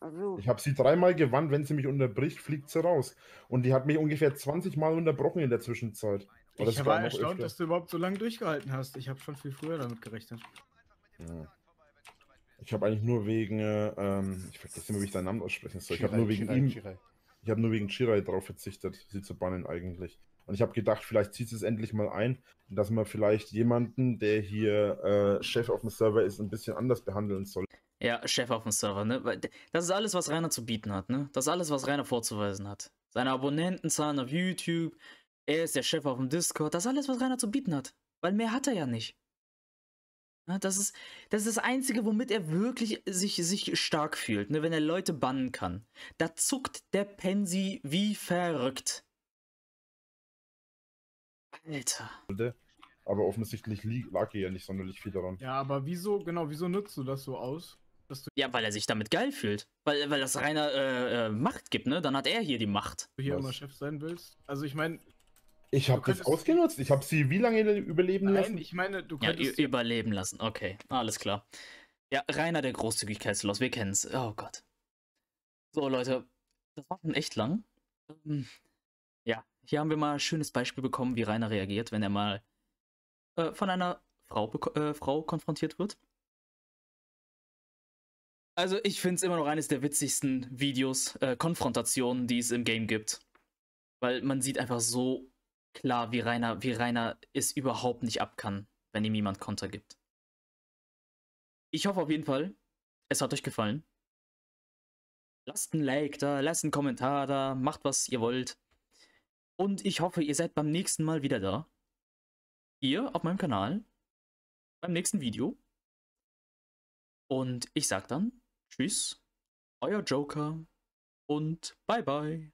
Also. Ich habe sie dreimal gewandt, wenn sie mich unterbricht, fliegt sie raus. Und die hat mich ungefähr 20 Mal unterbrochen in der Zwischenzeit. Aber ich war erstaunt, öfter. dass du überhaupt so lange durchgehalten hast. Ich habe schon viel früher damit gerechnet. Ja. Ich habe eigentlich nur wegen, äh, ähm, ich vergesse immer, wie ich deinen Namen aussprechen soll. Ich habe nur wegen Shirai, ihm. Shirai. Ich habe nur wegen Shirai darauf verzichtet, sie zu bannen eigentlich. Und ich habe gedacht, vielleicht zieht es endlich mal ein, dass man vielleicht jemanden, der hier äh, Chef auf dem Server ist, ein bisschen anders behandeln soll. Ja, Chef auf dem Server, ne? Das ist alles, was Rainer zu bieten hat, ne? Das ist alles, was Rainer vorzuweisen hat. Seine Abonnentenzahlen auf YouTube, er ist der Chef auf dem Discord, das ist alles, was Rainer zu bieten hat. Weil mehr hat er ja nicht. Ja, das, ist, das ist das Einzige, womit er wirklich sich, sich stark fühlt, ne? wenn er Leute bannen kann. Da zuckt der Pensi wie verrückt. Alter. Aber offensichtlich lag er ja nicht sonderlich viel daran. Ja, aber wieso, genau, wieso nutzt du das so aus? ja, weil er sich damit geil fühlt. Weil, weil das reiner äh, äh, Macht gibt, ne? Dann hat er hier die Macht. Du hier Was? immer Chef sein willst? Also ich meine, ich habe das ausgenutzt. Ich habe sie wie lange überleben Nein, lassen? ich meine, du könntest... Ja, überleben lassen. Okay, alles klar. Ja, Rainer der Großzügigkeitslos, wir kennen es. Oh Gott. So, Leute, das war schon echt lang. Ähm, ja, hier haben wir mal ein schönes Beispiel bekommen, wie Rainer reagiert, wenn er mal äh, von einer Frau, äh, Frau konfrontiert wird. Also, ich finde es immer noch eines der witzigsten Videos, äh, Konfrontationen, die es im Game gibt. Weil man sieht einfach so klar, wie Rainer, wie Rainer es überhaupt nicht ab kann, wenn ihm jemand Konter gibt. Ich hoffe auf jeden Fall, es hat euch gefallen. Lasst ein Like da, lasst einen Kommentar da, macht was ihr wollt. Und ich hoffe, ihr seid beim nächsten Mal wieder da. Hier auf meinem Kanal. Beim nächsten Video. Und ich sag dann Tschüss, euer Joker und bye bye.